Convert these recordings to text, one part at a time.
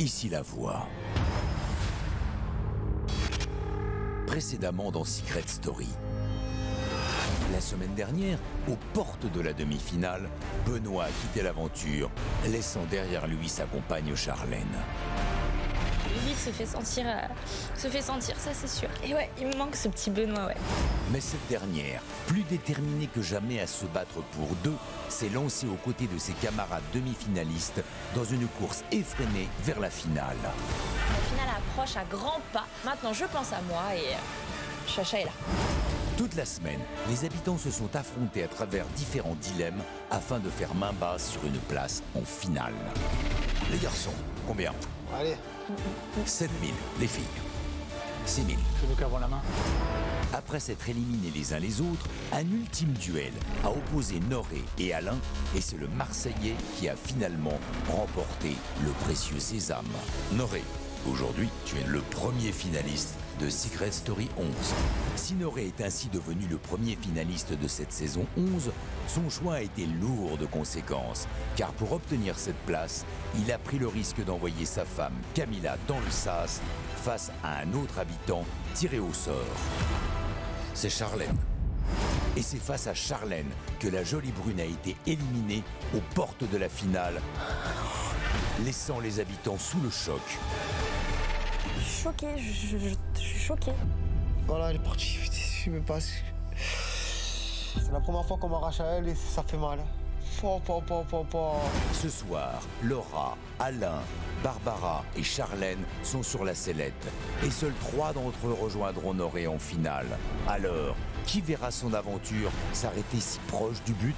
Ici la voix. Précédemment dans Secret Story. La semaine dernière, aux portes de la demi-finale, Benoît a quitté l'aventure, laissant derrière lui sa compagne Charlène. Lui se fait sentir, euh, se fait sentir, ça c'est sûr. Et ouais, il me manque ce petit Benoît, ouais. Mais cette dernière, plus déterminée que jamais à se battre pour deux, s'est lancée aux côtés de ses camarades demi-finalistes dans une course effrénée vers la finale. La finale approche à grands pas. Maintenant, je pense à moi et euh, Chacha est là. Toute la semaine, les habitants se sont affrontés à travers différents dilemmes afin de faire main basse sur une place en finale. Les garçons, combien Allez, 7000, les filles. 6000. c'est nous qui avons la main. Après s'être éliminés les uns les autres, un ultime duel a opposé Noré et Alain, et c'est le Marseillais qui a finalement remporté le précieux sésame. Noré, aujourd'hui, tu es le premier finaliste de Secret Story 11. Si Noré est ainsi devenu le premier finaliste de cette saison 11, son choix a été lourd de conséquences, car pour obtenir cette place, il a pris le risque d'envoyer sa femme Camilla dans le sas face à un autre habitant tiré au sort c'est Charlène. Et c'est face à Charlène que la jolie brune a été éliminée aux portes de la finale, laissant les habitants sous le choc. Je suis choquée, je, je- je- je suis choquée. Voilà, elle est partie. Je sais même pas. C'est la première fois qu'on m'arrache à elle et ça fait mal. Po, po, po. Ce soir, Laura, Alain, Barbara et Charlène sont sur la sellette. Et seuls trois d'entre eux rejoindront Noré en finale. Alors, qui verra son aventure s'arrêter si proche du but?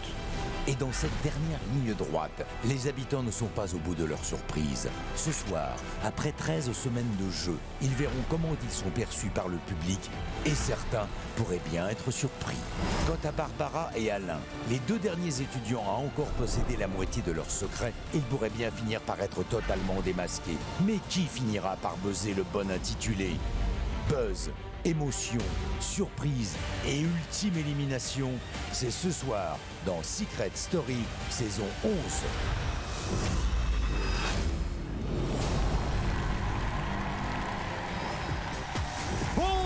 Et dans cette dernière ligne droite, les habitants ne sont pas au bout de leur surprise. Ce soir, après 13 semaines de jeu, ils verront comment ils sont perçus par le public et certains pourraient bien être surpris. Quant à Barbara et Alain, les deux derniers étudiants à encore posséder la moitié de leurs secrets, ils pourraient bien finir par être totalement démasqués. Mais qui finira par buzzer le bon intitulé? Buzz, émotion, surprise et ultime élimination, c'est ce soir dans Secret Story saison 11.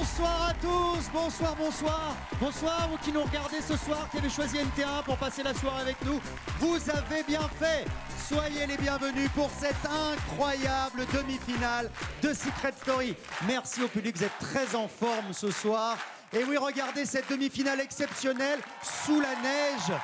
Bonsoir à tous, bonsoir, bonsoir, bonsoir vous qui nous regardez ce soir, qui avez choisi NT1 pour passer la soirée avec nous. Vous avez bien fait. Soyez les bienvenus pour cette incroyable demi-finale de Secret Story. Merci au public, vous êtes très en forme ce soir. Et oui, regardez cette demi-finale exceptionnelle sous la neige.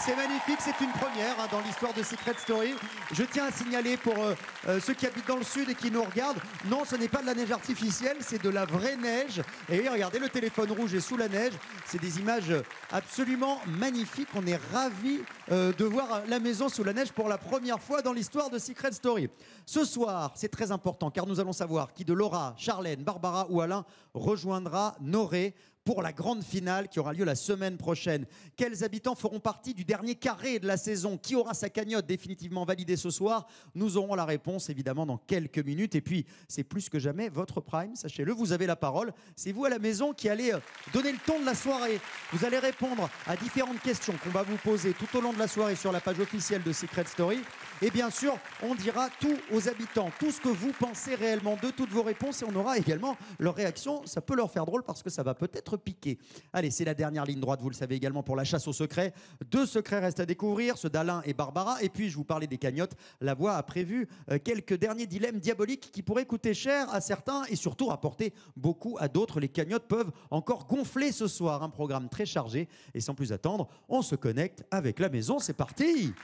C'est magnifique, c'est une première hein, dans l'histoire de Secret Story. Je tiens à signaler pour euh, euh, ceux qui habitent dans le sud et qui nous regardent, non, ce n'est pas de la neige artificielle, c'est de la vraie neige. Et regardez, le téléphone rouge est sous la neige. C'est des images absolument magnifiques. On est ravis euh, de voir la maison sous la neige pour la première fois dans l'histoire de Secret Story. Ce soir, c'est très important car nous allons savoir qui de Laura, Charlène, Barbara ou Alain rejoindra Noré pour la grande finale qui aura lieu la semaine prochaine. Quels habitants feront partie du dernier carré de la saison? Qui aura sa cagnotte définitivement validée ce soir? Nous aurons la réponse évidemment dans quelques minutes. Et puis, c'est plus que jamais votre prime, sachez-le, vous avez la parole. C'est vous à la maison qui allez euh, donner le ton de la soirée. Vous allez répondre à différentes questions qu'on va vous poser tout au long de la soirée sur la page officielle de Secret Story. Et bien sûr, on dira tout aux habitants, tout ce que vous pensez réellement de toutes vos réponses et on aura également leur réaction. Ça peut leur faire drôle parce que ça va peut-être piquer. Allez, c'est la dernière ligne droite, vous le savez également pour la chasse au secret. Deux secrets restent à découvrir, ceux d'Alain et Barbara. Et puis, je vous parlais des cagnottes. La voix a prévu euh, quelques derniers dilemmes diaboliques qui pourraient coûter cher à certains et surtout rapporter beaucoup à d'autres. Les cagnottes peuvent encore gonfler ce soir. Un programme très chargé. Et sans plus attendre, on se connecte avec la maison. C'est parti!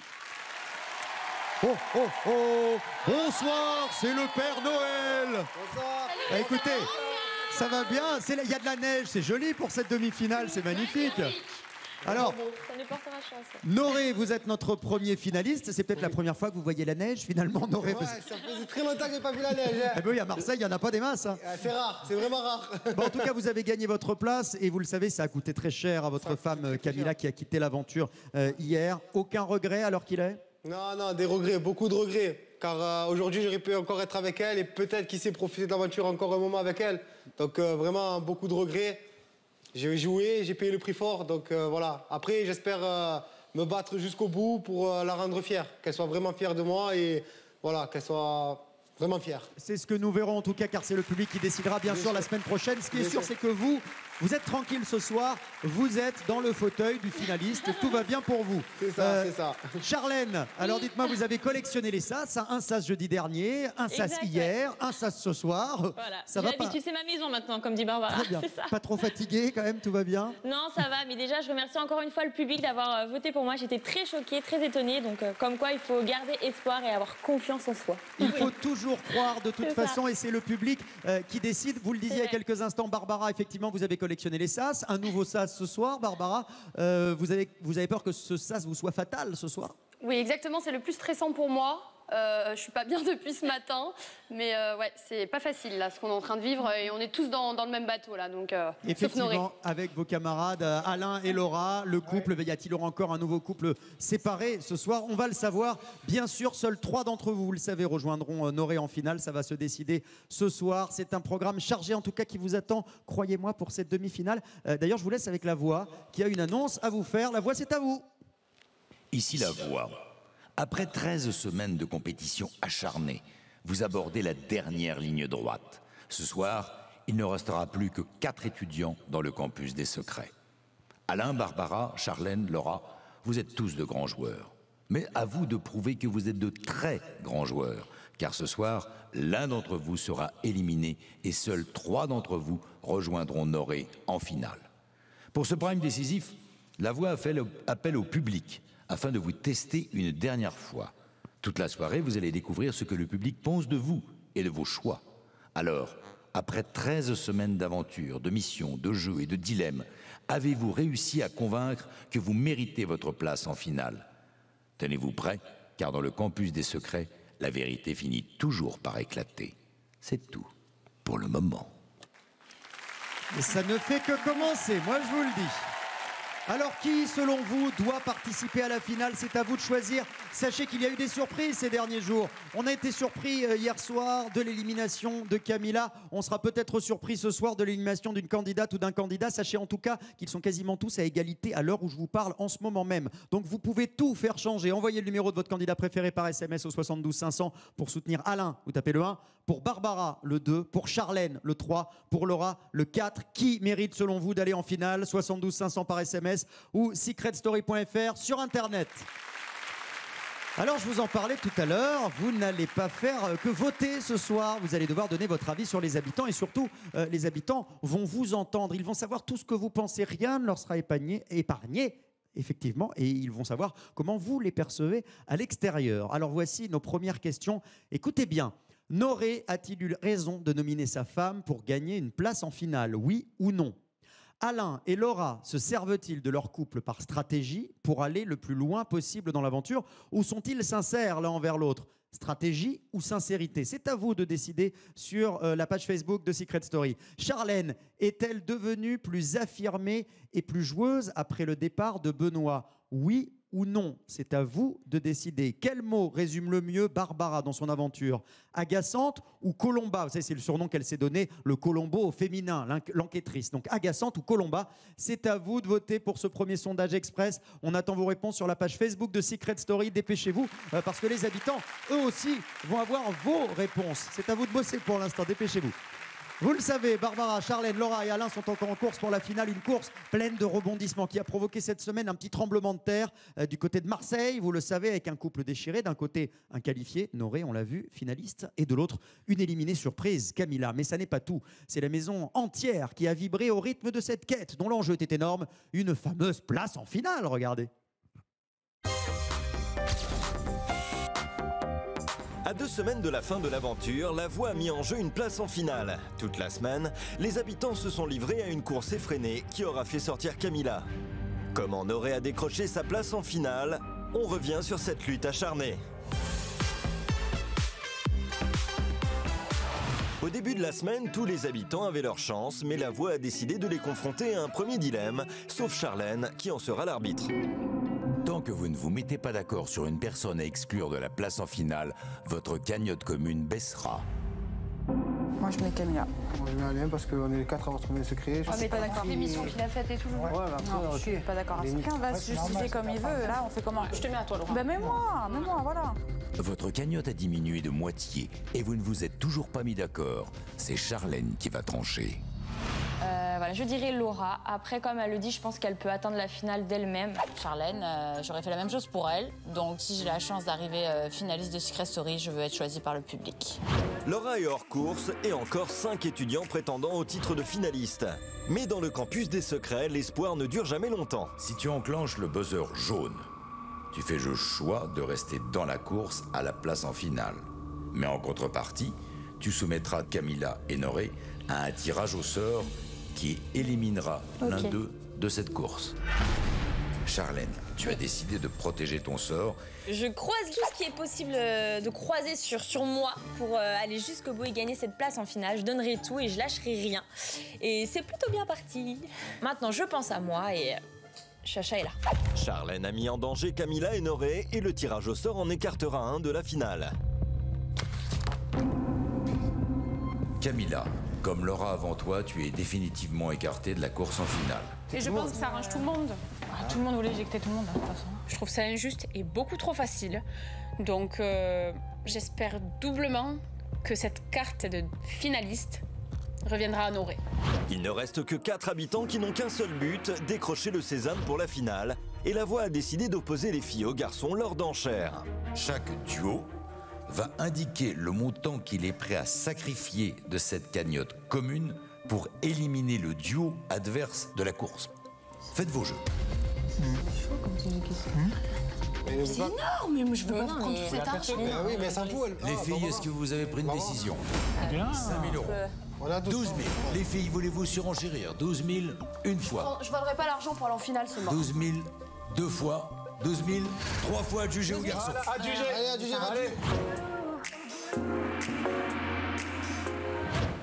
Oh, oh, oh Bonsoir, c'est le Père Noël Bonsoir. Ah, Écoutez, ça va bien, il y a de la neige, c'est joli pour cette demi-finale, c'est magnifique alors. Noré, vous êtes notre premier finaliste. C'est peut-être la première fois que vous voyez la neige, finalement, Noré. Ouais, ça faisait très longtemps que j'ai pas vu la neige. hein. Eh ben oui, à Marseille, il n'y en a pas des masses. hein. C'est rare, c'est vraiment rare. Bon, en tout cas, vous avez gagné votre place et vous le savez, ça a coûté très cher à votre femme euh, Camilla qui a quitté l'aventure euh, hier. Aucun regret alors qu'il est? Non, non, des regrets, beaucoup de regrets. Car euh, aujourd'hui, j'aurais pu encore être avec elle et peut-être qu'il s'est profité de l'aventure encore un moment avec elle. Donc euh, vraiment, beaucoup de regrets. J'ai joué, j'ai payé le prix fort. Donc euh, voilà. Après, j'espère me battre jusqu'au bout pour la rendre fière. Qu'elle soit vraiment fière de moi et voilà, qu'elle soit vraiment fier. C'est ce que nous verrons en tout cas, car c'est le public qui décidera bien, sûr, la semaine prochaine. Ce qui est sûr, c'est que vous, vous êtes tranquille ce soir. Vous êtes dans le fauteuil du finaliste. Tout va bien pour vous. C'est ça, Euh, c'est ça. Charlène, alors dites-moi, vous avez collectionné les sas. Un sas jeudi dernier, un sas Exact, hier, un sas ce soir. Voilà. Ça va pas c'est ma maison maintenant, comme dit Barbara. Très bien. C'est ça. Pas trop fatigué quand même, tout va bien Non, ça va, mais déjà, je remercie encore une fois le public d'avoir euh, voté pour moi. J'étais très choquée, très étonnée. Donc, euh, comme quoi, il faut garder espoir et avoir confiance en soi. Il faut toujours croire de toute ça. façon et c'est le public euh, qui décide. Vous le disiez il y a quelques instants, Barbara, effectivement, vous avez collectionné les sas. Un nouveau sas ce soir, Barbara. Euh, vous, avez, vous avez peur que ce sas vous soit fatal ce soir? Oui, exactement, c'est le plus stressant pour moi. Euh, je suis pas bien depuis ce matin, mais euh, ouais, c'est pas facile là, ce qu'on est en train de vivre et on est tous dans, dans le même bateau là, donc euh. Effectivement, avec vos camarades euh, Alain et Laura, le couple, y a-t-il encore un nouveau couple séparé ce soir? On va le savoir. Bien sûr, seuls trois d'entre vous, vous le savez, rejoindront euh, Noré en finale. Ça va se décider ce soir. C'est un programme chargé, en tout cas, qui vous attend, croyez-moi, pour cette demi-finale. Euh, D'ailleurs, je vous laisse avec la voix, qui a une annonce à vous faire. La voix, c'est à vous. Ici la voix. Après 13 semaines de compétition acharnée, vous abordez la dernière ligne droite. Ce soir, il ne restera plus que quatre étudiants dans le campus des secrets. Alain, Barbara, Charlène, Laura, vous êtes tous de grands joueurs. Mais à vous de prouver que vous êtes de très grands joueurs, car ce soir, l'un d'entre vous sera éliminé et seuls trois d'entre vous rejoindront Noré en finale. Pour ce prime décisif, la voix a fait appel au public afin de vous tester une dernière fois. Toute la soirée, vous allez découvrir ce que le public pense de vous et de vos choix. Alors, après 13 semaines d'aventure, de missions, de jeux et de dilemmes, avez-vous réussi à convaincre que vous méritez votre place en finale? Tenez-vous prêts, car dans le campus des secrets, la vérité finit toujours par éclater. C'est tout pour le moment. Et ça ne fait que commencer, moi je vous le dis. Alors qui, selon vous, doit participer à la finale? C'est à vous de choisir. Sachez qu'il y a eu des surprises ces derniers jours. On a été surpris euh, hier soir de l'élimination de Camilla. On sera peut-être surpris ce soir de l'élimination d'une candidate ou d'un candidat. Sachez en tout cas qu'ils sont quasiment tous à égalité à l'heure où je vous parle en ce moment même. Donc vous pouvez tout faire changer. Envoyez le numéro de votre candidat préféré par SMS au 72 500 pour soutenir Alain. Vous tapez le 1. Pour Barbara, le 2. Pour Charlène, le 3. Pour Laura, le 4. Qui mérite selon vous d'aller en finale? 72 500 par SMS ou secretstory.fr sur Internet. Alors, je vous en parlais tout à l'heure, vous n'allez pas faire euh, que voter ce soir, vous allez devoir donner votre avis sur les habitants et surtout, euh, les habitants vont vous entendre, ils vont savoir tout ce que vous pensez, rien ne leur sera épargné, épargné effectivement, et ils vont savoir comment vous les percevez à l'extérieur. Alors voici nos premières questions. Écoutez bien, Noré a-t-il eu raison de nominer sa femme pour gagner une place en finale, oui ou non? Alain et Laura se servent-ils de leur couple par stratégie pour aller le plus loin possible dans l'aventure ou sont-ils sincères l'un envers l'autre? Stratégie ou sincérité? C'est à vous de décider sur euh, la page Facebook de Secret Story. Charlène est-elle devenue plus affirmée et plus joueuse après le départ de Benoît? Oui ou non C'est à vous de décider. Quel mot résume le mieux Barbara dans son aventure Agaçante ou Colomba Vous savez, c'est le surnom qu'elle s'est donné, le Colombo au féminin, l'enquêtrice. Donc agaçante ou Colomba C'est à vous de voter pour ce premier sondage express. On attend vos réponses sur la page Facebook de Secret Story. Dépêchez-vous, euh, parce que les habitants, eux aussi, vont avoir vos réponses. C'est à vous de bosser pour l'instant. Dépêchez-vous. Vous le savez, Barbara, Charlène, Laura et Alain sont encore en course pour la finale. Une course pleine de rebondissements qui a provoqué cette semaine un petit tremblement de terre euh, du côté de Marseille. Vous le savez, avec un couple déchiré. D'un côté, un qualifié, Noré, on l'a vu, finaliste. Et de l'autre, une éliminée surprise, Camilla. Mais ça n'est pas tout. C'est la maison entière qui a vibré au rythme de cette quête, dont l'enjeu était énorme. Une fameuse place en finale, regardez. À deux semaines de la fin de l'aventure, la voix a mis en jeu une place en finale. Toute la semaine, les habitants se sont livrés à une course effrénée qui aura fait sortir Camilla. Comment Noré a décroché sa place en finale On revient sur cette lutte acharnée. Au début de la semaine, tous les habitants avaient leur chance, mais la voix a décidé de les confronter à un premier dilemme, sauf Charlène, qui en sera l'arbitre. Tant que vous ne vous mettez pas d'accord sur une personne à exclure de la place en finale, votre cagnotte commune baissera. Moi, je mets Camilla. Moi, je mets Alain parce qu'on est les quatre à avoir trouvé le secret. Je Ah, sais mais pas pas d'accord. si- L'émission qu'il a faite et tout. Ouais, bah, après, Non, je suis pas d'accord. Chacun va Ouais, se justifier normal, comme il veut. Là, on fait comment Je te mets à toi, Laurent. Ben, mets-moi, mets-moi, voilà. Votre cagnotte a diminué de moitié et vous ne vous êtes toujours pas mis d'accord. C'est Charlène qui va trancher. Euh, voilà, je dirais Laura. Après, comme elle le dit, je pense qu'elle peut atteindre la finale d'elle-même. Charlène, euh, j'aurais fait la même chose pour elle. Donc si j'ai la chance d'arriver euh, finaliste de Secret Story, je veux être choisie par le public. Laura est hors course et encore 5 étudiants prétendant au titre de finaliste. Mais dans le campus des secrets, l'espoir ne dure jamais longtemps. Si tu enclenches le buzzer jaune, tu fais le choix de rester dans la course à la place en finale. Mais en contrepartie, tu soumettras Camilla et Noré à un tirage au sort qui éliminera l'un d'eux de cette course. Charlène, tu as décidé de protéger ton sort. Je croise tout ce qui est possible euh, de croiser sur, sur moi pour euh, aller jusqu'au bout et gagner cette place en finale. Je donnerai tout et je lâcherai rien. Et c'est plutôt bien parti. Maintenant, je pense à moi et euh, Chacha est là. Charlène a mis en danger Camilla et Noré et le tirage au sort en écartera un de la finale. Camilla, comme Laura avant toi, tu es définitivement écartée de la course en finale. Et je pense que ça arrange tout le monde. Ah, Tout le monde voulait éjecter tout le monde, hein, de toute façon. Je trouve ça injuste et beaucoup trop facile. Donc euh, j'espère doublement que cette carte de finaliste reviendra à Noré. Il ne reste que 4 habitants qui n'ont qu'un seul but, décrocher le sésame pour la finale. Et la voix a décidé d'opposer les filles aux garçons lors d'enchères. Chaque duo va indiquer le montant qu'il est prêt à sacrifier de cette cagnotte commune pour éliminer le duo adverse de la course. Faites vos jeux. C'est énorme, mais je veux pas prendre tout cet argent. Mais oui, mais elle. Les Ah, filles, est-ce que vous avez pris une décision 5 000 euros. On a 12 000. Les filles, voulez-vous surenchérir 12 000 une fois. Je vendrai pas l'argent pour aller en finale, mort. 12 000 deux fois. 12 000 trois fois adjugé aux garçons. Allez, adjugé, adjugé.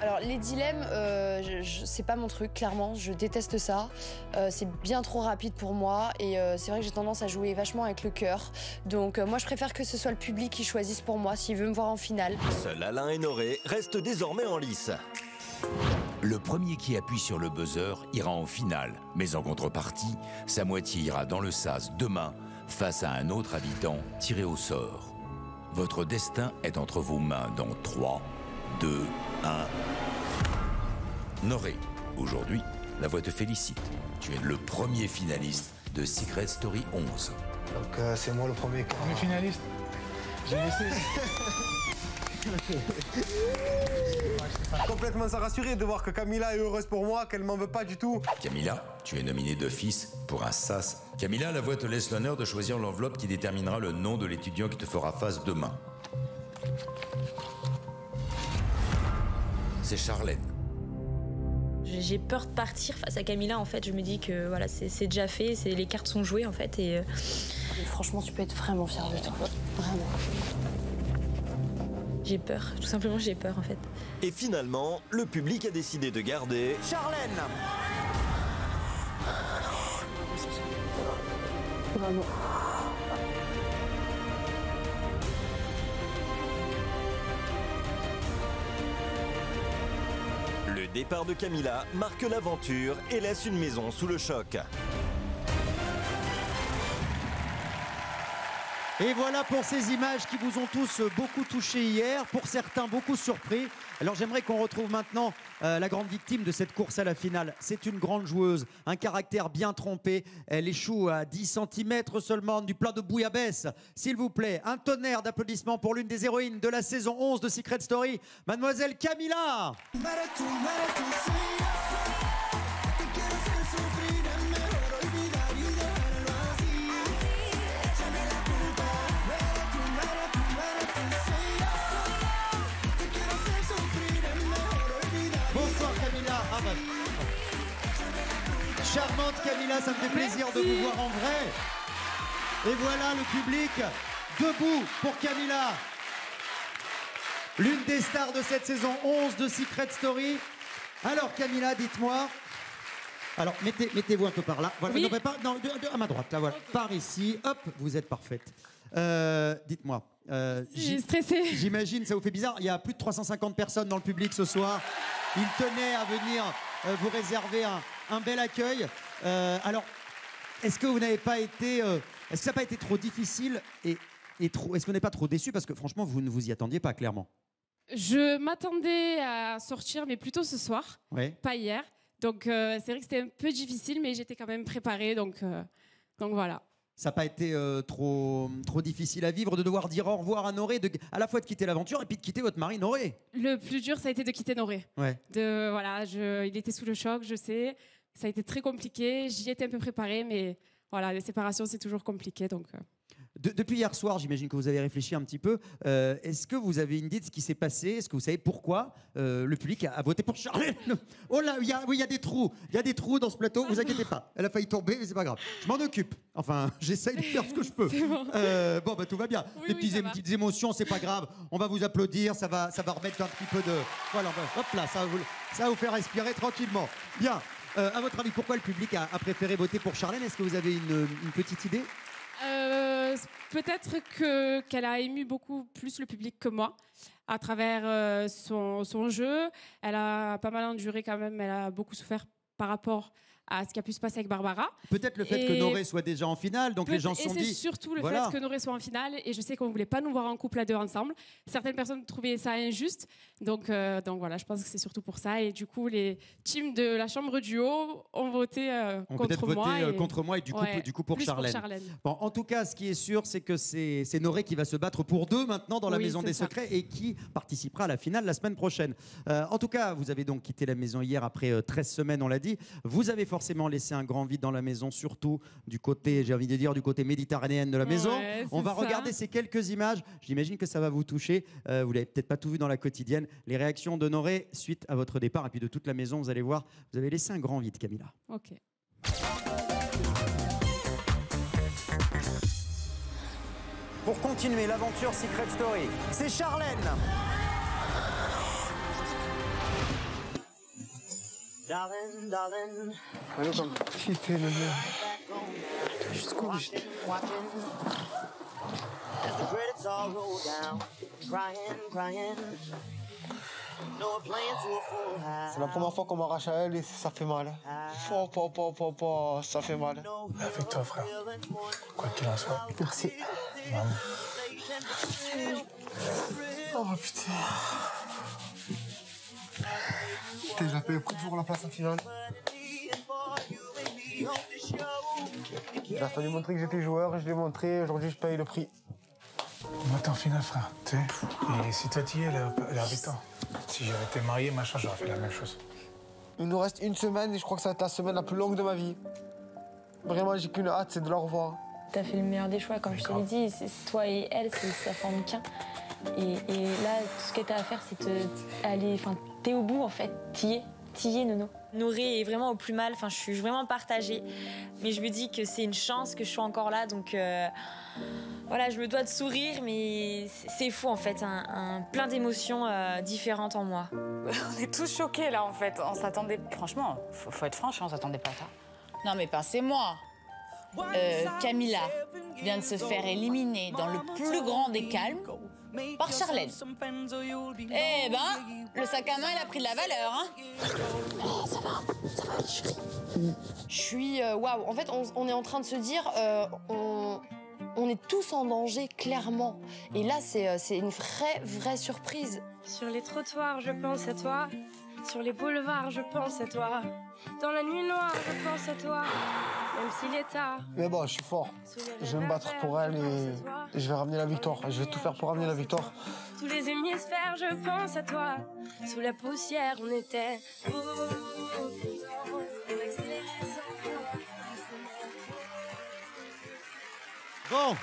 Alors les dilemmes, euh, je- je- c'est pas mon truc, clairement. Je déteste ça. Euh, c'est bien trop rapide pour moi et euh, c'est vrai que j'ai tendance à jouer vachement avec le cœur. Donc euh, moi, je préfère que ce soit le public qui choisisse pour moi s'il veut me voir en finale. Seuls Alain et Noré restent désormais en lice. Le premier qui appuie sur le buzzer ira en finale, mais en contrepartie, sa moitié ira dans le sas demain face à un autre habitant tiré au sort. Votre destin est entre vos mains dans 3, 2, 1. Noré, aujourd'hui, la voix te félicite. Tu es le premier finaliste de Secret Story 11. Donc euh, c'est moi le premier. est finaliste. J'ai laissé. Complètement ça rassuré de voir que Camilla est heureuse pour moi, qu'elle m'en veut pas du tout. Camilla, tu es nominée d'office pour un SAS. Camilla, la voix te laisse l'honneur de choisir l'enveloppe qui déterminera le nom de l'étudiant qui te fera face demain. C'est Charlène. J'ai peur de partir face à Camilla en fait. Je me dis que voilà, c'est déjà fait, c'est- les cartes sont jouées en fait. Et euh, franchement, tu peux être vraiment fière de toi. Vraiment. J'ai peur. Tout simplement, j'ai peur en fait. Et finalement, le public a décidé de garder Charlène le départ de Camilla, marque l'aventure et laisse une maison sous le choc. Et voilà pour ces images qui vous ont tous beaucoup touché hier, pour certains beaucoup surpris. Alors j'aimerais qu'on retrouve maintenant euh, la grande victime de cette course à la finale. C'est une grande joueuse, un caractère bien trompé. Elle échoue à 10 cm seulement du plat de bouillabaisse. S'il vous plaît, un tonnerre d'applaudissements pour l'une des héroïnes de la saison 11 de Secret Story, mademoiselle Camilla. Camilla, ça me fait plaisir de vous voir en vrai. Et voilà le public debout pour Camilla. L'une des stars de cette saison 11 de Secret Story. Alors Camilla, dites-moi. Alors mettez, mettez-vous un peu par là. Voilà, Oui. non, mais pas- non, de- de- à ma droite, là voilà. Par ici, hop, vous êtes parfaite. Euh, dites-moi. euh, J'ai stressé. J'imagine, ça vous fait bizarre. Il y a plus de 350 personnes dans le public ce soir. Ils tenaient à venir euh, vous réserver un, un bel accueil. Euh, alors, est-ce que vous n'avez pas été. euh, est-ce que ça n'a pas été trop difficile Et trop. Est-ce qu'on n'est pas trop déçu parce que franchement, vous ne vous y attendiez pas clairement? Je m'attendais à sortir, mais plutôt ce soir, Ouais. pas hier. Donc euh, c'est vrai que c'était un peu difficile, mais j'étais quand même préparée. Donc, donc voilà. Ça n'a pas été euh, trop, trop difficile à vivre de devoir dire au revoir à Noré, de, à la fois de quitter l'aventure et puis de quitter votre mari Noré. Le plus dur, ça a été de quitter Noré. Ouais. De, voilà, je, il était sous le choc, je sais. Ça a été très compliqué. J'y étais un peu préparée, mais voilà, les séparations, c'est toujours compliqué. Donc, euh, De- depuis hier soir, j'imagine que vous avez réfléchi un petit peu. Euh, Est-ce que vous avez une idée de ce qui s'est passé? Est-ce que vous savez pourquoi euh, le public a, a voté pour Charlène? Oh là, il y a, oui, il y a des trous. Il y a des trous dans ce plateau. Vous inquiétez pas. Elle a failli tomber, mais c'est pas grave. Je m'en occupe. Enfin, j'essaye de faire ce que je peux. Euh, bon, bah tout va bien. Oui, des oui, petits- petites émotions, c'est pas grave. On va vous applaudir. Ça va, ça va remettre un petit peu de. Voilà, hop là, ça va vous, ça va vous faire respirer tranquillement. Bien. Euh, à votre avis, pourquoi le public a, préféré voter pour Charlène? Est-ce que vous avez une, petite idée? Euh, Peut-être que qu'elle a ému beaucoup plus le public que moi à travers euh, son jeu. Elle a pas mal enduré quand même. Elle a beaucoup souffert par rapport à ce qui a pu se passer avec Barbara. Peut-être le fait que Noré soit déjà en finale, donc les gens se et sont c'est dit. surtout le voilà. fait que Noré soit en finale et je sais qu'on voulait pas nous voir en couple à deux ensemble. Certaines personnes trouvaient ça injuste, donc euh, donc voilà, je pense que c'est surtout pour ça et du coup les teams de la chambre du haut ont voté euh, ont contre peut-être voté moi euh, et- contre moi et du coup, Ouais, du coup pour, Charlène. Charlène. Bon, en tout cas, ce qui est sûr, c'est que c'est c'est Noré qui va se battre pour deux maintenant dans la Oui, Maison c'est des ça. Secrets et qui participera à la finale la semaine prochaine. Euh, en tout cas, vous avez donc quitté la maison hier après euh, 13 semaines, on l'a dit. Vous avez forcément laissé un grand vide dans la maison, surtout du côté, j'ai envie de dire, du côté méditerranéen de la maison. Ouais, on va ça. regarder ces quelques images. J'imagine que ça va vous toucher. Euh, vous l'avez peut-être pas tout vu dans la quotidienne. Les réactions de Noré suite à votre départ et puis de toute la maison, vous allez voir, vous avez laissé un grand vide, Camilla. Ok. Pour continuer l'aventure Secret Story, c'est Charlène. Darling, darling. Allô, comme Putain, le mien. Jusqu'où Watching, watching. As the credits all roll down. Crying, crying. No playing to a full high. C'est la première fois qu'on m'arrache à elle et ça fait mal. Po, po, po, po, ça fait mal. Avec toi, frère. Quoi qu'il en soit. Merci. Oh putain. J'ai coup de pour la place en finale. Il a fallu montrer que j'étais joueur et je l'ai montré. Aujourd'hui, je paye le prix. Moi, t'es en finale, frère. Tu sais. Et si toi, t'y es, elle est avec toi. Si j'avais été marié, machin, j'aurais fait la même chose. Il nous reste une semaine et je crois que ça va être la semaine la plus longue de ma vie. Vraiment, j'ai qu'une hâte, c'est de la revoir. T'as fait le meilleur des choix, comme je te l'ai dit. Toi et elle, c'est ça forme qu'un. Et, et là, tout ce que t'as à faire, c'est te aller. Enfin, t'es au bout en fait. T'y es. T'y es, Nono. Nouré est vraiment au plus mal. Enfin, je suis vraiment partagée. Mais je me dis que c'est une chance que je sois encore là. Donc euh, voilà, je me dois de sourire, mais c'est- c'est fou en fait. Un, un- plein d'émotions euh, différentes en moi. On est tous choqués là en fait. On s'attendait. Franchement, faut, faut être franche, on s'attendait pas à ça. Non mais pensez-moi. Euh, Camilla vient de se faire éliminer dans le plus grand des calmes par Charlène. Eh ben, le sac à main, il a pris de la valeur, hein ça va, ça va, chérie. Je suis. euh, Waouh, en fait, on, on est en train de se dire. euh, on, on est tous en danger, clairement. Et là, c'est euh, c'est une vraie, vraie surprise. Sur les trottoirs, je pense à toi. Sur les boulevards, je pense à toi. Dans la nuit noire, je pense à toi. Même s'il est tard. Mais bon, je suis fort. Je vais me battre pour elle et, je vais ramener la victoire. Je vais tout faire pour ramener la victoire. Tous les hémisphères, je pense à toi. Sous la poussière, on était. Bon,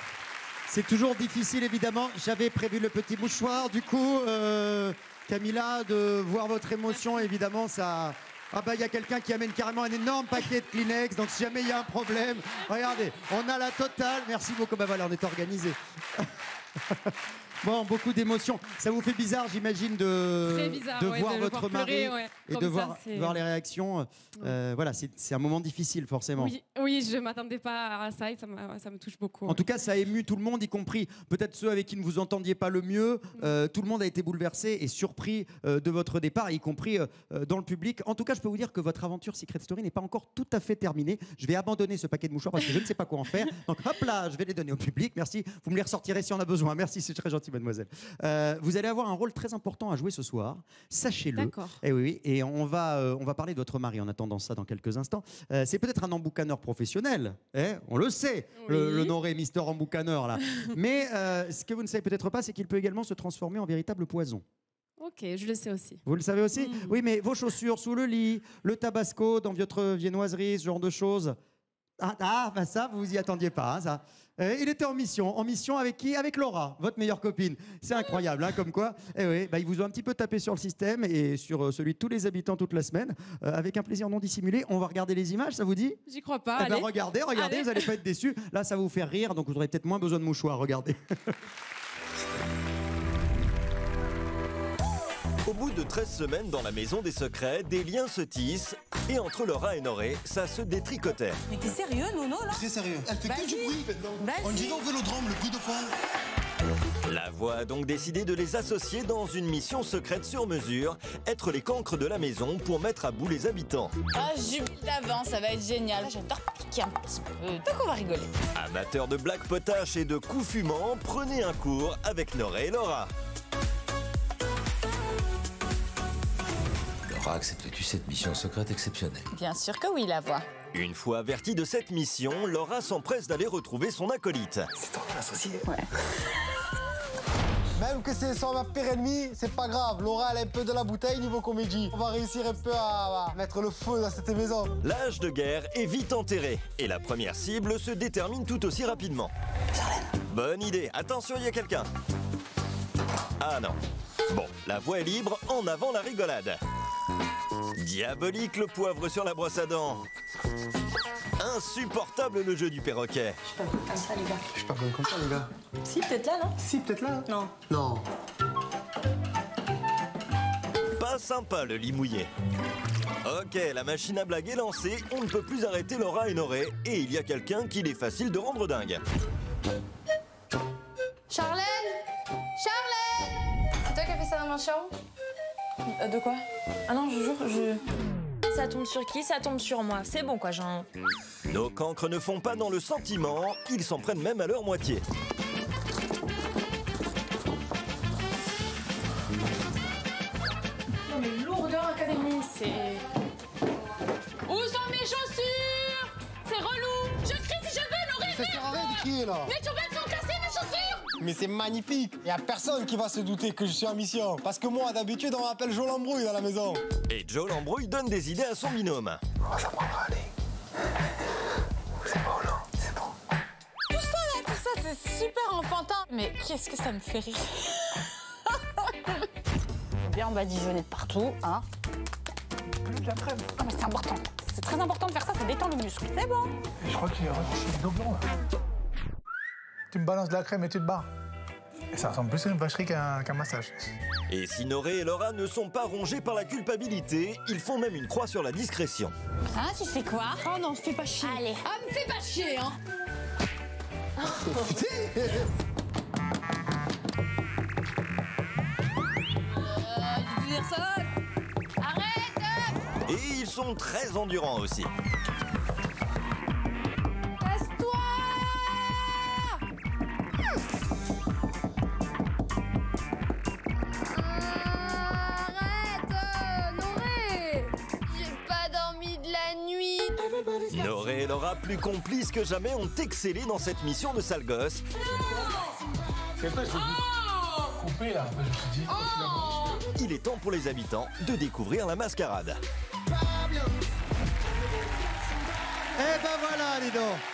c'est toujours difficile évidemment. J'avais prévu le petit mouchoir. Du coup, euh, Camilla, de voir votre émotion, évidemment, ça. Ah bah il y a quelqu'un qui amène carrément un énorme paquet de Kleenex, donc si jamais il y a un problème, regardez, on a la totale. Merci beaucoup. Bah voilà, on est organisé. Bon, beaucoup d'émotions. Ça vous fait bizarre, j'imagine, de, Très bizarre, de ouais, voir de votre voir mari pleurer, ouais. et Comme de ça, voir, les réactions. Euh, voilà, c'est un moment difficile, forcément. Oui, oui, je m'attendais pas à ça et ça, me touche beaucoup. En tout cas, ça a ému tout le monde, y compris peut-être ceux avec qui ne vous entendiez pas le mieux. Euh, tout le monde a été bouleversé et surpris euh, de votre départ, y compris dans le public. En tout cas, je peux vous dire que votre aventure Secret Story n'est pas encore tout à fait terminée. Je vais abandonner ce paquet de mouchoirs parce que je ne sais pas quoi en faire. Donc hop là, je vais les donner au public. Merci. Vous me les ressortirez si on a besoin. Merci, c'est très gentil, mademoiselle. Euh, vous allez avoir un rôle très important à jouer ce soir. Sachez-le. D'accord. Et oui, oui, et on va, euh, on va parler de votre mari en attendant ça dans quelques instants. Euh, c'est peut-être un emboucaneur professionnel, hein, on le sait, le, Oui. le Noré Mister Emboucaneur là. Mais ce que vous ne savez peut-être pas, c'est qu'il peut également se transformer en véritable poison. Ok, je le sais aussi. Vous le savez aussi Mhm. Oui, mais vos chaussures sous le lit, le tabasco dans votre viennoiserie, ce genre de choses. Ah, ah, bah ça, vous vous y attendiez pas, hein, ça. Euh, il était en mission. En mission avec qui? Avec Laura, votre meilleure copine. C'est incroyable, hein, comme quoi. Eh oui, bah, ils vous ont un petit peu tapé sur le système et sur euh, celui de tous les habitants toute la semaine, euh, avec un plaisir non dissimulé. On va regarder les images, ça vous dit? J'y crois pas. Eh ben, allez. regardez, regardez, Allez. vous allez pas être déçus. Là, ça va vous faire rire, donc vous aurez peut-être moins besoin de mouchoirs. Regardez. Au bout de 13 semaines dans la maison des secrets, des liens se tissent et entre Laura et Noré, ça se détricotait. Mais t'es sérieux, Nono, là? Très sérieux. Elle fait que du bruit maintenant. On dirait au vélodrome, le bruit de fond. La voix a donc décidé de les associer dans une mission secrète sur mesure, être les cancres de la maison pour mettre à bout les habitants. Ah, jubile d'avance, ça va être génial. J'adore piquer un petit peu. Donc on va rigoler? Amateurs de black potache et de coups fumants, prenez un cours avec Noré et Laura. Laura, acceptes-tu cette mission secrète exceptionnelle Bien sûr que oui, la voix. Une fois avertie de cette mission, Laura s'empresse d'aller retrouver son acolyte. C'est toi mon associé Ouais. Même que c'est soit ma pire ennemie, c'est pas grave. Laura, elle a un peu de la bouteille niveau comédie. On va réussir un peu à, à mettre le feu dans cette maison. L'âge de guerre est vite enterré et la première cible se détermine tout aussi rapidement. Bonne idée, attention, il y a quelqu'un. Ah non. Bon, la voie est libre, en avant la rigolade. Diabolique le poivre sur la brosse à dents. Insupportable le jeu du perroquet. Comme ça, les gars. Je suis pas bonne comme ça, les gars. Si, peut-être là, non Si, peut-être là. Non. Non. Pas sympa le lit mouillé. Ok, la machine à blague est lancée, on ne peut plus arrêter Laura et Noré, et il y a quelqu'un qu'il est facile de rendre dingue. Charlène Charlène C'est toi qui as fait ça dans ma chambre Euh, de quoi? Ah non, je jure, je. Ça tombe sur qui? Ça tombe sur moi. C'est bon quoi, j'en. Nos cancres ne font pas dans le sentiment, ils s'en prennent même à leur moitié. Non mais lourdeur académie, c'est. Où sont mes chaussures? C'est relou Je crie si je veux, Laurie Ça sert à rien de crier là. Sont chaussures Mais c'est magnifique. Il y a personne qui va se douter que je suis en mission. Parce que moi, d'habitude, on m'appelle Joe l'embrouille dans la maison. Et Joe l'embrouille donne des idées à son binôme. Oh, ça prendra, allez. C'est bon, là. C'est bon. Tout ça, là, tout ça, c'est super enfantin. Mais qu'est-ce que ça me fait rire? Bien badigeonner de partout, hein Plus de la crème. Non, mais c'est important. C'est très important de faire ça, ça détend le muscle. C'est bon. Et je crois qu'il y a c'est doublon là. Tu me balances de la crème et tu te barres. Et ça ressemble plus à une vacherie qu'un qu'un massage. Et si Noré et Laura ne sont pas rongés par la culpabilité, ils font même une croix sur la discrétion. Hein, tu sais quoi? Oh non, fais pas chier. Allez. Ah, me fais pas chier, hein Euh, dire ça? Arrête Et ils sont très endurants aussi. Et Laura, plus complices que jamais, ont excellé dans cette mission de sale gosse. C'est pas, je Coupé là. Moi, je me suis dit, oh, Il est temps pour les habitants de découvrir la mascarade. Eh ben voilà, les donc.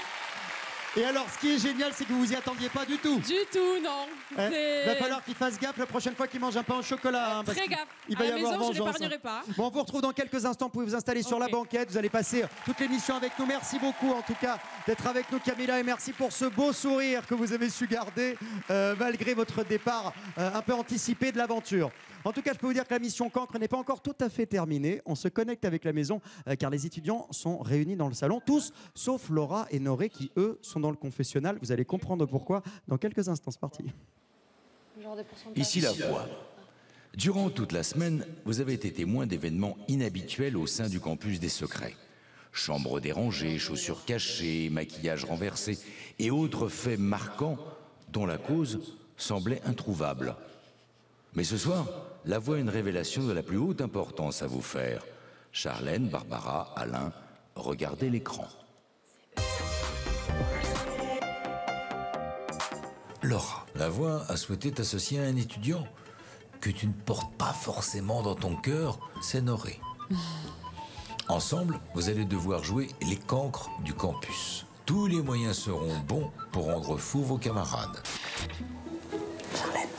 Et alors, ce qui est génial, c'est que vous vous y attendiez pas du tout. Du tout, non. C'est- Il va falloir qu'il fasse gaffe la prochaine fois qu'il mange un pain au chocolat. hein, Très gaffe. Il va À y la avoir maison, je vengeance. l'épargnerai hein. pas. Bon, on vous retrouve dans quelques instants. Vous pouvez vous installer sur la banquette. Vous allez passer toute l'émission avec nous. Merci beaucoup, en tout cas, d'être avec nous, Camilla. Et merci pour ce beau sourire que vous avez su garder euh, malgré votre départ euh, un peu anticipé de l'aventure. En tout cas, je peux vous dire que la mission Cancre n'est pas encore tout à fait terminée. On se connecte avec la maison euh, car les étudiants sont réunis dans le salon, tous sauf Laura et Noré qui, eux, sont dans le confessionnal. Vous allez comprendre pourquoi dans quelques instants. C'est parti. Ici la voix. Durant toute la semaine, vous avez été témoin d'événements inhabituels au sein du campus des secrets. Chambres dérangées, chaussures cachées, maquillage renversé et autres faits marquants dont la cause semblait introuvable. Mais ce soir, la voix a une révélation de la plus haute importance à vous faire. Charlène, Barbara, Alain, regardez l'écran. Laura, la voix a souhaité t'associer à un étudiant que tu ne portes pas forcément dans ton cœur, c'est Noré. Ensemble, vous allez devoir jouer les cancres du campus. Tous les moyens seront bons pour rendre fous vos camarades. C'est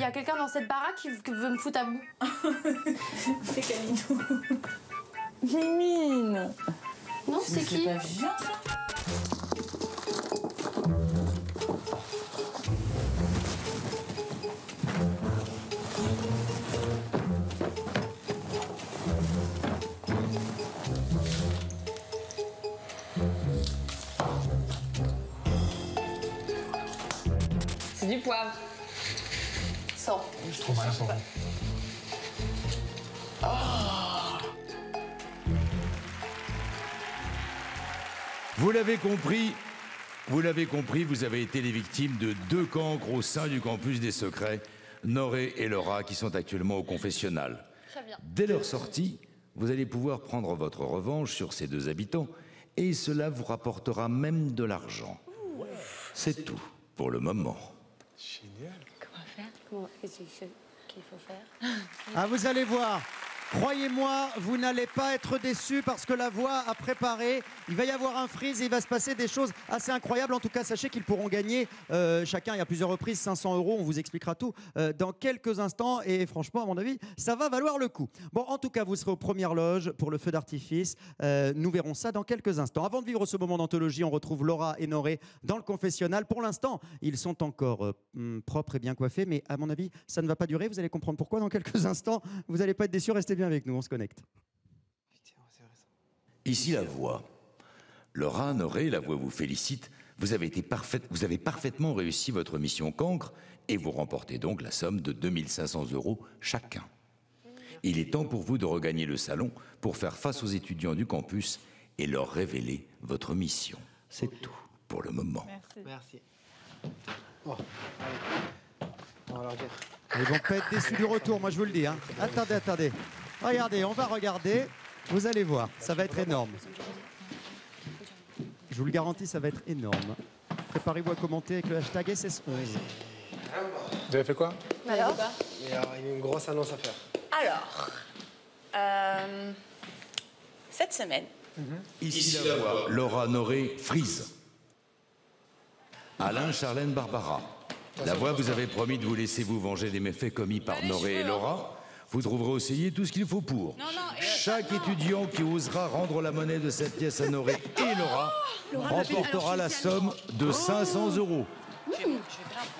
Il y a quelqu'un dans cette baraque qui veut me foutre à bout. c'est Camino. Mimine Non, c'est qui C'est du poivre. 100. Je trouve rien pour vous. Vous l'avez compris, vous l'avez compris, vous avez été les victimes de deux cancres au sein du campus des secrets, Noré et Laura, qui sont actuellement au confessionnal. Très bien. Dès leur sortie, vous allez pouvoir prendre votre revanche sur ces deux habitants et cela vous rapportera même de l'argent. C'est tout pour le moment. Qu'est-ce qu'il faut faire Ah, vous allez voir. Croyez-moi, vous n'allez pas être déçus parce que la voix a préparé. Il va y avoir un freeze et il va se passer des choses assez incroyables. En tout cas, sachez qu'ils pourront gagner euh, chacun, il y a plusieurs reprises, 500 euros. On vous expliquera tout euh, dans quelques instants. Et franchement, à mon avis, ça va valoir le coup. Bon, en tout cas, vous serez aux premières loges pour le feu d'artifice. Euh, nous verrons ça dans quelques instants. Avant de vivre ce moment d'anthologie, on retrouve Laura et Noré dans le confessionnal. Pour l'instant, ils sont encore hum, propres et bien coiffés. Mais à mon avis, ça ne va pas durer. Vous allez comprendre pourquoi dans quelques instants. Vous n'allez pas être déçus. Restez bien avec nous. On se connecte. Ici la voix. Laura, Noré, la voix vous félicite. Vous avez, été parfaite, vous avez parfaitement réussi votre mission cancre et vous remportez donc la somme de 2500 euros chacun. Il est temps pour vous de regagner le salon pour faire face aux étudiants du campus et leur révéler votre mission. C'est tout pour le moment. Merci. Oh, allez. On va leur dire. Ils vont pas être déçus du retour, moi je vous le dis. hein. Attendez, attendez. Regardez, on va regarder. Vous allez voir, ça va être énorme. Je vous le garantis, ça va être énorme. Préparez-vous à commenter avec le hashtag SS11. Vous avez fait quoi? Alors? Il y a il y a une grosse annonce à faire. Alors, euh, cette semaine, Ici, la voix. Laura, Noré, Frise. Alain, Charlène, Barbara. La voix vous avez promis de vous laisser vous venger des méfaits commis par Noré et Laura. Vous trouverez au cellier tout ce qu'il faut pour. Chaque étudiant qui osera rendre la monnaie de cette pièce à Noré et Laura Laura, remportera la somme de 500 euros.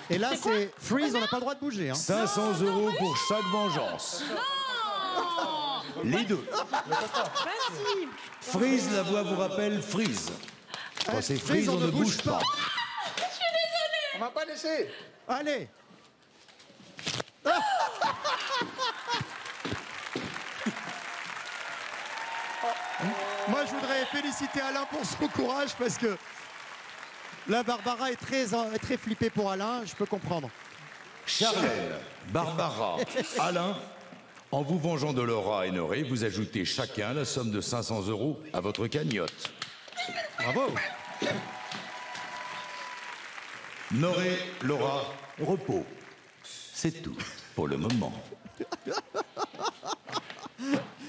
Et là, c'est freeze, on n'a pas le droit de bouger. hein. 500 euros pour chaque vengeance. Les deux. Freeze, la voix vous rappelle Freeze. Quand c'est Freeze, on, ne bouge pas. On m'a pas laissé Allez Moi, je voudrais féliciter Alain pour son courage parce que la Barbara est très, très flippée pour Alain, je peux comprendre. Charlène, Barbara, Alain, En vous vengeant de Laura et Noré, vous ajoutez chacun la somme de 500 euros à votre cagnotte. Bravo Noré, Laura, repos. C'est tout pour le moment.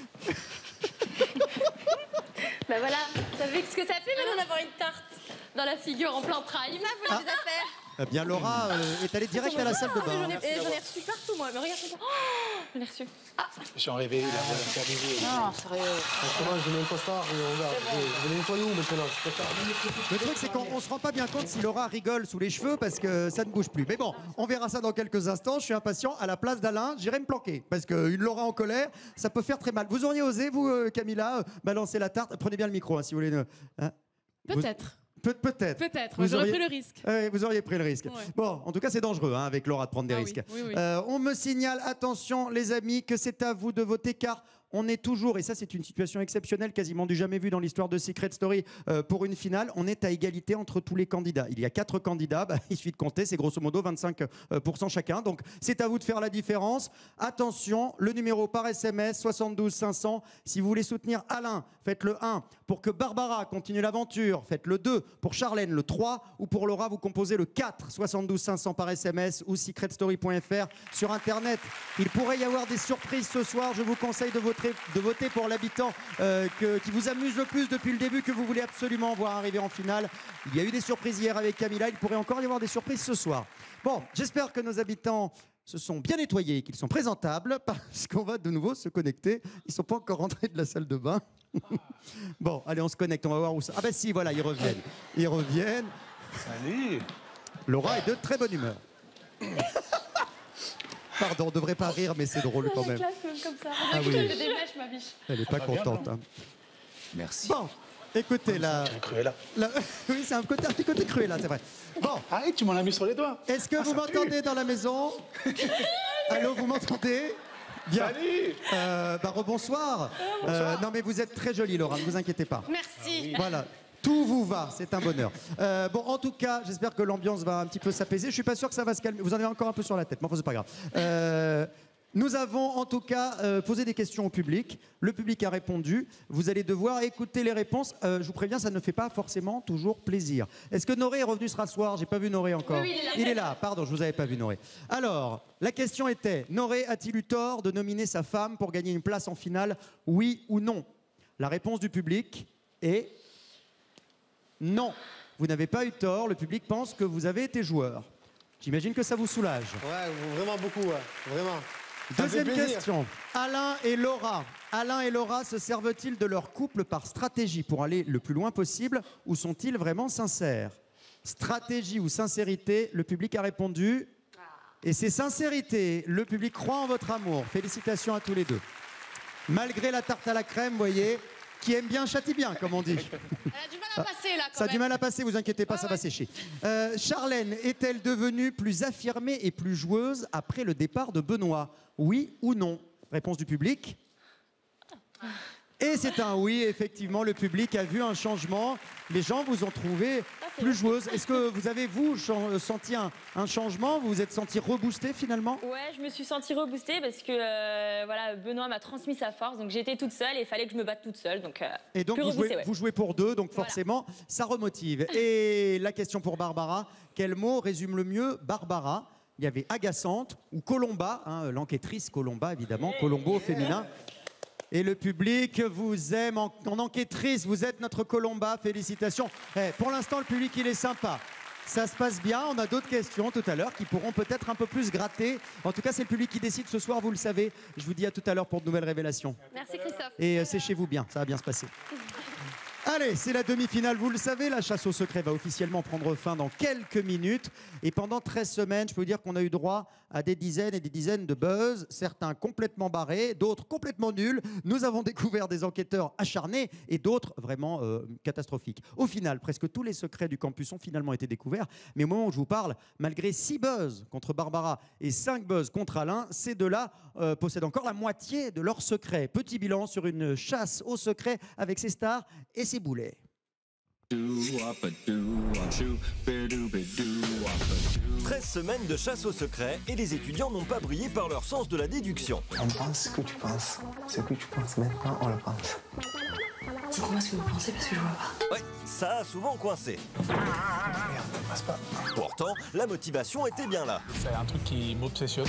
Bah voilà, ça vu ce que ça fait maintenant d'avoir une tarte dans la figure en plein prime. Ça, faut les affaires. Eh bien, Laura euh, est allée direct à la salle de bain. J'en ai, et j'en ai reçu partout, moi. Mais regarde. Oh, j'en ai reçu. Ah, J'en rêvais, la des non, sérieux. Franchement, je n'ai même pas ça. Je vais nettoyer où maintenant. Le truc, c'est qu'on ne se rend pas bien compte si Laura rigole sous les cheveux parce que ça ne bouge plus. Mais bon, on verra ça dans quelques instants. Je suis impatient. À la place d'Alain, j'irai me planquer. Parce qu'une Laura en colère, ça peut faire très mal. Vous auriez osé, vous, euh, Camilla, euh, balancer la tarte? Prenez bien le micro, hein, si vous voulez. hein Vous- Peut-être. Peut- Peut-être. Peut-être, Vous j'aurais auriez- pris le risque. Ouais, vous auriez pris le risque. Ouais. Bon, en tout cas, c'est dangereux hein, avec Laura de prendre des Ah oui, risques. oui, oui. Euh, on me signale, attention les amis, que c'est à vous de voter car on est toujours, et ça c'est une situation exceptionnelle, quasiment du jamais vu dans l'histoire de Secret Story, euh, pour une finale, on est à égalité entre tous les candidats. Il y a quatre candidats, bah, il suffit de compter, c'est grosso modo 25% chacun. Donc c'est à vous de faire la différence. Attention, le numéro par SMS 72 500. Si vous voulez soutenir Alain, faites le 1. Pour que Barbara continue l'aventure, faites le 2. Pour Charlène, le 3. Ou pour Laura, vous composez le 4. 72 500 par SMS ou secretstory.fr sur Internet. Il pourrait y avoir des surprises ce soir. Je vous conseille de voter, de voter pour l'habitant euh, qui vous amuse le plus depuis le début, que vous voulez absolument voir arriver en finale. Il y a eu des surprises hier avec Camilla. Il pourrait encore y avoir des surprises ce soir. Bon, j'espère que nos habitants se sont bien nettoyés, et qu'ils sont présentables, parce qu'on va de nouveau se connecter. Ils sont pas encore rentrés de la salle de bain. bon, allez, on se connecte, on va voir où ça. Ah ben si, voilà, ils reviennent. Ils reviennent. Salut Laura est de très bonne humeur. Pardon, on devrait pas rire, mais c'est drôle quand même. comme ça. Ah oui. Je des mèches, ma biche. Elle est pas bien, contente. non hein. Merci. Bon, écoutez, la, Cruella. la- oui, c'est un, côté, un petit côté cruel, là, c'est vrai. Bon, Ah, tu m'en as mis sur les doigts. est-ce que Ah, vous m'entendez dans la maison? Allô, vous m'entendez? Bien. Salut Euh, bah, rebonsoir. Euh, non, mais vous êtes très jolie, Laura, ne vous inquiétez pas. Merci. Voilà. Tout vous va, c'est un bonheur. Euh, bon, en tout cas, j'espère que l'ambiance va un petit peu s'apaiser. Je suis pas sûr que ça va se calmer. Vous en avez encore un peu sur la tête, mais enfin, c'est pas grave. Euh, nous avons en tout cas euh, posé des questions au public. Le public a répondu. Vous allez devoir écouter les réponses. Euh, je vous préviens, ça ne fait pas forcément toujours plaisir. Est-ce que Noré est revenu se rasseoir J'ai pas vu Noré encore. Oui, oui, il est là. Il est là. Pardon, je vous avais pas vu Noré. Alors, la question était Noré a-t-il eu tort de nominer sa femme pour gagner une place en finale? Oui ou non? La réponse du public est non, vous n'avez pas eu tort. Le public pense que vous avez été joueur. J'imagine que ça vous soulage. Ouais, vraiment beaucoup, ouais. Vraiment. Ça Deuxième question. Alain et Laura. Alain et Laura se servent-ils de leur couple par stratégie pour aller le plus loin possible ou sont-ils vraiment sincères? Stratégie ou sincérité Le public a répondu. Et c'est sincérité. Le public croit en votre amour. Félicitations à tous les deux. Malgré la tarte à la crème, vous voyez, qui aime bien châtie bien, comme on dit. Elle a du mal à passer, là, quand Ça a du mal à passer, vous inquiétez pas, ça va sécher. Euh, Charlène est-elle devenue plus affirmée et plus joueuse après le départ de Benoît? Oui ou non? Réponse du public. Et c'est un oui, effectivement, le public a vu un changement. Les gens vous ont trouvé plus joueuse. Est-ce que vous avez, vous, senti un, un changement? Vous vous êtes senti reboosté finalement? Ouais, je me suis sentie reboostée parce que euh, voilà, Benoît m'a transmis sa force, donc j'étais toute seule et il fallait que je me batte toute seule. Donc, euh, Et donc vous jouez, reboostée, ouais. vous jouez pour deux, donc forcément ça remotive. Et la question pour Barbara, quel mot résume le mieux Barbara? Il y avait agaçante ou Colomba, hein, l'enquêtrice Colomba évidemment, Colombo féminin. Et le public vous aime en, en enquêtrice, vous êtes notre Colomba, félicitations. Eh, pour l'instant le public il est sympa. Ça se passe bien, on a d'autres questions tout à l'heure qui pourront peut-être un peu plus gratter. En tout cas, c'est le public qui décide ce soir, vous le savez. Je vous dis à tout à l'heure pour de nouvelles révélations. Merci, Christophe. Et euh, séchez-vous bien, ça va bien se passer. Allez, c'est la demi-finale, vous le savez, la chasse au secret va officiellement prendre fin dans quelques minutes. Et pendant 13 semaines, je peux vous dire qu'on a eu droit à des dizaines et des dizaines de buzz, certains complètement barrés, d'autres complètement nuls. Nous avons découvert des enquêteurs acharnés et d'autres vraiment euh, catastrophiques. Au final, presque tous les secrets du campus ont finalement été découverts. Mais au moment où je vous parle, malgré 6 buzz contre Barbara et 5 buzz contre Alain, ces deux-là euh, possèdent encore la moitié de leurs secrets. Petit bilan sur une chasse au secret avec ses stars et ses boulets. 13 semaines de chasse au secret et les étudiants n'ont pas brillé par leur sens de la déduction. On pense ce que tu penses. Ce que tu penses maintenant, on le pense. Dites-moi ce que vous pensez parce que je vois pas. Ouais, ça a souvent coincé. Merde, passe pas. Pourtant, la motivation était bien là. C'est un truc qui m'obsessionne.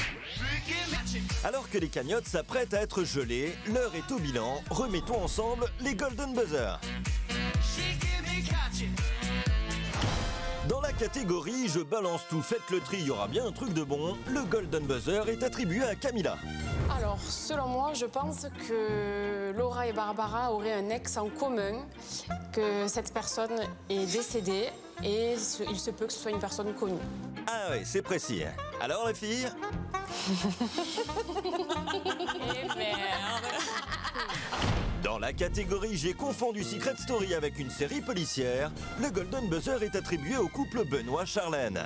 Alors que les cagnottes s'apprêtent à être gelées, l'heure est au bilan. Remettons ensemble les Golden Buzzer. Catégorie Je balance tout, faites le tri, il y aura bien un truc de bon, le Golden Buzzer est attribué à Camilla. Alors, selon moi, je pense que Laura et Barbara auraient un ex en commun, que cette personne est décédée et il se peut que ce soit une personne connue. Ah ouais, c'est précis. Alors les filles? Eh merde Dans la catégorie J'ai confondu Secret Story avec une série policière, le Golden Buzzer est attribué au couple Benoît-Charlène.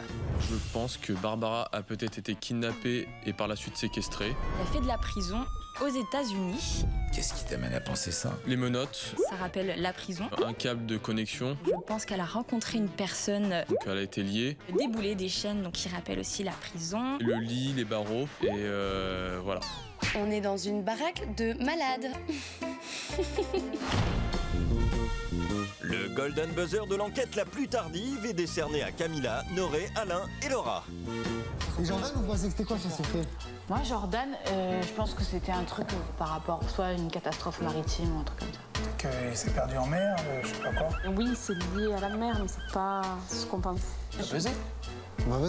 Je pense que Barbara a peut-être été kidnappée et par la suite séquestrée. Elle a fait de la prison aux États-Unis. Qu'est-ce qui t'amène à penser ça? Les menottes, Ça rappelle la prison. un câble de connexion, Je pense qu'elle a rencontré une personne donc elle a été liée, déboulée des chaînes, donc qui rappelle aussi la prison. le lit, les barreaux, et euh, voilà. On est dans une baraque de malades. Le Golden Buzzer de l'enquête la plus tardive est décerné à Camilla, Noré, Alain et Laura. Et Jordan, vous pensez que c'était quoi ce secret Moi, Jordan, euh, je pense que c'était un truc euh, par rapport soit à une catastrophe maritime ou un truc comme ça. Qu'il s'est perdu en mer, euh, je sais pas quoi. Oui, c'est lié à la mer, mais c'est pas ce qu'on pense. Ça pesait Bah.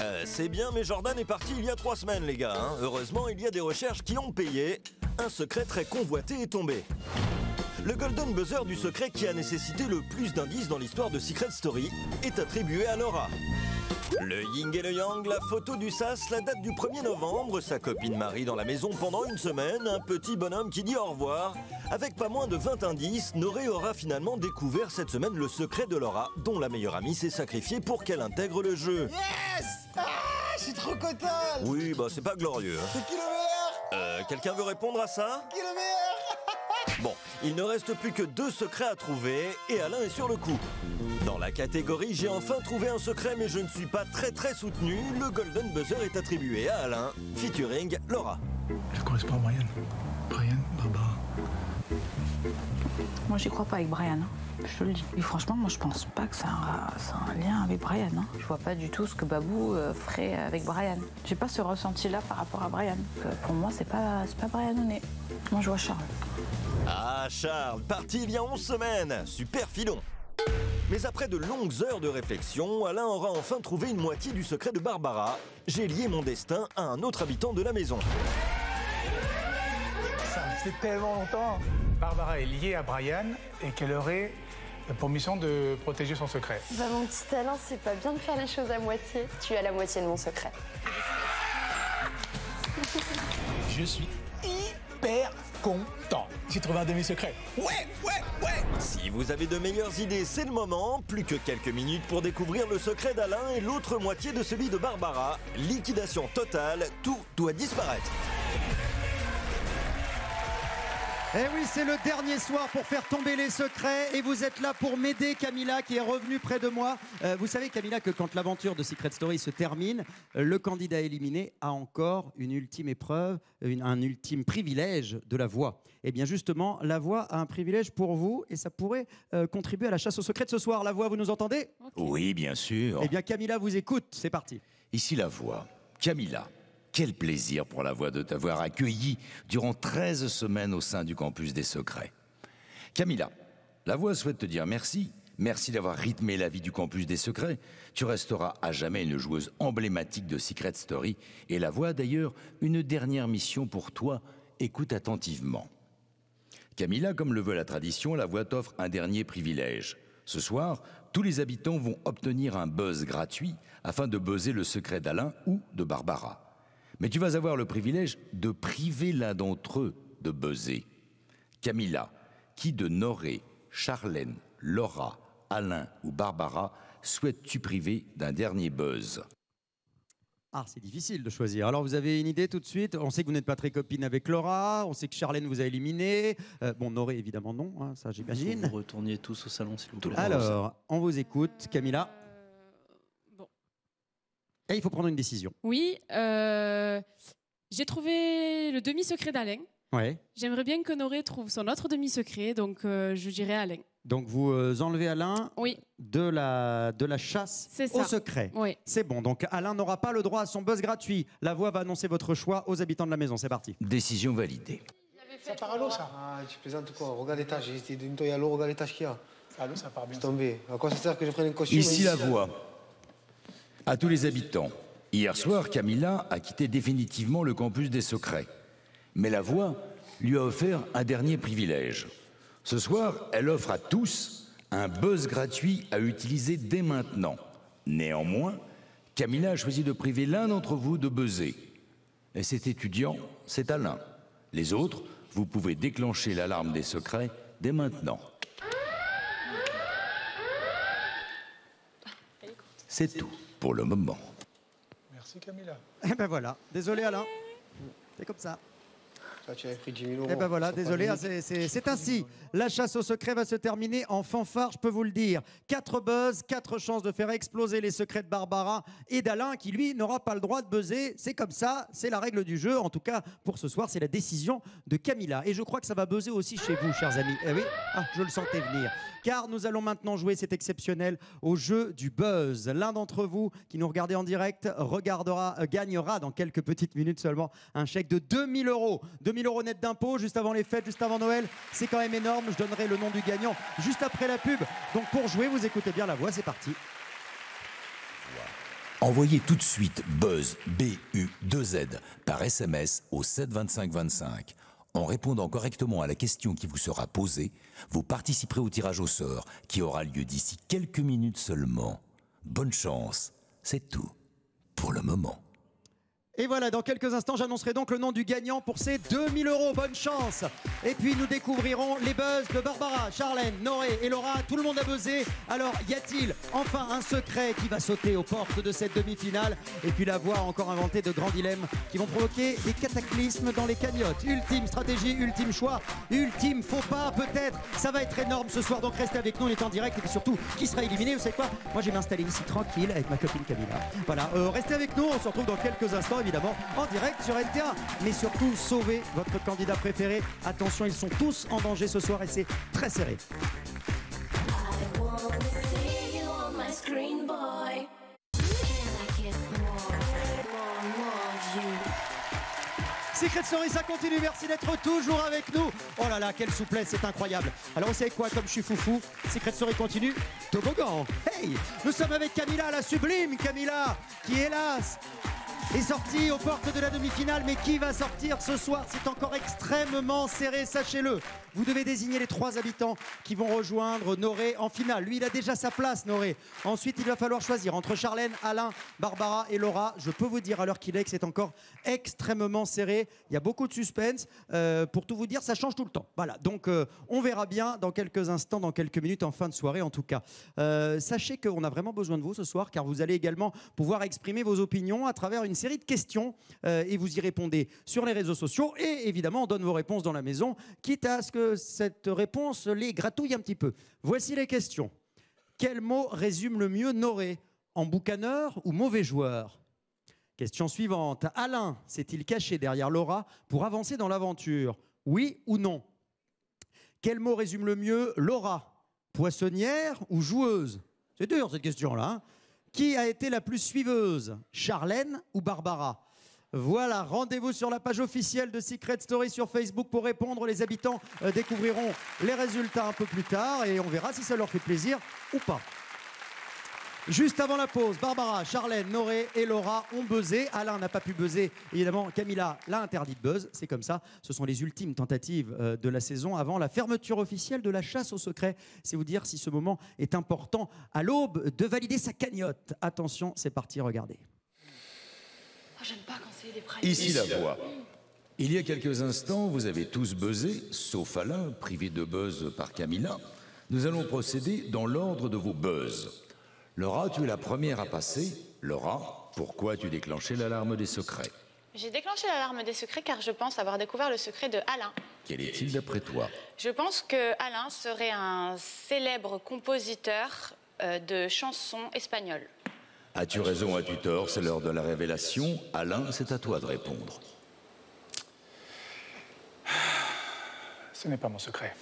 Euh, c'est bien, mais Jordan est parti il y a trois semaines, les gars. hein. Heureusement, il y a des recherches qui ont payé. Un secret très convoité est tombé. Le Golden Buzzer du secret qui a nécessité le plus d'indices dans l'histoire de Secret Story est attribué à Laura. Le yin et le yang, la photo du sas, la date du 1er novembre, sa copine Marie dans la maison pendant une semaine, un petit bonhomme qui dit au revoir. Avec pas moins de 20 indices, Noré aura finalement découvert cette semaine le secret de Laura, dont la meilleure amie s'est sacrifiée pour qu'elle intègre le jeu. Yes Ah, je suis trop content Oui, bah c'est pas glorieux. hein. C'est qui le meilleur? Euh, quelqu'un veut répondre à ça? Qui le meilleur? Bon, il ne reste plus que deux secrets à trouver et Alain est sur le coup. Dans la catégorie J'ai enfin trouvé un secret mais je ne suis pas très très soutenu, le Golden Buzzer est attribué à Alain, featuring Laura. Elle correspond à Brian. Brian, Barbara. Moi, j'y crois pas avec Brian. hein. Je te le dis. Et franchement, moi, je pense pas que un, c'est un lien avec Brian. hein. Je vois pas du tout ce que Babou euh, ferait avec Brian. J'ai pas ce ressenti-là par rapport à Brian. Que pour moi, c'est pas, c'est pas Brian Honnet. Moi, je vois Charles. Ah Charles, parti il y a 11 semaines, super filon mais après de longues heures de réflexion, Alain aura enfin trouvé une moitié du secret de Barbara. J'ai lié mon destin à un autre habitant de la maison. Ça fait tellement longtemps. Barbara est liée à Brian et qu'elle aurait pour mission de protéger son secret. Bah mon petit Alain, c'est pas bien de faire les choses à moitié. Tu as la moitié de mon secret. Je suis hyper content. J'ai trouvé un demi-secret. Ouais, ouais, ouais Si vous avez de meilleures idées, c'est le moment. Plus que quelques minutes pour découvrir le secret d'Alain et l'autre moitié de celui de Barbara. Liquidation totale, tout doit disparaître. Eh oui, c'est le dernier soir pour faire tomber les secrets et vous êtes là pour m'aider, Camilla, qui est revenue près de moi. Euh, vous savez, Camilla, que quand l'aventure de Secret Story se termine, euh, le candidat éliminé a encore une ultime épreuve, une- un ultime privilège de la voix. Et bien justement, la voix a un privilège pour vous et ça pourrait euh, contribuer à la chasse au secret de ce soir. La voix, vous nous entendez? Oui, bien sûr. Eh bien, Camilla vous écoute. C'est parti. Ici la voix. Camilla, quel plaisir pour la voix de t'avoir accueilli durant 13 semaines au sein du campus des secrets. Camilla, la voix souhaite te dire merci. Merci d'avoir rythmé la vie du campus des secrets. Tu resteras à jamais une joueuse emblématique de Secret Story. Et la voix d'ailleurs une dernière mission pour toi. Écoute attentivement. Camilla, comme le veut la tradition, la voix t'offre un dernier privilège. Ce soir, tous les habitants vont obtenir un buzz gratuit afin de buzzer le secret d'Alain ou de Barbara. Mais tu vas avoir le privilège de priver l'un d'entre eux de buzzer. Camilla, qui de Noré, Charlène, Laura, Alain ou Barbara souhaites-tu priver d'un dernier buzz? Ah, c'est difficile de choisir. Alors, vous avez une idée tout de suite? On sait que vous n'êtes pas très copine avec Laura. On sait que Charlène vous a éliminé. Euh, bon, Noré, évidemment, non. hein, ça, j'imagine. Vous retourniez tous au salon, s'il vous plaît? Alors, on vous écoute. Camilla. Et il faut prendre une décision. Oui, euh, j'ai trouvé le demi-secret d'Alain. Ouais. J'aimerais bien que Noré trouve son autre demi-secret, donc euh, je dirais Alain. Donc, vous euh, enlevez Alain Oui. de, la, de la chasse C'est au ça. secret. Oui. C'est bon. Donc, Alain n'aura pas le droit à son buzz gratuit. La voix va annoncer votre choix aux habitants de la maison. C'est parti. Décision validée. Ça part à l'eau, ça? Ah, tu plaisantes ou quoi Regarde les tâches, j'ai essayé de nettoyer à l'eau, regarde les tâches qu'il y a. À l'eau, ça part bien. C'est tombé. À quoi ça sert que je prenne un costume Ici la voix. À tous les habitants. Hier soir, Camilla a quitté définitivement le campus des secrets. Mais la voix lui a offert un dernier privilège. Ce soir, elle offre à tous un buzz gratuit à utiliser dès maintenant. Néanmoins, Camilla a choisi de priver l'un d'entre vous de buzzer. Et cet étudiant, c'est Alain. Les autres, vous pouvez déclencher l'alarme des secrets dès maintenant. C'est tout pour le moment. Merci Camilla. Eh ben voilà. Désolé, Alain. C'est comme ça. Tu avais pris 10 000 euros. Eh ben voilà, désolé, hein, c'est- ainsi. La chasse au secret va se terminer en fanfare, je peux vous le dire. Quatre buzz, quatre chances de faire exploser les secrets de Barbara et d'Alain qui, lui, n'aura pas le droit de buzzer. C'est comme ça, c'est la règle du jeu. En tout cas, pour ce soir, c'est la décision de Camilla. Et je crois que ça va buzzer aussi chez vous, chers amis. Eh oui, ah, je le sentais venir. Car nous allons maintenant jouer, c'est exceptionnel, au jeu du buzz. L'un d'entre vous qui nous regardez en direct regardera, euh, gagnera dans quelques petites minutes seulement un chèque de 2000 euros. 2000 euros net d'impôts juste avant les fêtes, juste avant Noël. C'est quand même énorme. Je donnerai le nom du gagnant juste après la pub. Donc pour jouer, vous écoutez bien la voix, c'est parti. Envoyez tout de suite Buzz, B-U-2-Z, par SMS au 72525. En répondant correctement à la question qui vous sera posée, vous participerez au tirage au sort qui aura lieu d'ici quelques minutes seulement. Bonne chance, c'est tout pour le moment. Et voilà, dans quelques instants, j'annoncerai donc le nom du gagnant pour ces 2000 euros. Bonne chance Et puis nous découvrirons les buzz de Barbara, Charlène, Noré et Laura. Tout le monde a buzzé. Alors, y a-t-il enfin un secret qui va sauter aux portes de cette demi-finale? Et puis la voix encore inventé de grands dilemmes qui vont provoquer des cataclysmes dans les cagnottes. Ultime stratégie, ultime choix, ultime faux pas peut-être. Ça va être énorme ce soir, donc restez avec nous, on est en direct. Et puis surtout, qui sera éliminé? Vous savez quoi? Moi, je vais m'installer ici tranquille avec ma copine Camilla. Voilà, euh, restez avec nous, on se retrouve dans quelques instants évidemment en direct sur NTA. Mais surtout, sauvez votre candidat préféré. Attention, ils sont tous en danger ce soir et c'est très serré. Secret Story, ça continue. Merci d'être toujours avec nous. Oh là là, quelle souplesse, c'est incroyable. Alors, vous savez quoi, comme je suis foufou, Secret Story continue. Toboggan. Hey, nous sommes avec Camilla, la sublime Camilla, qui hélas est sortie aux portes de la demi-finale. Mais qui va sortir ce soir C'est encore extrêmement serré, sachez-le. Vous devez désigner les trois habitants qui vont rejoindre Noré en finale. Lui, il a déjà sa place, Noré. Ensuite, il va falloir choisir entre Charlène, Alain, Barbara et Laura. Je peux vous dire à l'heure qu'il est que c'est encore extrêmement serré. Il y a beaucoup de suspense. Euh, pour tout vous dire, ça change tout le temps. Voilà. Donc, euh, on verra bien dans quelques instants, dans quelques minutes, en fin de soirée en tout cas. Euh, sachez qu'on a vraiment besoin de vous ce soir, car vous allez également pouvoir exprimer vos opinions à travers une série de questions euh, et vous y répondez sur les réseaux sociaux et évidemment on donne vos réponses dans la maison, quitte à ce que cette réponse les gratouille un petit peu. Voici les questions. Quel mot résume le mieux Noré? En boucaneur ou mauvais joueur? Question suivante. Alain s'est-il caché derrière Laura pour avancer dans l'aventure? Oui ou non? Quel mot résume le mieux Laura? Poissonnière ou joueuse? C'est dur cette question-là. hein Qui a été la plus suiveuse Charlène ou Barbara? Voilà, rendez-vous sur la page officielle de Secret Story sur Facebook pour répondre. Les habitants euh, découvriront les résultats un peu plus tard et on verra si ça leur fait plaisir ou pas. Juste avant la pause, Barbara, Charlène, Noré et Laura ont buzzé. Alain n'a pas pu buzzer. Évidemment, Camilla l'a interdit de buzz. C'est comme ça. Ce sont les ultimes tentatives euh, de la saison avant la fermeture officielle de la chasse au secret. C'est vous dire si ce moment est important à l'aube de valider sa cagnotte. Attention, c'est parti, regardez. Oh, J'aime pas quand c'est les prêts. Ici la voix. Il y a quelques instants, vous avez tous buzzé, sauf Alain, privé de buzz par Camilla. Nous allons procéder dans l'ordre de vos buzz. Laura, tu es la première à passer. Laura, pourquoi tu déclenchais l'alarme des secrets? J'ai déclenché l'alarme des secrets car je pense avoir découvert le secret de Alain. Quel est-il d'après toi? Je pense que Alain serait un célèbre compositeur euh, de chansons espagnoles. As-tu raison, as-tu tort? C'est l'heure de la révélation. Alain, c'est à toi de répondre. Ce n'est pas mon secret.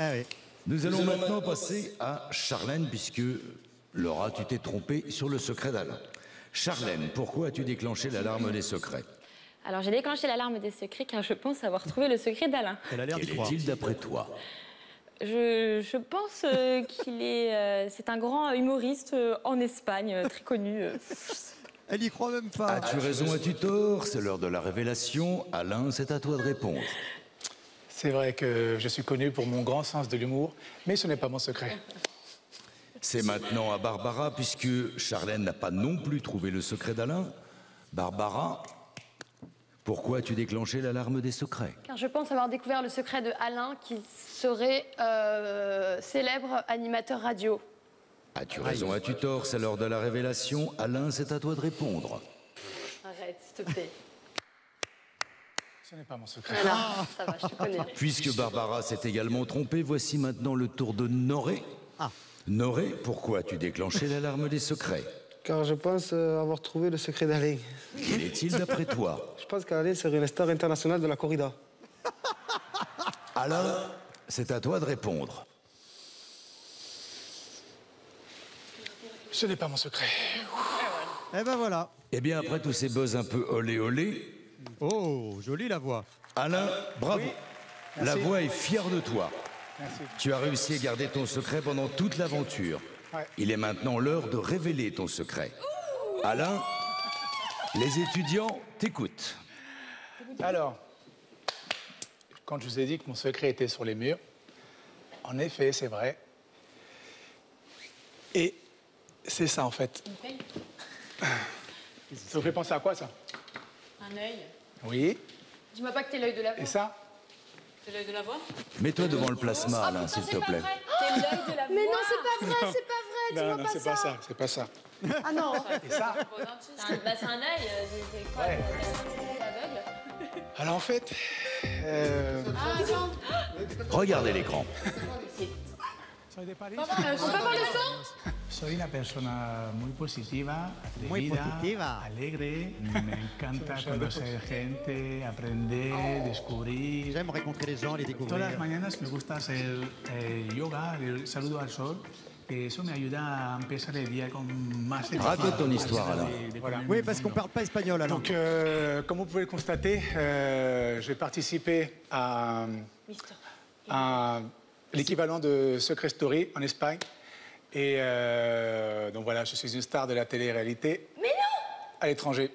Ah oui. Nous allons maintenant passer à Charlène, puisque Laura, tu t'es trompée sur le secret d'Alain. Charlène, pourquoi as-tu déclenché l'alarme des secrets? Alors j'ai déclenché l'alarme des secrets car je pense avoir trouvé le secret d'Alain. Elle a l'air d'y Quel croire. est-il d'après toi? Je, je pense euh, qu'il est. euh, c'est un grand humoriste euh, en Espagne, euh, très connu. euh. Elle y croit même pas. As-tu raison, as-tu tort? C'est l'heure de la révélation. Alain, c'est à toi de répondre. C'est vrai que je suis connu pour mon grand sens de l'humour, mais ce n'est pas mon secret. C'est maintenant à Barbara, puisque Charlène n'a pas non plus trouvé le secret d'Alain. Barbara, pourquoi as-tu déclenché l'alarme des secrets? Car je pense avoir découvert le secret de Alain qui serait euh, célèbre animateur radio. As-tu raison, as-tu tort? C'est l'heure de la révélation. Alain, c'est à toi de répondre. Arrête, s'il te plaît. Ce n'est pas mon secret. Voilà, ça va, je te connais. Puisque Barbara s'est également trompée, voici maintenant le tour de Noré. Noré, pourquoi as-tu déclenché l'alarme des secrets? Car je pense euh, avoir trouvé le secret d'Alain. Quel est-il d'après toi? Je pense qu'Alain serait la star internationale de la corrida. Alain, c'est à toi de répondre. Ce n'est pas mon secret. Eh ben voilà. Eh bien, après tous ces buzz un peu olé olé, Oh, jolie la voix. Alain, bravo. La voix est fière de toi. Merci. Tu as réussi à garder ton secret pendant toute l'aventure. Ouais. Il est maintenant l'heure de révéler ton secret. Alain, les étudiants t'écoutent. Alors, quand je vous ai dit que mon secret était sur les murs, en effet, c'est vrai. Et c'est ça, en fait. Ça vous fait penser à quoi, ça? Un œil. Oui. Dis-moi pas que t'es l'œil de la Et ça C'est l'œil de la voix Mets-toi devant le plasma, Alain, s'il te plaît. T'es l'œil de la Mais non, c'est pas vrai, c'est pas vrai, Non, dis-moi non, pas c'est ça. pas ça, c'est pas ça. Ah non. Et ça C'est un, bah, c'est un œil, euh, c'est quoi euh, aveugle Alors, en fait, euh, Ah, attends. Regardez l'écran. On peut avoir le son Soy una persona muy positiva, Muy atrevida, positiva. alegre. Me encanta conocer gente, aprender, descubrir. J'aime rencontrer les gens, les découvrir. Todas las mañanas me gusta hacer eh, yoga, el saludo al sol. que eso me ayuda a empezar el día con más Raconte ton histoire, Voilà. comer Oui, parce qu'on mundo. parle pas espagnol alors. donc, euh, comme vous pouvez le constater, euh, j'ai participé à, à l'équivalent de Secret Story en Espagne. Et euh, donc voilà, je suis une star de la télé-réalité. Mais non À l'étranger.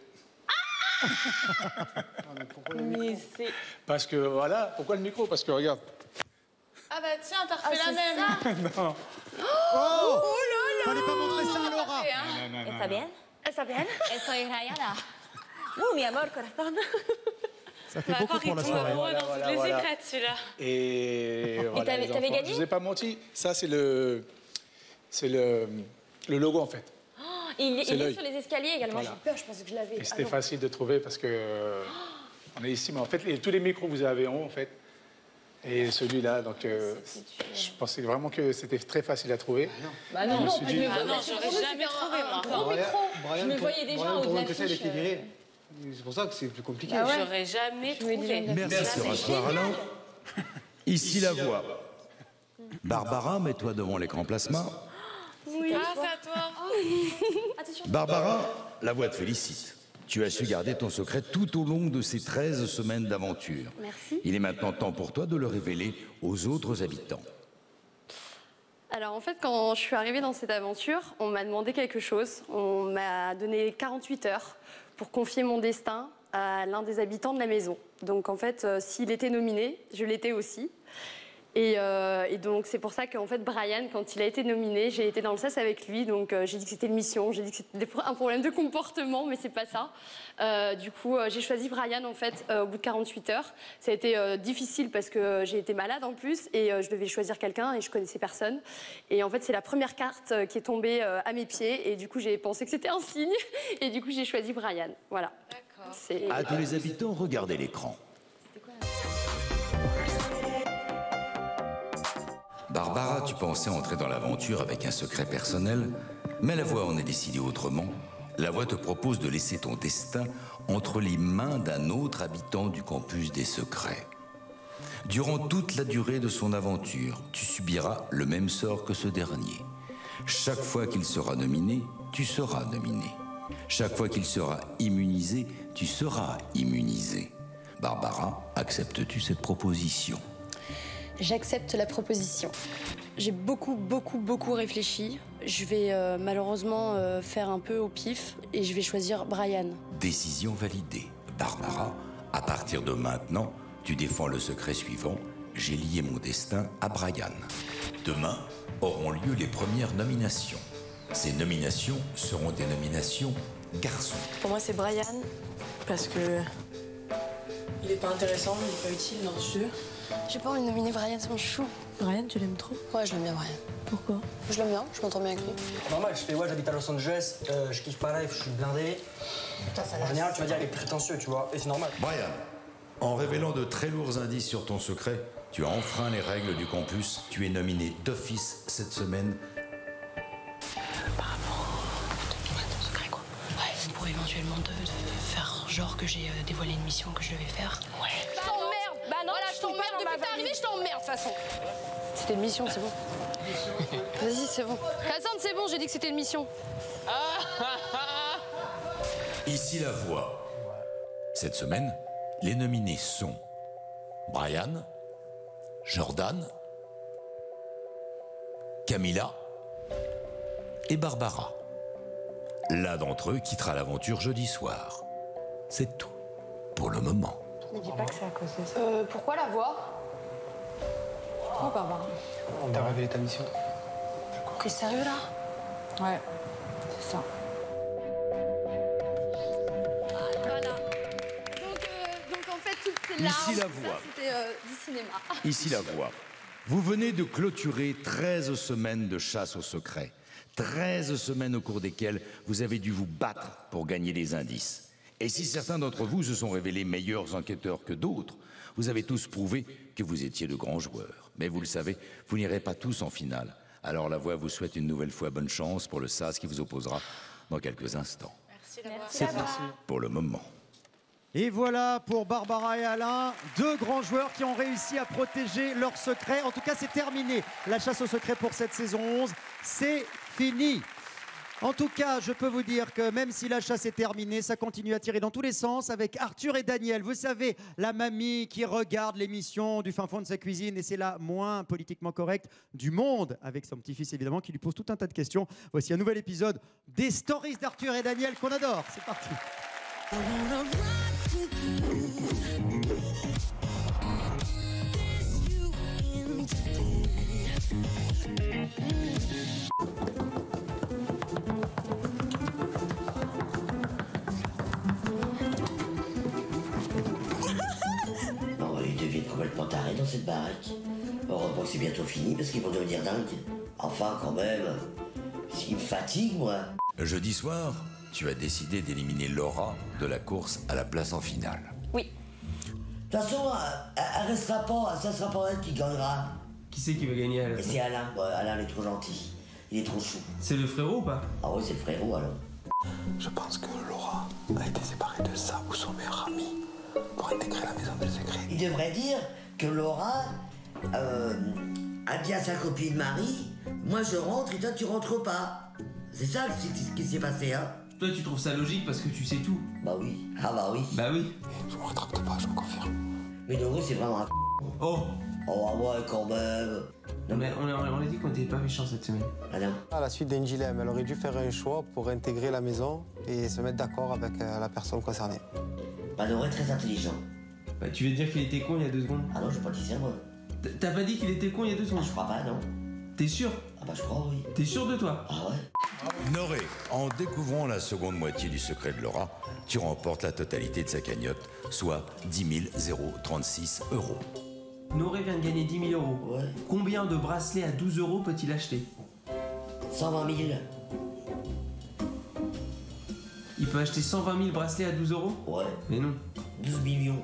Mais c'est. Parce que voilà, pourquoi le micro Parce que regarde. Ah bah tiens, t'as refait Ah, la même. non. Oh Fallait pas montrer ça à Laura. Non, non, non, ¿Está bien? ¿Está bien? Estoy rayada. Uh, mi amor, corazón. Ça fait beaucoup pour la soirée. Voilà, voilà, Les voilà. éclates, celui-là. Et, voilà, t'avais- les gagné Je vous ai pas menti. Ça, c'est le, c'est le, le logo en fait. Oh, il, C'est il est l'œil. sur les escaliers également. Voilà. J'ai peur, je pensais que je l'avais. Ah c'était non. facile de trouver parce que euh, on est ici, mais en fait, les- tous les micros vous avez en haut en fait. Et celui-là, donc euh, je pensais vraiment que c'était très facile à trouver. Bah non, Je me non, suis pas dit- Ah non, c'est j'aurais jamais trouvé, moi. gros micro. Je me pour- voyais déjà Brian, au pour de viré. C'est pour ça que c'est plus compliqué. Ah ouais. J'aurais jamais trouvé. Merci rasseoir, Alain. Ici la voix. Barbara, mets-toi devant l'écran plasma. Oui. Ah, c'est à toi. Attention. Barbara, la voix te félicite. Tu as su garder ton secret tout au long de ces 13 semaines d'aventure. Merci. Il est maintenant temps pour toi de le révéler aux autres habitants. Alors en fait, quand je suis arrivée dans cette aventure, on m'a demandé quelque chose. On m'a donné 48 heures pour confier mon destin à l'un des habitants de la maison. Donc en fait, euh, s'il était nominé, je l'étais aussi. Et, euh, et donc c'est pour ça qu'en fait Brian, quand il a été nominé, j'ai été dans le sas avec lui. Donc euh, j'ai dit que c'était une mission, j'ai dit que c'était un problème de comportement, mais c'est pas ça. Euh, du coup, euh, j'ai choisi Brian en fait euh, au bout de 48 heures. Ça a été euh, difficile parce que j'ai été malade en plus et euh, je devais choisir quelqu'un et je connaissais personne. Et en fait, c'est la première carte qui est tombée euh, à mes pieds et du coup, j'ai pensé que c'était un signe et du coup, j'ai choisi Brian. Voilà. C'est- À tous les habitants, regardez l'écran. Barbara, tu pensais entrer dans l'aventure avec un secret personnel, mais la voix en a décidé autrement. La voix te propose de laisser ton destin entre les mains d'un autre habitant du campus des secrets. Durant toute la durée de son aventure, tu subiras le même sort que ce dernier. Chaque fois qu'il sera nominé, tu seras nominé. Chaque fois qu'il sera immunisé, tu seras immunisé. Barbara, acceptes-tu cette proposition? J'accepte la proposition. J'ai beaucoup, beaucoup, beaucoup réfléchi. Je vais euh, malheureusement euh, faire un peu au pif et je vais choisir Brian. Décision validée. Barbara, à partir de maintenant, tu défends le secret suivant. J'ai lié mon destin à Brian. Demain auront lieu les premières nominations. Ces nominations seront des nominations garçons. Pour moi, c'est Brian, parce que. Il est pas intéressant, il est pas utile dans ce jeu. J'ai pas envie de nominer Brian, c'est mon chou. Brian, tu l'aimes trop? Ouais, je l'aime bien, Brian. Pourquoi? Je l'aime bien, je m'entends bien avec lui. Normal, je fais ouais, j'habite à Los Angeles, euh, je kiffe pas life, je suis blindé. en général, tu vas dire, il est prétentieux, tu vois, et c'est normal. Brian, en révélant de très lourds indices sur ton secret, tu as enfreint les règles du campus. Tu es nominé d'office cette semaine. Ouais, pour éventuellement de, de faire genre que j'ai euh, dévoilé une mission que je devais faire. Ouais. Bah non, je t'emmerde Depuis que t'es arrivé, je t'emmerde de toute façon C'était une mission, c'est bon. Vas-y, c'est bon. Cassandre, c'est bon, j'ai dit que c'était une mission. Ici la voix. Cette semaine, les nominés sont Brian, Jordan, Camilla et Barbara. L'un d'entre eux quittera l'aventure jeudi soir. C'est tout pour le moment. Ne dis pas que c'est à cause de ça. Euh, pourquoi la voix? Oh, Barbara. On t'a révélé ta mission. T'es sérieux là? Ouais, c'est ça. Voilà. Donc, euh, donc en fait, toutes ces Ici, larmes, la voix. ça, euh, du cinéma. Ici la voix. Vous venez de clôturer 13 semaines de chasse au secret. 13 semaines au cours desquelles vous avez dû vous battre pour gagner des indices. Et si certains d'entre vous se sont révélés meilleurs enquêteurs que d'autres, vous avez tous prouvé que vous étiez de grands joueurs. Mais vous le savez, vous n'irez pas tous en finale. Alors la voix vous souhaite une nouvelle fois bonne chance pour le SAS qui vous opposera dans quelques instants. C'est tout pour le moment. Et voilà pour Barbara et Alain, deux grands joueurs qui ont réussi à protéger leur secret. En tout cas, c'est terminé. La chasse au secret pour cette saison 11, c'est fini. En tout cas, je peux vous dire que même si la chasse est terminée, ça continue à tirer dans tous les sens avec Arthur et Daniel. Vous savez, la mamie qui regarde l'émission du fin fond de sa cuisine et c'est la moins politiquement correcte du monde, avec son petit-fils évidemment qui lui pose tout un tas de questions. Voici un nouvel épisode des stories d'Arthur et Daniel qu'on adore. C'est parti. Complètement tarés dans cette baraque. Heureusement que c'est bientôt fini parce qu'ils vont devenir dingues. Enfin, quand même. Ce qui me fatigue, moi. Jeudi soir, tu as décidé d'éliminer Laura de la course à la place en finale. De toute façon, elle, elle restera pas, ça sera pas elle qui gagnera. Qui c'est qui va gagner à la Et fin c'est Alain, ouais, Alain il est trop gentil. Il est trop chou. C'est le frérot ou pas? Ah oui, c'est le frérot alors. Je pense que Laura a été séparée de ça ou son meilleur ami pour intégrer la maison des secrets. Il devrait dire que Laura euh, a dit à sa copine Marie Moi je rentre et toi tu rentres pas. C'est ça ce qui s'est passé, hein Toi, tu trouves ça logique parce que tu sais tout Bah oui. Ah bah oui. Bah oui. Je me rattrape pas, je me confirme. Mais Doro, c'est vraiment un. Oh Oh, ah ouais, quand même. Non, mais on a, on a dit qu'on était pas méchants cette semaine. À la suite d'un dilemme, elle aurait dû faire un choix pour intégrer la maison et se mettre d'accord avec euh, la personne concernée. Bah Doro est très intelligent. Bah, tu veux dire qu'il était con il y a deux secondes Ah non, je pas dit ça, moi. T'as pas dit qu'il était con il y a deux secondes Je crois pas, non. T'es sûr Ah bah je crois, oui. T'es sûr de toi Ah ouais Noré, en découvrant la seconde moitié du secret de Laura, tu remportes la totalité de sa cagnotte, soit 10 036 euros. Noré vient de gagner 10 000 euros. Combien de bracelets à 12 euros peut-il acheter 120 000. Il peut acheter 120 000 bracelets à 12 euros Ouais. Mais non. 12 millions.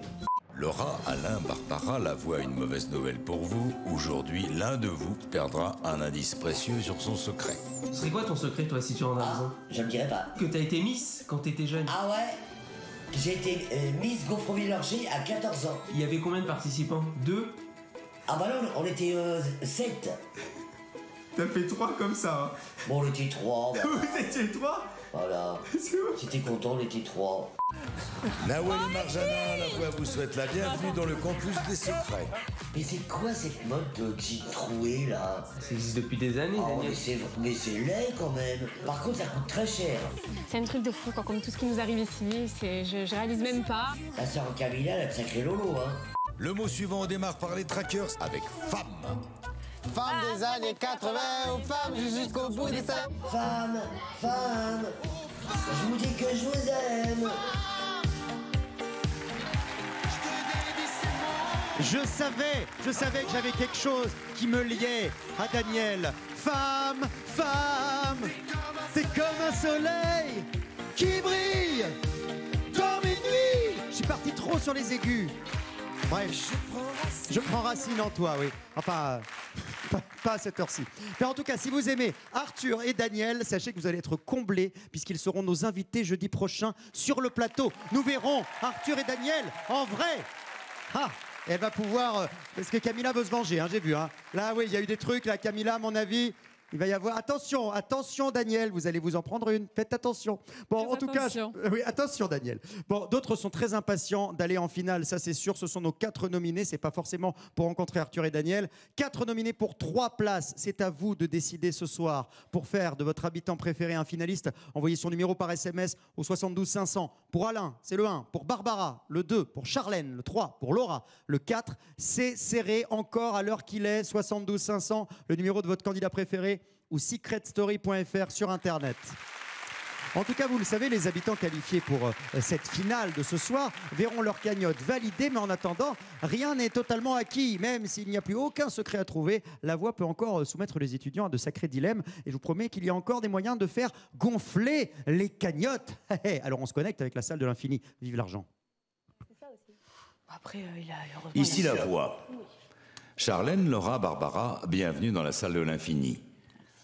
Laura, Alain, Barbara, la voix une mauvaise nouvelle pour vous. Aujourd'hui, l'un de vous perdra un indice précieux sur son secret. Ce serait quoi ton secret, toi, si tu à la maison Je ne dirais pas. Que t'as été Miss quand t'étais jeune. Ah ouais? J'ai été euh, Miss Gaufreville-Orger à 14 ans. Il y avait combien de participants? Deux? Ah bah non, on était 7. T'as fait trois comme ça. hein. Bon, on était 3. Vous étiez trois? Voilà. J'étais content, on était 3. Nawel et Marjana, la voix vous souhaite la bienvenue dans le campus des secrets. Mais c'est quoi cette mode de petite trouée là Ça existe depuis des années, Oh, Daniel. mais c'est mais c'est laid quand même. Par contre, ça coûte très cher. C'est un truc de fou, quoi, comme tout ce qui nous arrive ici. C'est, je, je réalise même pas. La sœur Camilla, elle a sacré lolo, hein. Le mot suivant, on démarre par les trackers avec femme. Femme des années 80 ou femme jusqu'au bout des seins. Femme, femme, je vous dis que je vous aime. Je savais, je savais que j'avais quelque chose qui me liait à Daniel. Femme, femme, c'est comme un soleil qui brille dans mes nuits. Je suis parti trop sur les aigus. Je prends racine en toi, oui. Enfin, euh, pas, pas à cette heure-ci. Mais en tout cas, si vous aimez Arthur et Daniel, sachez que vous allez être comblés puisqu'ils seront nos invités jeudi prochain sur le plateau. Nous verrons Arthur et Daniel en vrai. Ah elle va pouvoir. euh, Parce que Camilla veut se venger, hein, j'ai vu. Hein. Là, oui, il y a eu des trucs. Là, Camilla, à mon avis, il va y avoir. Attention, attention, Daniel, vous allez vous en prendre une. Faites attention. Bon, en tout attention. cas. je- Oui, attention, Daniel. Bon, d'autres sont très impatients d'aller en finale, ça c'est sûr. Ce sont nos quatre nominés. C'est pas forcément pour rencontrer Arthur et Daniel. Quatre nominés pour trois places. C'est à vous de décider ce soir pour faire de votre habitant préféré un finaliste. Envoyez son numéro par SMS au 72 500. Pour Alain, c'est le 1. Pour Barbara, le 2. Pour Charlène, le 3. Pour Laura, le 4. C'est serré encore à l'heure qu'il est. 72 500, le numéro de votre candidat préféré ou secretstory.fr sur Internet. En tout cas, vous le savez, les habitants qualifiés pour euh, cette finale de ce soir verront leur cagnotte validée, mais en attendant, rien n'est totalement acquis. Même s'il n'y a plus aucun secret à trouver, la voix peut encore euh, soumettre les étudiants à de sacrés dilemmes. Et je vous promets qu'il y a encore des moyens de faire gonfler les cagnottes. Alors on se connecte avec la salle de l'infini. Vive l'argent. Après, euh, il a heureusement. Ici la voix. Charlène, Laura, Barbara, bienvenue dans la salle de l'infini.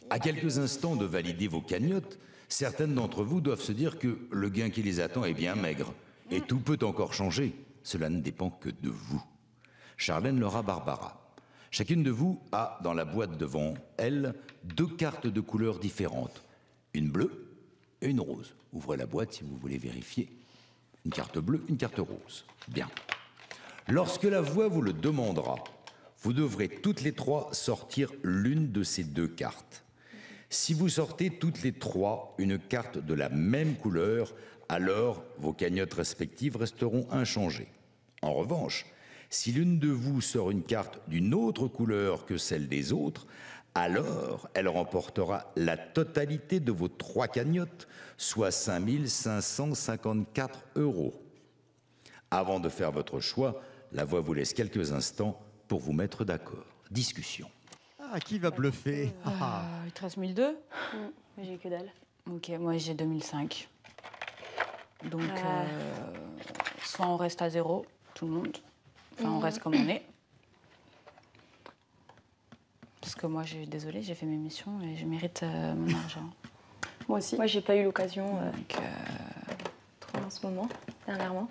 À quelques instants de valider vos cagnottes, certaines d'entre vous doivent se dire que le gain qui les attend est bien maigre. Et tout peut encore changer. Cela ne dépend que de vous. Charlène, Laura, Barbara. Chacune de vous a dans la boîte devant elle deux cartes de couleurs différentes. Une bleue et une rose. Ouvrez la boîte si vous voulez vérifier. Une carte bleue, une carte rose. Bien. Lorsque la voix vous le demandera, vous devrez toutes les trois sortir l'une de ces deux cartes. Si vous sortez toutes les trois une carte de la même couleur, alors vos cagnottes respectives resteront inchangées. En revanche, si l'une de vous sort une carte d'une autre couleur que celle des autres, alors elle remportera la totalité de vos trois cagnottes, soit 5 554 euros. Avant de faire votre choix, la voix vous laisse quelques instants pour vous mettre d'accord. Discussion. Ah, qui va bluffer Ah. Euh, il te reste 1002 Mm. J'ai que dalle. Ok, moi j'ai 2005. Donc, Ah. euh, soit on reste à zéro, tout le monde. Enfin, on Mhm. reste comme on est. Parce que moi, j'ai désolé, j'ai fait mes missions et je mérite euh, mon argent. Moi aussi. Moi, j'ai pas eu l'occasion euh, Donc, trop en ce moment, dernièrement.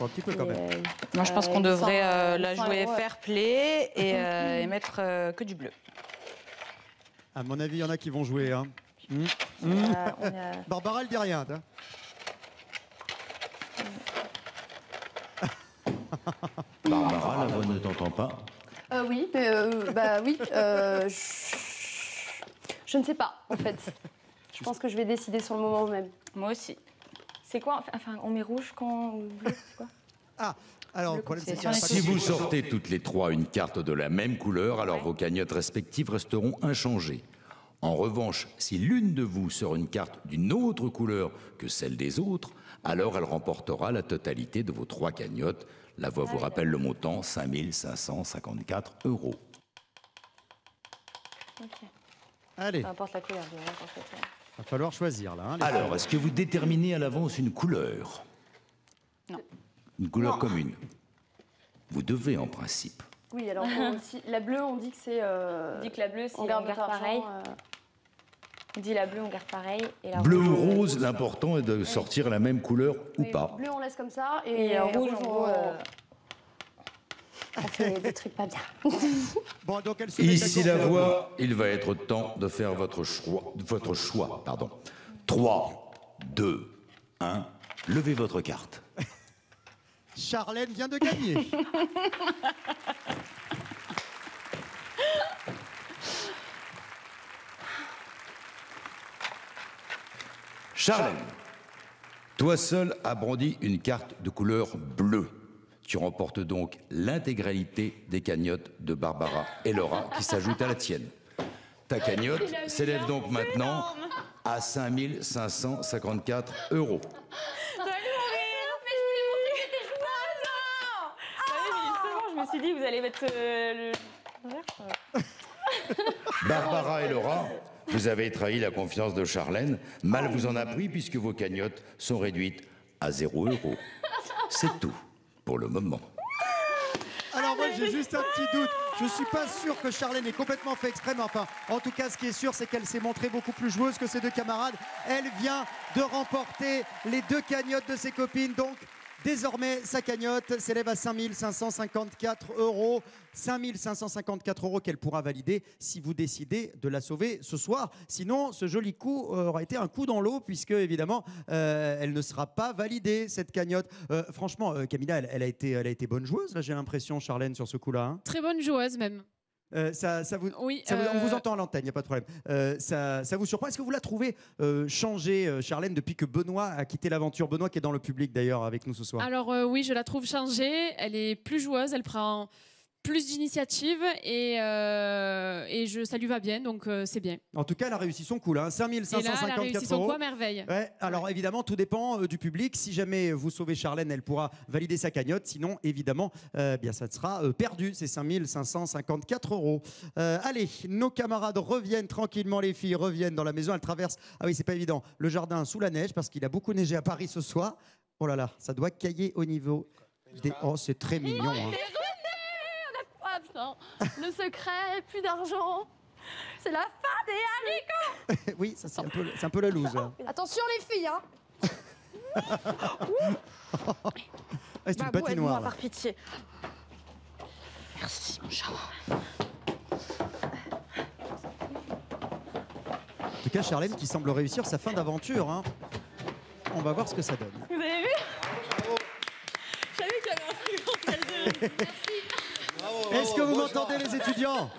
Un petit peu quand même. euh, Moi, je pense euh, qu'on devrait 800, euh, la 800 jouer fair play et, euh, et mettre euh, que du bleu. À mon avis, il y en a qui vont jouer. Hein. A- on a- Barbara, elle dit rien. Barbara, la voix ne t'entend pas Euh, oui, mais, euh, bah oui. euh, je... je ne sais pas, en fait. Je pense que je vais décider sur le moment même. Moi aussi. C'est quoi Enfin, on met rouge quand ou bleu C'est quoi Ah, alors le problème c'est Si vous sortez toutes les trois une carte de la même couleur, alors vos cagnottes respectives resteront inchangées. En revanche, si l'une de vous sort une carte d'une autre couleur que celle des autres, alors elle remportera la totalité de vos trois cagnottes. La voix vous rappelle le montant 5554 euros. Allez, Peu importe la couleur, je dirais, en fait. Va falloir choisir là. hein, Alors, est-ce que vous déterminez à l'avance une couleur? Non. Une couleur commune Vous devez en principe. Oui, alors on la bleue, on dit que c'est. euh, On dit que la bleue, si on on garde notre pareil. argent, euh, On dit la bleue, on garde pareil. Et la Bleu ou rose, l'important est de sortir la même couleur ou oui, pas. Bleu, on laisse comme ça. Et, Et euh, rouge, rouge, en on, gros, euh, on fait des trucs pas bien. Bon, donc elle se met Ici la d'accord. voix, il va être temps de faire votre choix. Votre choix pardon. 3, 2, 1. Levez votre carte. Charlène vient de gagner. Charlène, toi seul as brandi une carte de couleur bleue. Tu remportes donc l'intégralité des cagnottes de Barbara et Laura qui s'ajoutent à la tienne. Ta cagnotte s'élève donc maintenant à 5554 euros. Je me suis dit, vous allez mettre euh, le. Barbara et Laura, vous avez trahi la confiance de Charlène. Mal vous en a pris puisque vos cagnottes sont réduites à 0 euros. C'est tout pour le moment. Alors moi j'ai juste un petit doute. Je suis pas sûr que Charlène ait complètement fait exprès, mais enfin, en tout cas, ce qui est sûr, c'est qu'elle s'est montrée beaucoup plus joueuse que ses deux camarades. Elle vient de remporter les deux cagnottes de ses copines, donc. Désormais, sa cagnotte s'élève à 5554 euros. 5554 euros qu'elle pourra valider si vous décidez de la sauver ce soir. Sinon, ce joli coup euh, aura été un coup dans l'eau, puisque évidemment, euh, elle ne sera pas validée, cette cagnotte. Euh, franchement, euh, Camilla, elle, a été, elle a été bonne joueuse, j'ai l'impression, Charlène, sur ce coup-là. hein. Très bonne joueuse même. Euh, ça, ça vous, Oui, ça vous- on vous euh, entend à l'antenne, il n'y a pas de problème. Euh, ça, ça vous surprend Est-ce que vous la trouvez changée, Charlène, depuis que Benoît a quitté l'aventure? Benoît qui est dans le public d'ailleurs avec nous ce soir. Alors oui, je la trouve changée. Elle est plus joueuse, elle prend plus d'initiative et, euh, et je, ça lui va bien, donc euh, c'est bien. En tout cas, elle a réussi son coup là, hein, Et là, elle a 5554 réussi son euros. coup à merveille. Ouais, alors évidemment, tout dépend euh, du public. Si jamais vous sauvez Charlène, elle pourra valider sa cagnotte. Sinon, évidemment, euh, bien ça sera euh, perdu. C'est 5554 euros. Euh, allez, nos camarades reviennent tranquillement, les filles reviennent dans la maison. Elles traversent, ah oui, c'est pas évident, le jardin sous la neige parce qu'il a beaucoup neigé à Paris ce soir. Oh là là, ça doit cailler au niveau des... Oh, c'est très mignon. hein. Le secret, plus d'argent. C'est la fin des haricots. oui, ça c'est un peu, c'est un peu la loose. là. Attention les filles, hein. Ah, c'est une Babou, patinoire. là. par pitié. Merci mon chat. En tout cas, Charlène qui semble réussir sa fin d'aventure. hein. On va voir ce que ça donne. Vous avez vu? Je savais qu'il y avait un truc entre les deux. Est-ce que vous m'entendez les étudiants?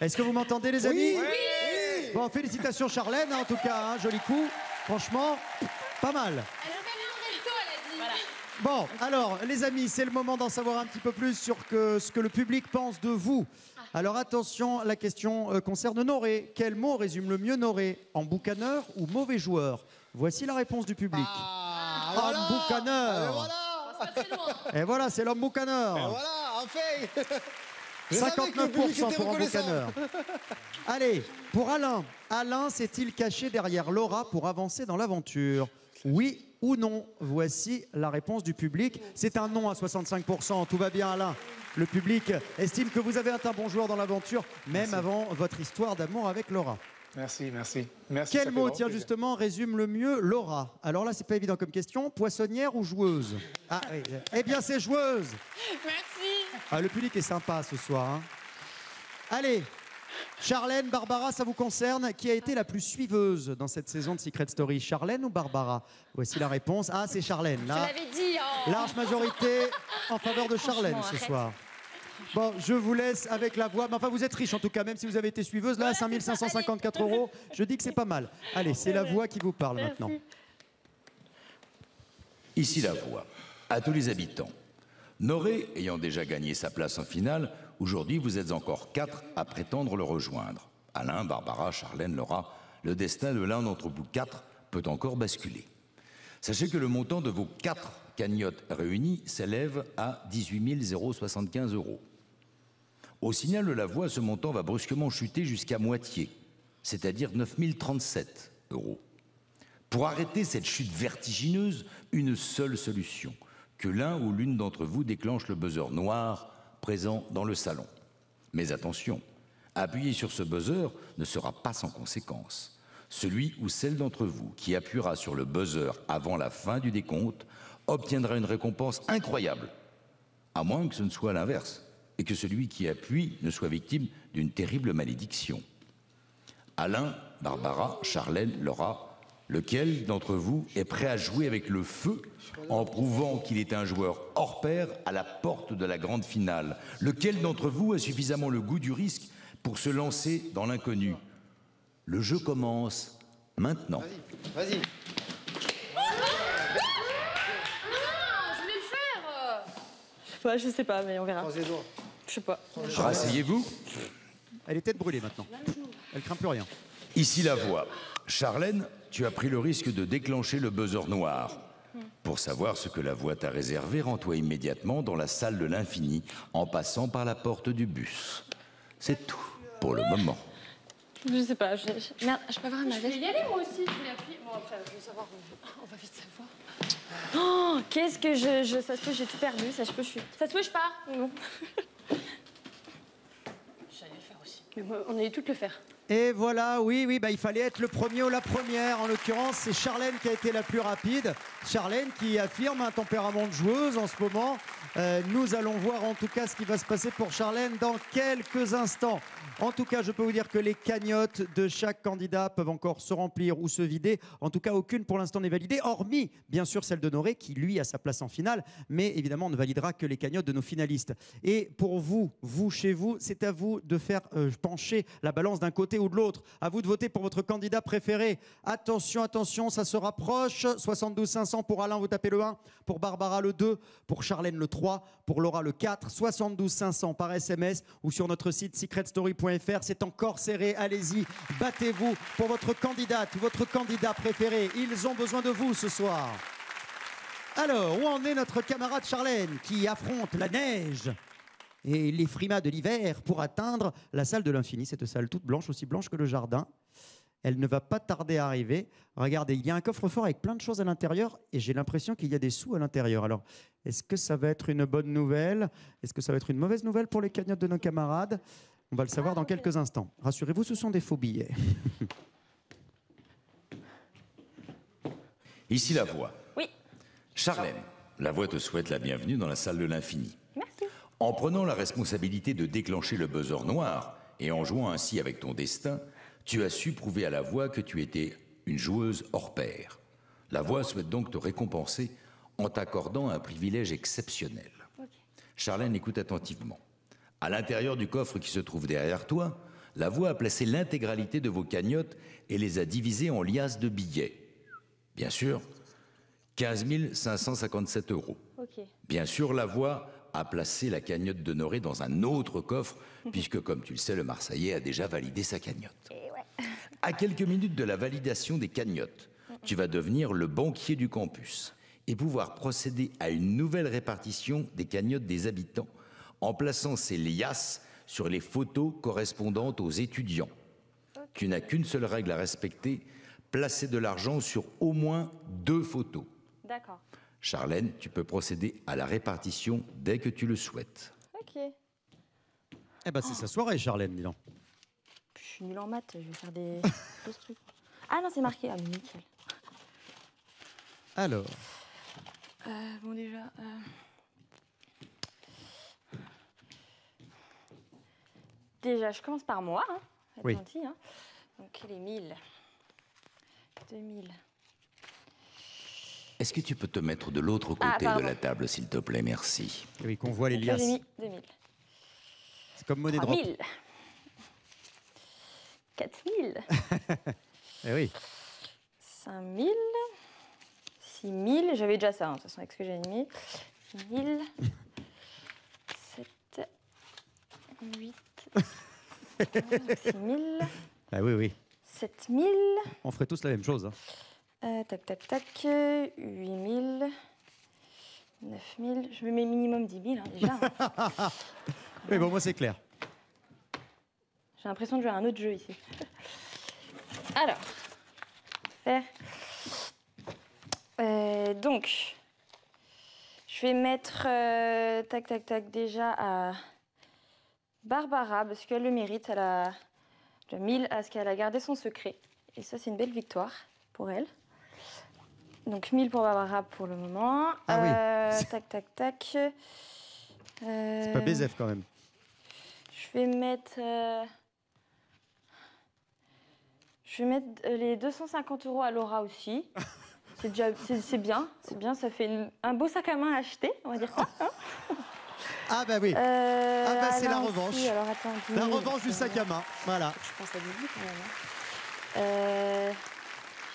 Est-ce que vous m'entendez les amis? Oui. Bon, félicitations Charlène hein, en tout cas, hein, joli coup. Franchement, pas mal. Bon, alors les amis, c'est le moment d'en savoir un petit peu plus sur que- ce que le public pense de vous. Alors attention, la question euh, concerne Noré. Quel mot résume le mieux Noré? En boucaneur ou mauvais joueur? Voici la réponse du public. Homme boucaneur. Et voilà, c'est l'homme boucaneur. Voilà, enfin Je savais que le public 59% était pour un reconnaissant. boucaneur. Allez, pour Alain. Alain s'est-il caché derrière Laura pour avancer dans l'aventure? Oui ou non? Voici la réponse du public. C'est un non à 65%. Tout va bien, Alain? Le public estime que vous avez été un bon joueur dans l'aventure, même Merci. avant votre histoire d'amour avec Laura. Merci, merci. merci Quel mot, tiens, justement, résume le mieux Laura? Alors là, c'est pas évident comme question. Poissonnière ou joueuse? Ah, oui. Eh bien, c'est joueuse. Merci. Ah, le public est sympa ce soir. hein. Allez, Charlène, Barbara, ça vous concerne. Qui a été la plus suiveuse dans cette saison de Secret Story Charlène ou Barbara? Voici la réponse. Ah, c'est Charlène. Je Là, l'avais dit. oh. large majorité en faveur de Charlène ce arrête. soir. Bon, je vous laisse avec la voix. Mais enfin, vous êtes riche en tout cas, même si vous avez été suiveuse. Là, 5554 euros, je dis que c'est pas mal. Allez, c'est la voix qui vous parle maintenant. Ici la voix. À tous les habitants. Noré ayant déjà gagné sa place en finale, aujourd'hui vous êtes encore quatre à prétendre le rejoindre. Alain, Barbara, Charlène, Laura, le destin de l'un d'entre vous quatre peut encore basculer. Sachez que le montant de vos quatre cagnottes réunies s'élève à 18 075 euros. Au signal de la voix, ce montant va brusquement chuter jusqu'à moitié, c'est-à-dire 9 037 euros. Pour arrêter cette chute vertigineuse, une seule solution que l'un ou l'une d'entre vous déclenche le buzzer noir présent dans le salon. Mais attention, appuyer sur ce buzzer ne sera pas sans conséquence. Celui ou celle d'entre vous qui appuiera sur le buzzer avant la fin du décompte obtiendra une récompense incroyable, à moins que ce ne soit l'inverse et que celui qui appuie ne soit victime d'une terrible malédiction. Alain, Barbara, Charlène, Laura, lequel d'entre vous est prêt à jouer avec le feu en prouvant qu'il est un joueur hors pair à la porte de la grande finale? Lequel d'entre vous a suffisamment le goût du risque pour se lancer dans l'inconnu? Le jeu commence maintenant. Vas-y. je voulais le faire Je sais pas, je sais pas, mais on verra. Je sais pas. Rasseyez-vous. Elle est tête brûlée maintenant. Elle craint plus rien. Ici la voix. Charlène, tu as pris le risque de déclencher le buzzer noir. Pour savoir ce que la voix t'a réservé, rends-toi immédiatement dans la salle de l'infini en passant par la porte du bus. C'est tout pour le moment. Je sais pas. Je... je- Merde, je peux avoir ma Je vais veste y aller moi aussi, je voulais appuyer. Bon après, je veux savoir, on va vite savoir. Oh, qu'est-ce que je, je. Ça se peut, j'ai tout perdu. Ça se peut, je suis. Ça se peut, je pars. Non. J'allais le faire aussi. Mais moi, on allait toutes le faire. Et voilà, oui, oui, bah, il fallait être le premier ou la première. En l'occurrence, c'est Charlène qui a été la plus rapide. Charlène qui affirme un tempérament de joueuse en ce moment. Euh, nous allons voir en tout cas ce qui va se passer pour Charlène dans quelques instants. En tout cas, je peux vous dire que les cagnottes de chaque candidat peuvent encore se remplir ou se vider. En tout cas, aucune pour l'instant n'est validée, hormis bien sûr celle de Noré qui lui a sa place en finale, mais évidemment on ne validera que les cagnottes de nos finalistes. Et pour vous, vous chez vous, c'est à vous de faire euh, pencher la balance d'un côté ou de l'autre. À vous de voter pour votre candidat préféré. Attention, attention, ça se rapproche. 72 500 pour Alain, vous tapez le 1. Pour Barbara le 2. Pour Charlène le 3. Pour Laura le 4. 72 500 par SMS ou sur notre site secretstory.fr. C'est encore serré. Allez-y, battez-vous pour votre candidate ou votre candidat préféré. Ils ont besoin de vous ce soir. Alors, où en est notre camarade Charlène qui affronte la neige et les frimas de l'hiver pour atteindre la salle de l'infini, cette salle toute blanche, aussi blanche que le jardin? Elle ne va pas tarder à arriver. Regardez, il y a un coffre-fort avec plein de choses à l'intérieur et j'ai l'impression qu'il y a des sous à l'intérieur. Alors, est-ce que ça va être une bonne nouvelle? Est-ce que ça va être une mauvaise nouvelle pour les cagnottes de nos camarades? On va le savoir dans quelques instants. Rassurez-vous, ce sont des faux billets. Ici la voix. Oui. Charlène, la voix te souhaite la bienvenue dans la salle de l'infini. Merci. En prenant la responsabilité de déclencher le buzzer noir et en jouant ainsi avec ton destin, tu as su prouver à la voix que tu étais une joueuse hors pair. La voix souhaite donc te récompenser en t'accordant un privilège exceptionnel. Charlène écoute attentivement. À l'intérieur du coffre qui se trouve derrière toi, la voix a placé l'intégralité de vos cagnottes et les a divisées en liasses de billets. Bien sûr, 15 557 euros. Bien sûr, la voix a placé la cagnotte de Noré dans un autre coffre, puisque, comme tu le sais, le Marseillais a déjà validé sa cagnotte. À quelques minutes de la validation des cagnottes, tu vas devenir le banquier du campus et pouvoir procéder à une nouvelle répartition des cagnottes des habitants en plaçant ces liasses sur les photos correspondantes aux étudiants. Tu n'as qu'une seule règle à respecter, placer de l'argent sur au moins deux photos. D'accord. Charlène, tu peux procéder à la répartition dès que tu le souhaites. Ok. Eh ben, c'est sa soirée, Charlène, dis donc. Je suis nulle en maths, je vais faire des d'autres trucs. Ah non, c'est marqué. Ah, mais nickel. Alors, Euh, bon, déjà. euh, Déjà, je commence par moi. Hein. Oui. gentil, hein. Donc, les 1000. 2000. Est-ce que tu peux te mettre de l'autre côté Ah, de la table, s'il te plaît? Merci. oui, qu'on voit les là, j'ai liasses. mis 2000. C'est comme monnaie drop. 3000. 4000. Eh oui. 5000. 6000. J'avais déjà ça, hein, de toute façon, avec ce que j'ai mis. 1000. 8. C'est 1000. Ah oui, oui. 7000. On ferait tous la même chose. hein. Euh, tac, tac, tac. euh, 8000. 9000. Je me mets minimum 10 000 hein, déjà. hein. Mais bon, moi, c'est clair. J'ai l'impression de jouer à un autre jeu ici. Alors, faire. Euh, donc, je vais mettre euh, tac tac tac déjà à Barbara parce qu'elle le mérite. Elle a 1000 à ce qu'elle a gardé son secret. Et ça, c'est une belle victoire pour elle. Donc 1000 pour Barbara pour le moment. Ah oui. Euh, tac tac tac. Euh, C'est pas BZF quand même. je vais mettre. euh, Je vais mettre euh, les 250 euros à Laura aussi. C'est déjà, c'est c'est bien, c'est bien. Ça fait une- un beau sac à main à acheter, on va dire ça. hein. Ah bah oui. Euh, ah bah c'est la revanche. aussi, alors attends, 10 la 000, revanche du sac à main. Voilà. Je pense à 10 000 quand même. hein. Euh,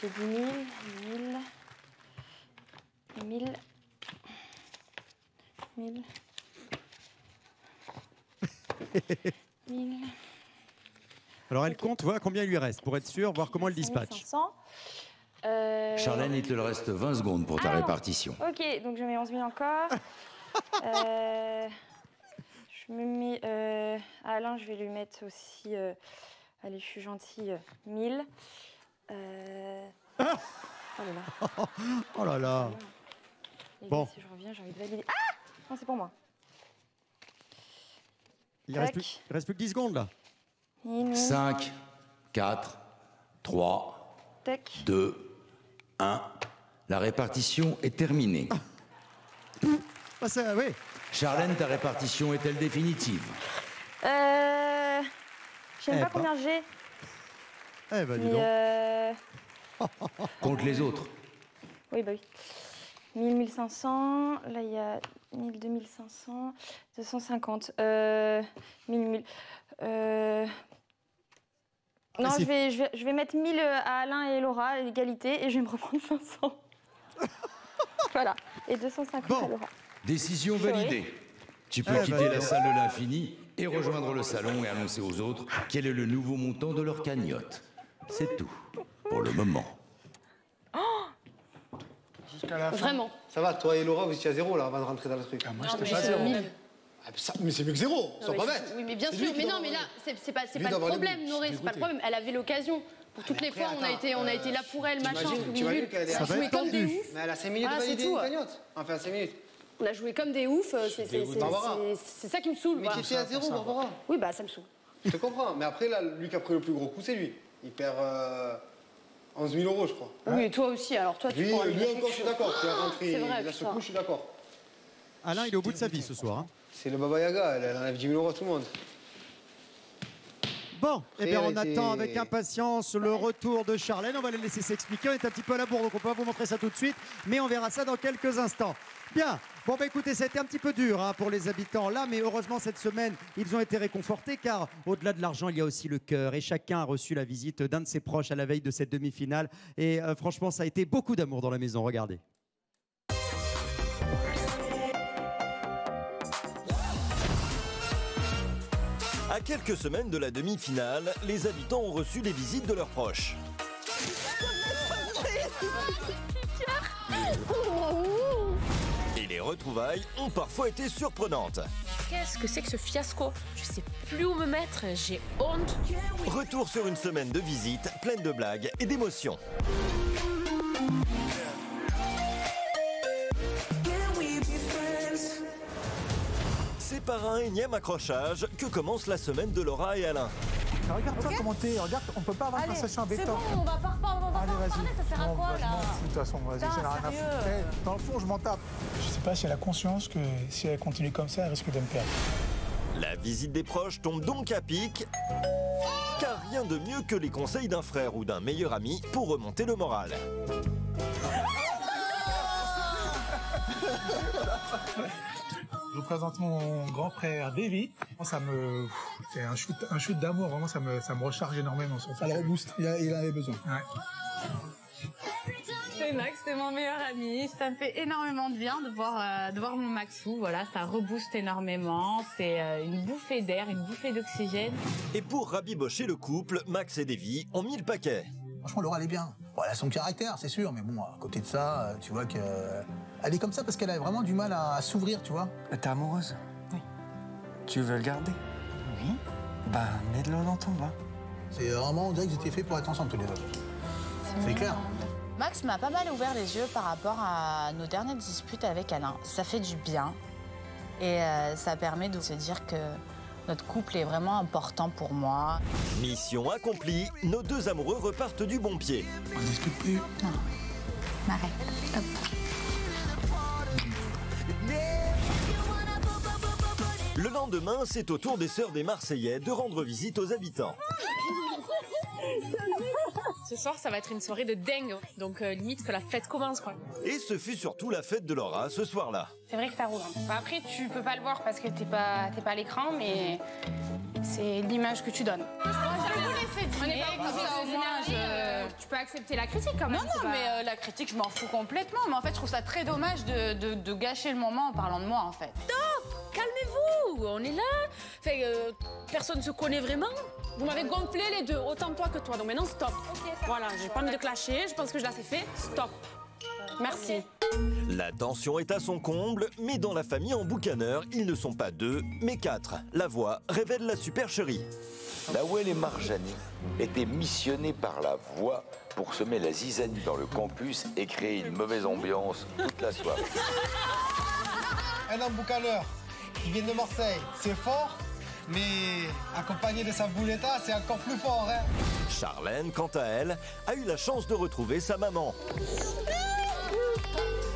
J'ai 10 000, 1000, 1000, 1000, 1000. Alors elle compte, voilà combien il lui reste pour être sûr, voir comment elle dispatche. 500. Euh, Charlène, il te reste 20 secondes pour ta Ah répartition. Ok, donc je mets 11 000 encore. Euh, je me mets. euh, à Alain, je vais lui mettre aussi. euh, allez, je suis gentille. euh, 1000. Euh, oh là là. Oh là là. Les gars, Bon. Si je reviens, j'ai envie de valider. Ah Non, c'est pour moi. Il reste, plus, il reste plus que 10 secondes là. 5, 4, 3, Tac. 2, 1. La répartition est terminée. Ah, ça, oui. Charlène, ta répartition est-elle définitive? Euh, je sais Eh pas ben. combien j'ai. Eh ben, dis donc. euh, Compte les autres. Oui, bah oui. 1000, 1500. Là, il y a 1000, 2500, 250. Euh, 1000, 1000. Euh... Non, Ah, je vais, je, vais, je vais mettre 1000 à Alain et Laura, à l'égalité, et je vais me reprendre 500. voilà. Et 250 à Laura. Décision validée. Tu peux ben, quitter dis la salle de l'infini et rejoindre le salon et annoncer aux autres quel est le nouveau montant de leur cagnotte. C'est tout. Pour le moment. Jusqu'à la fin. Vraiment. Ça va, toi et Laura, vous étiez à zéro là avant de rentrer dans le truc. moi, j'étais à zéro. Ah, mais, ça- mais c'est mieux que zéro, Non, mais pas bête. Oui, mais bien sûr. Mais non, mais là, c'est pas, pas le problème, Noré, c'est pas le problème. Elle avait l'occasion. Pour toutes les fois, on a été, on a été là pour elle, machin, truc à- Ça être comme des tendu. oufs. Mais elle a 5 minutes Voilà, de c'est valider tout. une cagnotte. Enfin, 5 minutes. On a joué comme des oufs. euh, C'est ça qui me saoule. Mais qui était à zéro, Barbara. Oui, bah ça me saoule. Je te comprends. Mais après, là, lui qui a pris le plus gros coup, c'est lui. Il perd euh, 11 000 euros, je crois. Oui, et toi aussi. Alors toi, tu Lui, pourras lui lui encore, je suis d'accord. Tu as rentré, C'est vrai, il a ce coup, je suis d'accord. Alain, il est au bout de sa vie ce soir. hein. C'est le Baba Yaga, elle, enlève 10 000 euros à tout le monde. Bon, eh bien, on attend avec impatience le retour de Charlène. On va les laisser s'expliquer. On est un petit peu à la bourre, donc on peut pas vous montrer ça tout de suite, mais on verra ça dans quelques instants. Bien. Bon, bah écoutez, ça a été un petit peu dur hein, pour les habitants là, mais heureusement, cette semaine, ils ont été réconfortés car au-delà de l'argent, il y a aussi le cœur. Et chacun a reçu la visite d'un de ses proches à la veille de cette demi-finale. Et euh, franchement, ça a été beaucoup d'amour dans la maison. Regardez. À quelques semaines de la demi-finale, les habitants ont reçu des visites de leurs proches. Et les retrouvailles ont parfois été surprenantes. Qu'est-ce que c'est que ce fiasco? Je sais plus où me mettre, j'ai honte. Retour sur une semaine de visites pleine de blagues et d'émotions. C'est par un énième accrochage que commence la semaine de Laura et Alain. Regarde-toi comment t'es, regarde, on peut pas avoir une conversation c'est avec bon, toi. on va pas reparler, on va Allez, pas vas-y. reparler, ça sert à quoi bah, Je là de toute façon, vas-y, j'en ai rien à foutre. Eh, Dans le fond, je m'en tape. Je sais pas si elle a conscience que si elle continue comme ça, elle risque de me perdre. La visite des proches tombe donc à pic, car rien de mieux que les conseils d'un frère ou d'un meilleur ami pour remonter le moral. Je vous présente mon grand frère Davy. Ça me, c'est un shoot, un shoot d'amour. Vraiment, ça me, ça me recharge énormément. Ça le rebooste. Il, en avait besoin. Ouais. C'est Max, c'est mon meilleur ami. Ça me fait énormément de bien de voir, euh, de voir mon Maxou. Voilà, ça rebooste énormément. C'est euh, une bouffée d'air, une bouffée d'oxygène. Et pour rabibocher le couple, Max et Davy ont mis le paquet. Franchement, Laura, elle est bien. Bon, elle a son caractère, c'est sûr, mais bon, à côté de ça, euh, tu vois que. Elle est comme ça parce qu'elle a vraiment du mal à, à s'ouvrir, tu vois. T'es amoureuse? Oui. Tu veux le garder? Oui. Bah, mets-le dans ton vin. C'est vraiment, on dirait qu'ils étaient faits pour être ensemble tous les deux. C'est clair. Max m'a pas mal ouvert les yeux par rapport à nos dernières disputes avec Alain. Ça fait du bien et euh, ça permet de se dire que notre couple est vraiment important pour moi. Mission accomplie, nos deux amoureux repartent du bon pied. On discute plus. Non. M'arrête. Le lendemain, c'est au tour des sœurs des Marseillais de rendre visite aux habitants. Ce soir, ça va être une soirée de dingue. Donc, euh, limite que la fête commence, quoi. Et ce fut surtout la fête de Laura ce soir-là. C'est vrai que ça roule. hein. Bah, après, tu peux pas le voir parce que t'es pas, t'es pas à l'écran, mais c'est l'image que tu donnes. Je vous dîner, comme ça, au moins, euh, Tu peux accepter la critique quand même. Non, non, pas- mais euh, la critique, je m'en fous complètement. Mais en fait, je trouve ça très dommage de, de- de gâcher le moment en parlant de moi, en fait. Stop Calmez-vous On est là. Enfin, euh, personne se connaît vraiment. Vous m'avez gonflé les deux, autant toi que toi. Donc maintenant, stop. voilà, j'ai pas envie de clasher. Je pense que je l'ai assez fait. Stop. Merci. La tension est à son comble, mais dans la famille en boucaneur, ils ne sont pas deux, mais quatre. La voix révèle la supercherie. Nawel et Marjani étaient missionnés par la voix pour semer la zizanie dans le campus et créer une mauvaise ambiance toute la soirée. Un emboucaneur qui vient de Marseille, c'est fort, mais accompagné de sa bouletta, c'est encore plus fort. Hein. Charlène, quant à elle, a eu la chance de retrouver sa maman,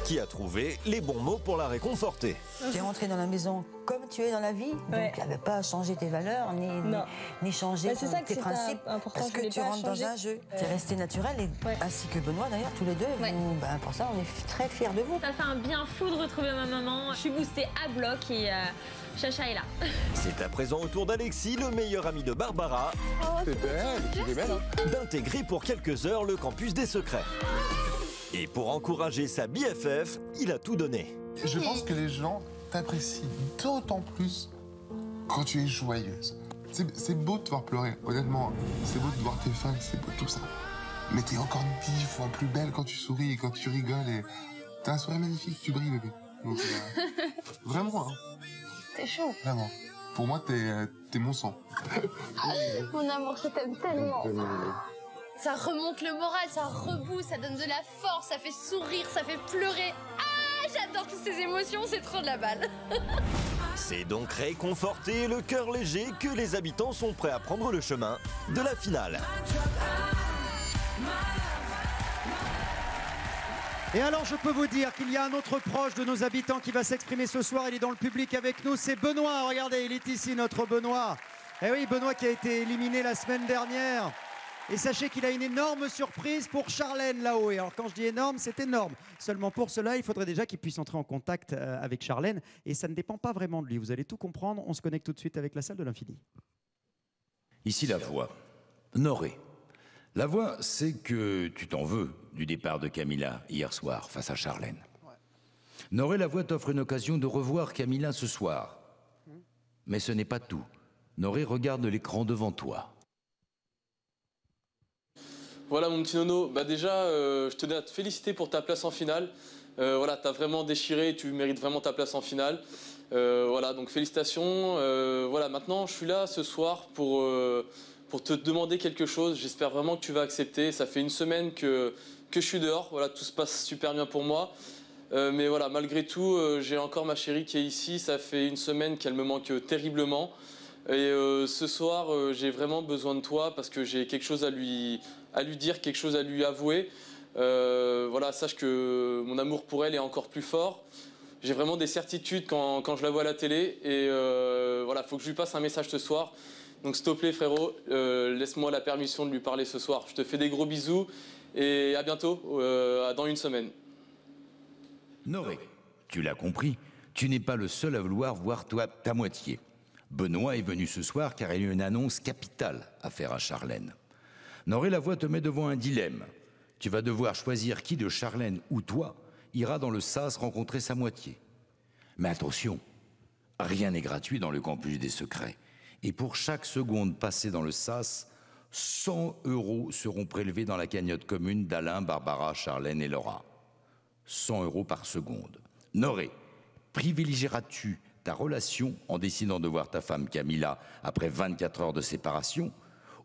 qui a trouvé les bons mots pour la réconforter. Tu es rentré dans la maison comme tu es dans la vie, donc tu n'avais pas à changer tes valeurs ni, ni, ni changer Bah, c'est ton- ça que tes principes important, parce je que tu rentres changer. dans un jeu. Ouais. Tu es resté naturel et ainsi que Benoît d'ailleurs, tous les deux. vous- ben, pour ça, on est très fiers de vous. Ça fait un bien fou de retrouver ma maman. Je suis boostée à bloc et euh, Chacha est là. C'est à présent au tour d'Alexis, le meilleur ami de Barbara, belle. hein. d'intégrer pour quelques heures le campus des secrets. Et pour encourager sa BFF, il a tout donné. Je pense que les gens t'apprécient d'autant plus quand tu es joyeuse. C'est beau de te voir pleurer, honnêtement. C'est beau de voir tes fans, c'est beau tout ça. Mais t'es encore dix fois plus belle quand tu souris et quand tu rigoles. Et t'as un sourire magnifique, tu brilles, bébé. Donc, euh, vraiment, hein, T'es chaud. vraiment. Pour moi, t'es euh, t'es mon sang. Mon amour, je t'aime tellement. Ça remonte le moral, ça rebooste, ça donne de la force, ça fait sourire, ça fait pleurer. Ah, j'adore toutes ces émotions, c'est trop de la balle. C'est donc réconforté, le cœur léger, que les habitants sont prêts à prendre le chemin de la finale. Et alors, je peux vous dire qu'il y a un autre proche de nos habitants qui va s'exprimer ce soir. Il est dans le public avec nous. C'est Benoît. Regardez, il est ici, notre Benoît. Eh oui, Benoît qui a été éliminé la semaine dernière. Et sachez qu'il a une énorme surprise pour Charlène là-haut. Et alors, quand je dis énorme, c'est énorme. Seulement pour cela, il faudrait déjà qu'il puisse entrer en contact euh, avec Charlène. Et ça ne dépend pas vraiment de lui. Vous allez tout comprendre. On se connecte tout de suite avec la salle de l'infini. Ici la voix. Noré. La voix, c'est que tu t'en veux du départ de Camilla hier soir face à Charlène. Noré, la voix t'offre une occasion de revoir Camilla ce soir. Mais ce n'est pas tout. Noré regarde l'écran devant toi. Voilà mon petit nono, bah déjà euh, je tenais à te féliciter pour ta place en finale. Euh, voilà, tu as vraiment déchiré, tu mérites vraiment ta place en finale. Euh, voilà, donc félicitations. Voilà, maintenant je suis là ce soir pour, te demander quelque chose. J'espère vraiment que tu vas accepter. Ça fait une semaine que, que je suis dehors. Voilà, tout se passe super bien pour moi. Mais voilà, malgré tout, j'ai encore ma chérie qui est ici. Ça fait une semaine qu'elle me manque terriblement. Et ce soir, j'ai vraiment besoin de toi parce que j'ai quelque chose à lui, à lui dire, quelque chose à lui avouer. Euh, voilà, sache que mon amour pour elle est encore plus fort. J'ai vraiment des certitudes quand, quand je la vois à la télé. Et euh, voilà, faut que je lui passe un message ce soir. Donc s'il te plaît, frérot, euh, laisse-moi la permission de lui parler ce soir. Je te fais des gros bisous et à bientôt, dans une semaine. Noré, tu l'as compris, tu n'es pas le seul à vouloir voir toi ta moitié. Benoît est venu ce soir car il y a une annonce capitale à faire à Charlène. Noré, la voix te met devant un dilemme. Tu vas devoir choisir qui de Charlène ou toi ira dans le SAS rencontrer sa moitié. Mais attention, rien n'est gratuit dans le campus des secrets. Et pour chaque seconde passée dans le SAS, 100 euros seront prélevés dans la cagnotte commune d'Alain, Barbara, Charlène et Laura. 100 euros par seconde. Noré, privilégieras-tu ta relation en décidant de voir ta femme Camilla après 24 heures de séparation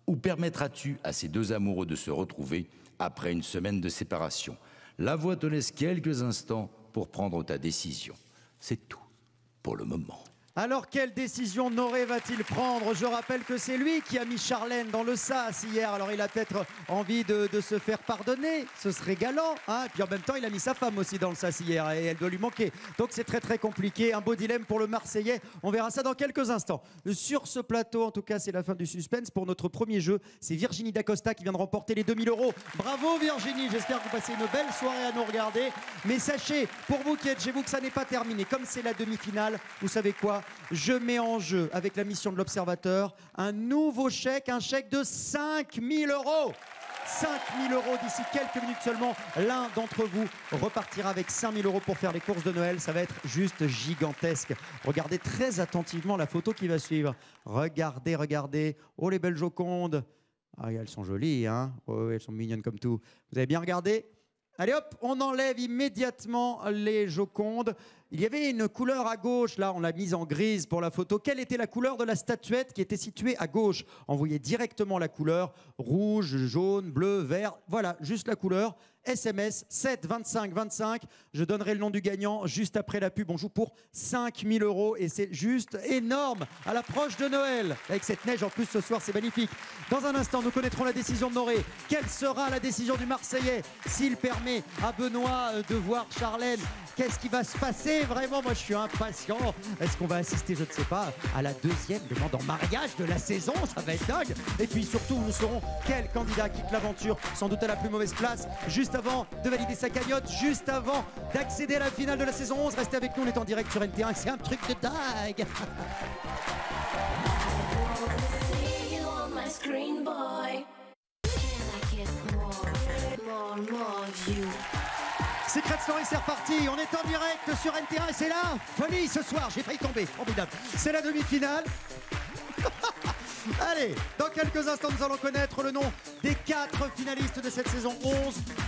ou permettras-tu à ces deux amoureux de se retrouver après une semaine de séparation? La voix te laisse quelques instants pour prendre ta décision. C'est tout pour le moment. Alors, quelle décision Noré va-t-il prendre Je rappelle que c'est lui qui a mis Charlène dans le sas hier. Alors, il a peut-être envie de, se faire pardonner. Ce serait galant. Hein et puis, en même temps, il a mis sa femme aussi dans le sas hier et elle doit lui manquer. Donc, c'est très, très compliqué. Un beau dilemme pour le Marseillais. On verra ça dans quelques instants. Sur ce plateau, en tout cas, c'est la fin du suspense. Pour notre premier jeu, c'est Virginie D'Acosta qui vient de remporter les 2000 euros. Bravo, Virginie. J'espère que vous passez une belle soirée à nous regarder. Mais sachez, pour vous qui êtes chez vous, que ça n'est pas terminé. Comme c'est la demi-finale, vous savez quoi? Je mets en jeu, avec la mission de l'Observateur, un nouveau chèque, un chèque de 5000 euros. 5000 euros d'ici quelques minutes seulement. L'un d'entre vous repartira avec 5000 euros pour faire les courses de Noël. Ça va être juste gigantesque. Regardez très attentivement la photo qui va suivre. Regardez, regardez. Oh, les belles Jocondes. Ah, elles sont jolies, hein oh, elles sont mignonnes comme tout. Vous avez bien regardé? Allez hop, on enlève immédiatement les Jocondes. Il y avait une couleur à gauche, là on l'a mise en grise pour la photo. Quelle était la couleur de la statuette qui était située à gauche? On voyait directement la couleur, rouge, jaune, bleu, vert, voilà, juste la couleur. SMS 7 25 25. Je donnerai le nom du gagnant juste après la pub. On joue pour 5000 euros et c'est juste énorme à l'approche de Noël. Avec cette neige en plus ce soir, c'est magnifique. Dans un instant, nous connaîtrons la décision de Noré. Quelle sera la décision du Marseillais? S'il permet à Benoît euh, de voir Charlène Qu'est-ce qui va se passer? Vraiment, moi je suis impatient. Est-ce qu'on va assister, je ne sais pas, à la deuxième demande en mariage de la saison? Ça va être dingue. Et puis surtout, nous saurons quel candidat quitte l'aventure, sans doute à la plus mauvaise place, juste avant de valider sa cagnotte, juste avant d'accéder à la finale de la saison 11. Restez avec nous, on est en direct sur NT1, c'est un truc de dingue Secret Story, c'est reparti. On est en direct sur NT1 et c'est là. Folie ce soir. J'ai failli tomber. C'est la demi-finale. Allez, dans quelques instants, nous allons connaître le nom des quatre finalistes de cette saison 11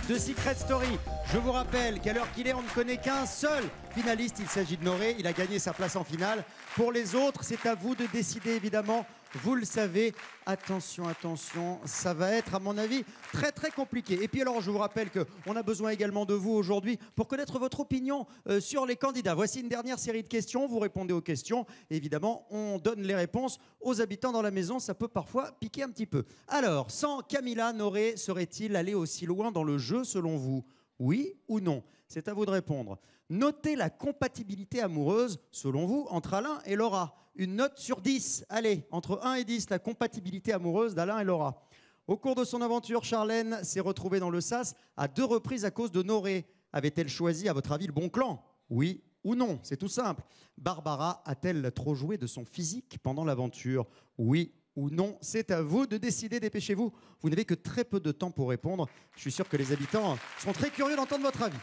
de Secret Story. Je vous rappelle qu'à l'heure qu'il est, on ne connaît qu'un seul finaliste. Il s'agit de Noré. Il a gagné sa place en finale. Pour les autres, c'est à vous de décider, évidemment. Vous le savez, attention, attention, ça va être, à mon avis, très très compliqué. Et puis alors, je vous rappelle qu'on a besoin également de vous aujourd'hui pour connaître votre opinion euh, sur les candidats. Voici une dernière série de questions. Vous répondez aux questions. Évidemment, on donne les réponses aux habitants dans la maison. Ça peut parfois piquer un petit peu. Alors, sans Camilla, Noré serait-il allé aussi loin dans le jeu selon vous? Oui ou non? C'est à vous de répondre. Notez la compatibilité amoureuse, selon vous, entre Alain et Laura. Une note sur 10. Allez, entre 1 et 10, la compatibilité amoureuse d'Alain et Laura. Au cours de son aventure, Charlène s'est retrouvée dans le sas à deux reprises à cause de Noré. Avait-elle choisi, à votre avis, le bon clan? Oui ou non? C'est tout simple. Barbara a-t-elle trop joué de son physique pendant l'aventure? Oui ou non? C'est à vous de décider, dépêchez-vous. Vous n'avez que très peu de temps pour répondre. Je suis sûr que les habitants seront très curieux d'entendre votre avis.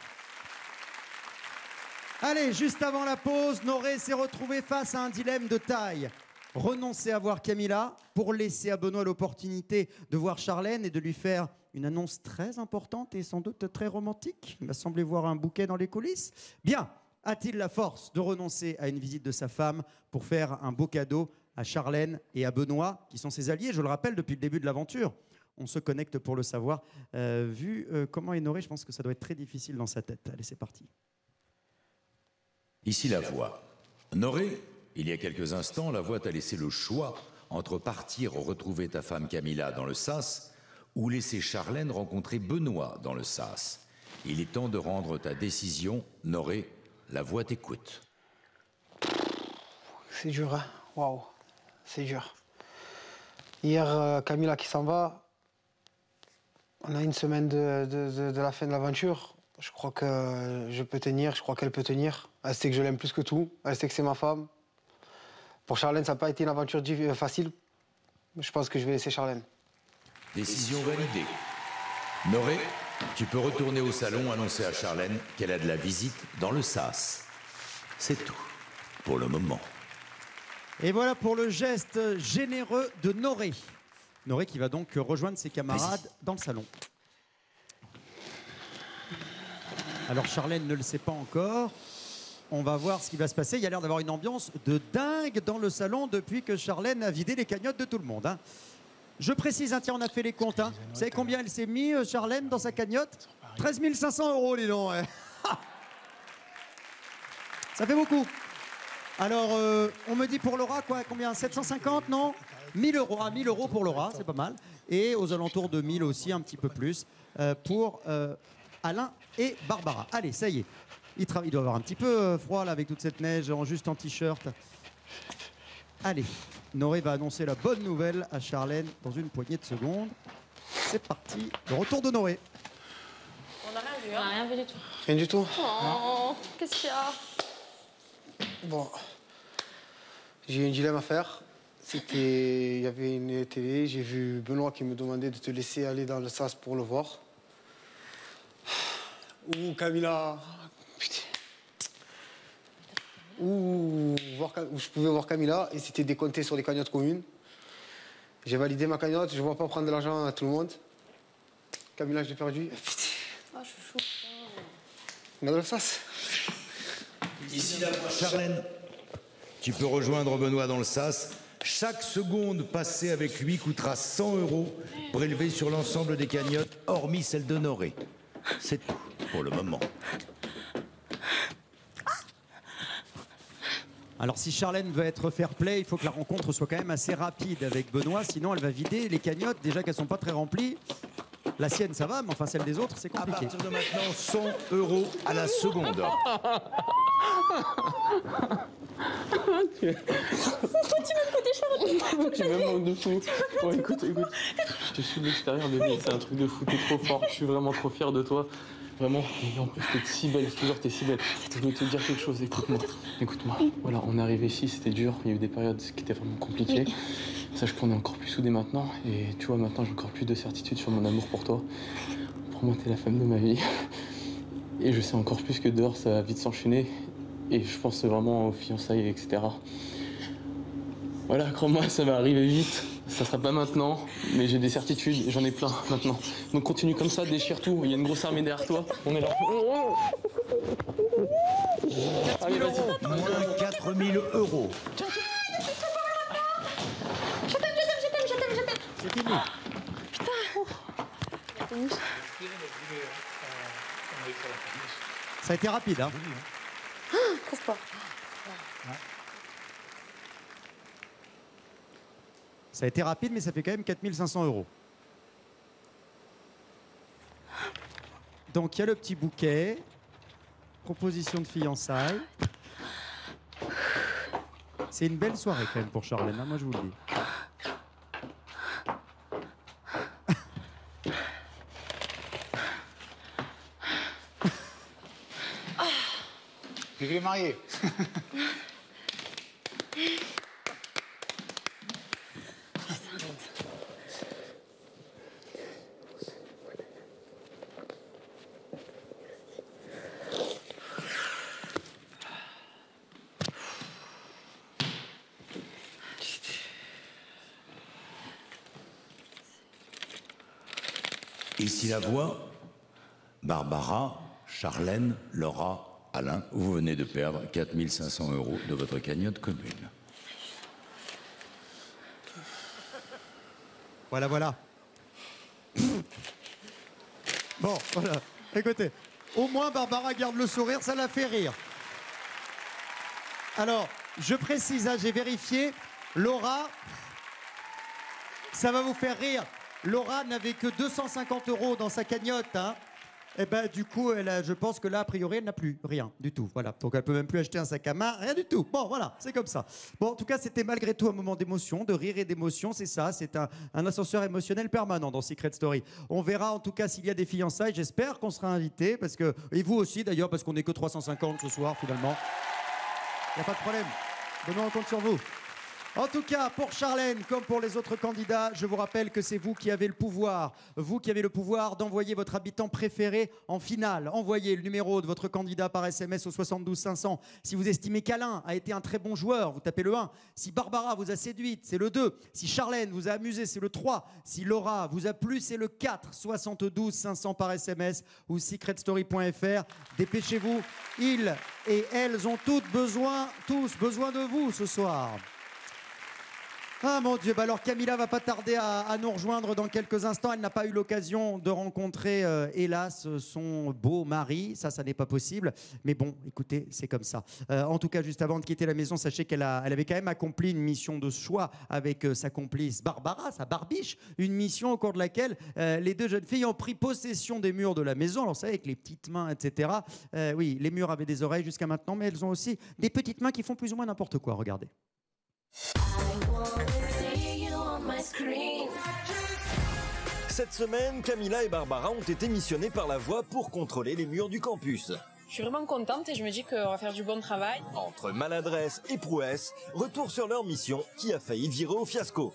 Allez, juste avant la pause, Noré s'est retrouvé face à un dilemme de taille. Renoncer à voir Camilla pour laisser à Benoît l'opportunité de voir Charlène et de lui faire une annonce très importante et sans doute très romantique. Il m'a semblé voir un bouquet dans les coulisses. Bien, a-t-il la force de renoncer à une visite de sa femme pour faire un beau cadeau à Charlène et à Benoît, qui sont ses alliés, je le rappelle, depuis le début de l'aventure? On se connecte pour le savoir. Euh, vu euh, comment est Noré, je pense que ça doit être très difficile dans sa tête. Allez, c'est parti. Ici la voix. Noré, il y a quelques instants, la voix t'a laissé le choix entre partir retrouver ta femme Camilla dans le Sas ou laisser Charlène rencontrer Benoît dans le Sas. Il est temps de rendre ta décision. Noré, la voix t'écoute. C'est dur, hein Waouh, c'est dur. Hier, euh, Camilla qui s'en va. On a une semaine de, de- de la fin de l'aventure. Je crois que je peux tenir, je crois qu'elle peut tenir. Elle sait que je l'aime plus que tout. Elle sait que c'est ma femme. Pour Charlène, ça n'a pas été une aventure diff- facile. Je pense que je vais laisser Charlène. Décision validée. Noré, tu peux retourner au salon annoncer à Charlène qu'elle a de la visite dans le sas. C'est tout pour le moment. Et voilà pour le geste généreux de Noré. Noré qui va donc rejoindre ses camarades dans le salon. Alors Charlène ne le sait pas encore. On va voir ce qui va se passer. Il y a l'air d'avoir une ambiance de dingue dans le salon depuis que Charlène a vidé les cagnottes de tout le monde. hein. Je précise, hein, tiens, on a fait les comptes. hein. Vous savez combien elle s'est mis, euh, Charlène, dans sa cagnotte? 13 500 euros, dis donc. ouais. Ça fait beaucoup. Alors, euh, on me dit pour Laura, quoi, combien? 750, non? 1000 euros. Ah, 1000 euros pour Laura, c'est pas mal. Et aux alentours de 1000 aussi, un petit peu plus, euh, pour Alain et Barbara. Allez, ça y est. Il, tra- il doit avoir un petit peu euh, froid, là, avec toute cette neige, en juste en t-shirt. Allez, Noré va annoncer la bonne nouvelle à Charlène dans une poignée de secondes. C'est parti, le retour de Noré. On n'a rien vu. On n'a rien vu du tout. Rien du tout Oh, qu'est-ce qu'il y a? Bon. J'ai eu un dilemme à faire. C'était. Il y avait une télé, j'ai vu Benoît qui me demandait de te laisser aller dans le sas pour le voir. Ou Camilla. Ou, voir où je pouvais voir Camilla et c'était décompté sur les cagnottes communes. J'ai validé ma cagnotte, je ne vois pas prendre de l'argent à tout le monde. Camilla, je l'ai perdu. Ah, chouchou. on est dans le sas. Ici la Charlène, tu peux rejoindre Benoît dans le sas. Chaque seconde passée avec lui coûtera 100 euros prélevés sur l'ensemble des cagnottes, hormis celle de Noré. C'est tout pour le moment. Alors si Charlène veut être fair play, il faut que la rencontre soit quand même assez rapide avec Benoît, sinon elle va vider les cagnottes déjà qu'elles sont pas très remplies. La sienne ça va, mais enfin celle des autres c'est À compliqué. partir de maintenant, 100 euros à la seconde. Pourquoi tu m'as côté Charlotte Tu me manques de fou. Bon, écoute, écoute. Je te suis de l'extérieur, bébé. C'est un truc de fou. T'es trop fort. Je suis vraiment trop fier de toi. Vraiment. Et en plus, t'es si belle. Jure, t'es si belle. Je veux te dire quelque chose. Écoute-moi. Écoute-moi. Voilà, on est arrivé ici. C'était dur. Il y a eu des périodes qui étaient vraiment compliquées. Sache qu'on est encore plus soudés maintenant. Et tu vois, maintenant, j'ai encore plus de certitude sur mon amour pour toi. Pour moi, t'es la femme de ma vie. Et je sais encore plus que dehors, ça va vite s'enchaîner. Et je pense vraiment aux fiançailles, etc. Voilà, crois-moi, ça va arriver vite. Ça sera pas maintenant, mais j'ai des certitudes, j'en ai plein maintenant. Donc continue comme ça, déchire tout. Il y a une grosse armée derrière toi. On est là. Allez, vas-y. Moins 4000 euros. Je t'aime, je t'aime, je t'aime, je t'aime, je t'aime. C'est fini. Ça a été rapide, hein Trouve pas. Ça a été rapide, mais ça fait quand même 4500 euros. Donc il y a le petit bouquet, proposition de fiançailles. C'est une belle soirée quand même pour Charlène, hein, moi je vous le dis. Vive les mariés Ici la voix, Barbara, Charlène, Laura, Alain, vous venez de perdre 4500 euros de votre cagnotte commune. Voilà, voilà. Bon, voilà. Écoutez, au moins Barbara garde le sourire, ça la fait rire. Alors, je précise, hein, j'ai vérifié, Laura, ça va vous faire rire. Laura n'avait que 250 euros dans sa cagnotte. Hein. Et ben, du coup, elle a- je pense que là, a priori, elle n'a plus rien du tout. Voilà. Donc, elle peut même plus acheter un sac à main, rien du tout. Bon, voilà, c'est comme ça. Bon, en tout cas, c'était malgré tout un moment d'émotion, de rire et d'émotion. C'est ça, c'est un, ascenseur émotionnel permanent dans Secret Story. On verra en tout cas s'il y a des fiançailles. J'espère qu'on sera invité parce que et vous aussi d'ailleurs parce qu'on n'est que 350 ce soir finalement. Il n'y a pas de problème. Benoît, on compte sur vous. En tout cas, pour Charlène, comme pour les autres candidats, je vous rappelle que c'est vous qui avez le pouvoir. Vous qui avez le pouvoir d'envoyer votre habitant préféré en finale. Envoyez le numéro de votre candidat par SMS au 72 500. Si vous estimez qu'Alain a été un très bon joueur, vous tapez le 1. Si Barbara vous a séduite, c'est le 2. Si Charlène vous a amusé, c'est le 3. Si Laura vous a plu, c'est le 4. 72 500 par SMS ou secretstory.fr. Dépêchez-vous. Ils et elles ont toutes besoin, tous besoin de vous ce soir. Ah mon Dieu, bah alors Camilla va pas tarder à, nous rejoindre dans quelques instants. Elle n'a pas eu l'occasion de rencontrer, euh, hélas, son beau mari. Ça, ça n'est pas possible. Mais bon, écoutez, c'est comme ça. Euh, en tout cas, juste avant de quitter la maison, sachez qu'elle elle avait quand même accompli une mission de choix avec euh, sa complice Barbara, sa barbiche. Une mission au cours de laquelle les deux jeunes filles ont pris possession des murs de la maison. Alors, vous savez, avec les petites mains, etc. Oui, les murs avaient des oreilles jusqu'à maintenant, mais elles ont aussi des petites mains qui font plus ou moins n'importe quoi. Regardez. Cette semaine, Camilla et Barbara ont été missionnées par la voix pour contrôler les murs du campus. Je suis vraiment contente et je me dis qu'on va faire du bon travail. Entre maladresse et prouesse, retour sur leur mission qui a failli virer au fiasco.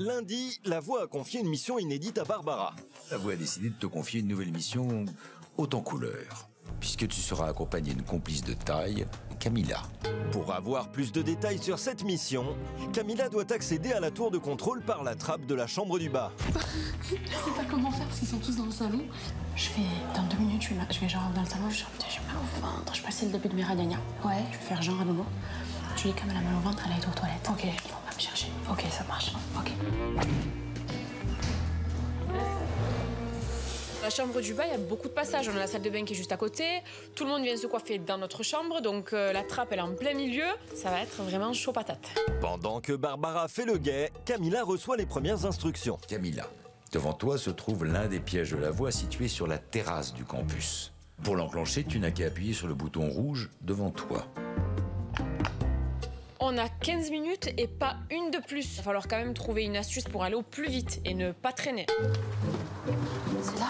Lundi, la voix a confié une mission inédite à Barbara. La voix a décidé de te confier une nouvelle mission haute en couleur, puisque tu seras accompagné d'une complice de taille, Camilla. Pour avoir plus de détails sur cette mission, Camilla doit accéder à la tour de contrôle par la trappe de la chambre du bas. Je sais pas comment faire parce qu'ils sont tous dans le salon. Je vais, dans deux minutes, je vais, je vais genre dans le salon, je suis j'ai mal au ventre. Je passais le début de mes radiania. Ouais. Je vais faire genre à nouveau. Je lui dis comme elle a mal au ventre, elle a été aux toilettes. Ok. Ils vont pas me chercher. Ok, ça marche. Ok. La chambre du bas, il y a beaucoup de passages. On a la salle de bain qui est juste à côté. Tout le monde vient se coiffer dans notre chambre. Donc euh, la trappe, elle est en plein milieu. Ça va être vraiment chaud patate. Pendant que Barbara fait le guet, Camilla reçoit les premières instructions. Camilla, devant toi se trouve l'un des pièges de la voix situé sur la terrasse du campus. Pour l'enclencher, tu n'as qu'à appuyer sur le bouton rouge devant toi. On a 15 minutes et pas une de plus. Il va falloir quand même trouver une astuce pour aller au plus vite et ne pas traîner. C'est là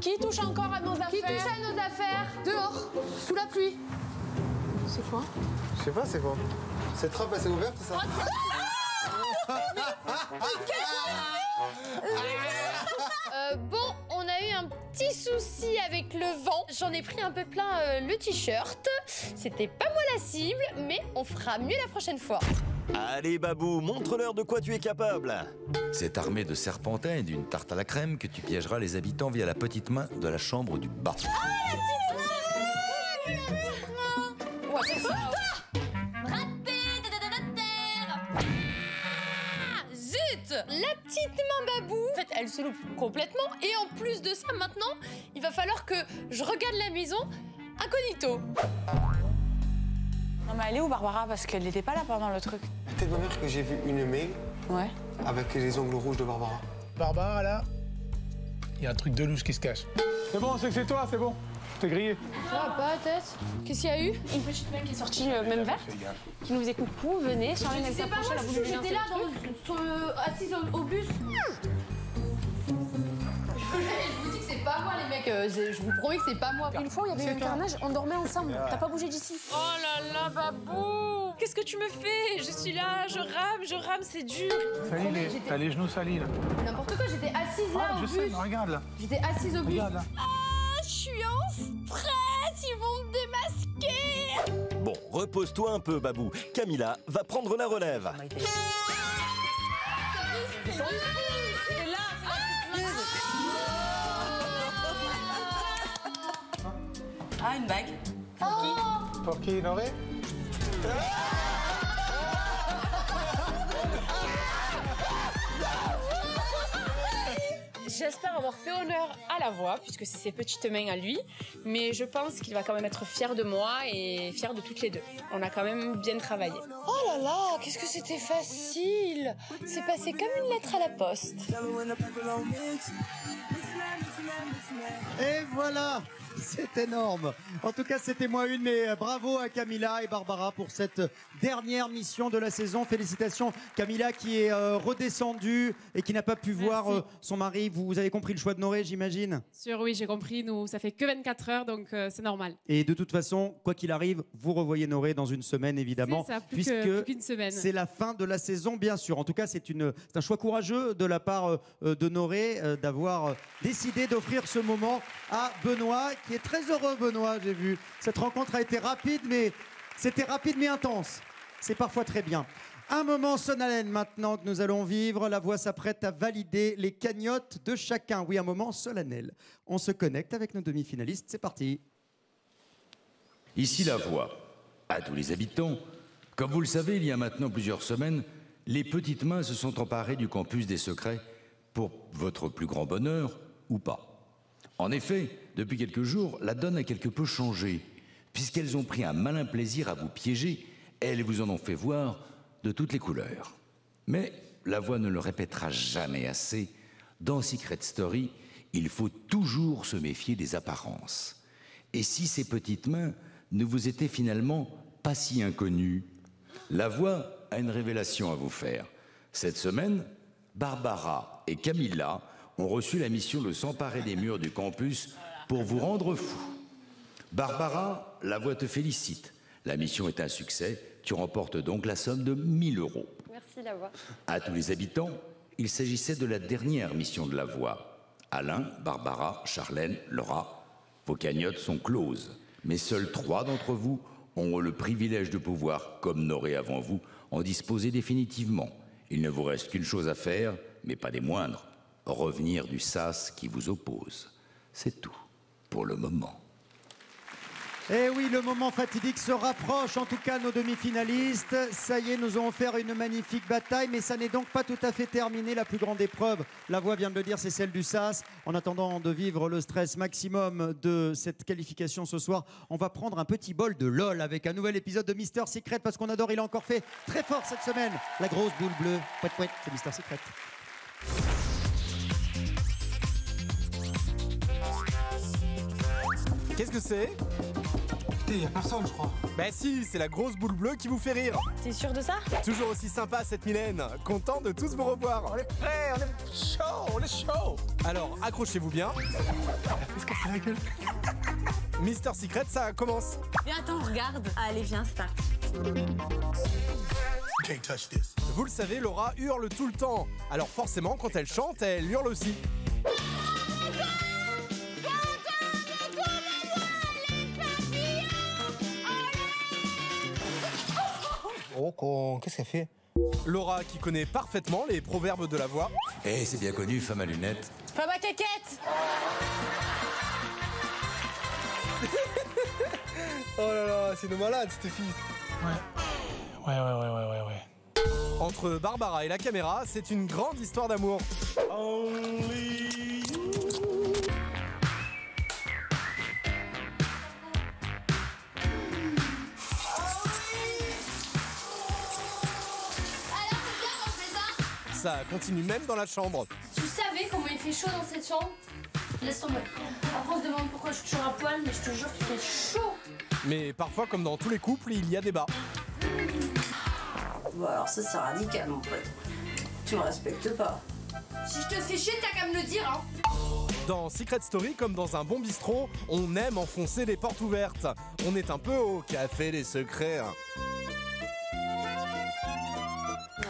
Qui touche encore à nos affaires Qui touche à nos affaires? Dehors, sous la pluie. C'est quoi? Je sais pas, c'est quoi? Cette trappe, elle s'est ouverte, c'est ça? Euh, bon, on a eu un petit souci avec le vent. J'en ai pris un peu plein euh, le t-shirt. C'était pas moi la cible, mais on fera mieux la prochaine fois. Allez Babou, montre-leur de quoi tu es capable. C'est armé de serpentins et d'une tarte à la crème que tu piégeras les habitants via la petite main de la chambre du bas. Ouais, c'est ça. Babou, en fait, elle se loupe complètement. Et en plus de ça, maintenant, il va falloir que je regarde la maison incognito. Non, mais elle est où, Barbara? Parce qu'elle n'était pas là pendant le truc. Peut-être ma mère que j'ai vu une mail Ouais. avec les ongles rouges de Barbara. Barbara, là, il y a un truc de louche qui se cache. C'est bon, c'est que c'est toi, c'est bon. T'es grillé. Ça va pas, tête Qu'est-ce qu'il y a eu Une petite main qui est sortie, euh, même verte, qui nous faisait coucou, venez. Charline, elle C'est pas s'approchait, moi, elle a voulu lui j'étais là, dans sur le- assise au, au bus. Je vous dis que c'est pas moi, les mecs. euh, je je vous promets que c'est pas moi. Une fois, il y avait eu un carnage, on dormait ensemble. T'as pas bougé d'ici. Oh là là, babou Qu'est-ce que tu me fais Je suis là, je rame, je rame, c'est dur. Salis, les- t'as les genoux salis, là. N'importe quoi, j'étais assise là Ah, au je bus. sais, mais regarde, là. J'étais assise au bus. Regarde, là. Ah, je suis en stress, ils vont me démasquer. Bon, repose-toi un peu Babou. Camilla va prendre la relève. Là Ah, une bague. Pour qui, Noré J'espère avoir fait honneur à la voix, puisque c'est ses petites mains à lui. Mais je pense qu'il va quand même être fier de moi et fier de toutes les deux. On a quand même bien travaillé. Oh là là, qu'est-ce que c'était facile C'est passé comme une lettre à la poste. Et voilà, c'est énorme. En tout cas, c'était moi une, mais euh, bravo à Camilla et Barbara pour cette dernière mission de la saison. Félicitations, Camilla qui est euh, redescendue et qui n'a pas pu voir euh, son mari. Vous avez compris le choix de Noré, j'imagine? Sûr, oui, j'ai compris. Nous, ça fait que 24 heures, donc euh, c'est normal. Et de toute façon, quoi qu'il arrive, vous revoyez Noré dans une semaine, évidemment. Ça, plus que- puisque plus semaine. C'est la fin de la saison, bien sûr. En tout cas, c'est une- c'est un choix courageux de la part de Noré d'avoir décidé d'offrir ce moment à Benoît, qui est très heureux, Benoît, j'ai vu. Cette rencontre a été rapide, mais c'était rapide mais intense. C'est parfois très bien. Un moment solennel maintenant que nous allons vivre. La voix s'apprête à valider les cagnottes de chacun. Oui, un moment solennel. On se connecte avec nos demi-finalistes. C'est parti. Ici la voix. À tous les habitants. Comme vous le savez, il y a maintenant plusieurs semaines, les petites mains se sont emparées du campus des secrets pour votre plus grand bonheur ou pas. En effet, depuis quelques jours, la donne a quelque peu changé, puisqu'elles ont pris un malin plaisir à vous piéger, elles vous en ont fait voir de toutes les couleurs. Mais la voix ne le répétera jamais assez. Dans Secret Story, il faut toujours se méfier des apparences. Et si ces petites mains ne vous étaient finalement pas si inconnues? La voix a une révélation à vous faire. Cette semaine, Barbara et Camilla ont reçu la mission de s'emparer des murs du campus pour vous rendre fou. Barbara, la voix te félicite. La mission est un succès. Tu remportes donc la somme de 1000 euros. Merci la voix. À tous les habitants, il s'agissait de la dernière mission de la voix. Alain, Barbara, Charlène, Laura, vos cagnottes sont closes. Mais seuls trois d'entre vous ont le privilège de pouvoir, comme Noré avant vous, en disposer définitivement. Il ne vous reste qu'une chose à faire, mais pas des moindres, revenir du sas qui vous oppose. C'est tout, pour le moment. Eh oui, le moment fatidique se rapproche, en tout cas nos demi-finalistes. Ça y est, nous avons offert une magnifique bataille, mais ça n'est donc pas tout à fait terminé. La plus grande épreuve, la voix vient de le dire, c'est celle du SAS. En attendant de vivre le stress maximum de cette qualification ce soir, on va prendre un petit bol de LOL avec un nouvel épisode de Mister Secret parce qu'on adore, il a encore fait très fort cette semaine. La grosse boule bleue. Pouet, pouet, c'est Mister Secret. Qu'est-ce que c'est? Putain, y a personne, je crois. Bah si, c'est la grosse boule bleue qui vous fait rire. T'es sûr de ça? Toujours aussi sympa cette Mylène. Content de tous vous revoir. On est prêts, on est chaud, on est chaud. Alors, accrochez-vous bien. Qu'est-ce que c'est la gueule? Mister Secret, ça commence. Viens, attends, regarde. Allez, viens, c'est parti. Can't touch this. Vous le savez, Laura hurle tout le temps. Alors forcément, quand elle chante, elle hurle aussi. Oh, con, qu'est-ce qu'elle fait Laura qui connaît parfaitement les proverbes de la voix. Eh, c'est bien connu, femme à lunettes. Femme à quéquette Oh là là, c'est une malade cette fille. Ouais. Ouais, ouais, ouais, ouais, ouais, ouais. Entre Barbara et la caméra, c'est une grande histoire d'amour. Ça continue même dans la chambre. Tu savais comment il fait chaud dans cette chambre Laisse tomber. Après, on se demande pourquoi je suis toujours à poil, mais je te jure qu'il fait chaud. Mais parfois, comme dans tous les couples, il y a débat. Bon, alors ça, c'est radical, mon pote. Tu me respectes pas. Si je te fais chier, t'as qu'à me le dire, hein. Dans Secret Story, comme dans un bon bistrot, on aime enfoncer les portes ouvertes. On est un peu au café des secrets. hein.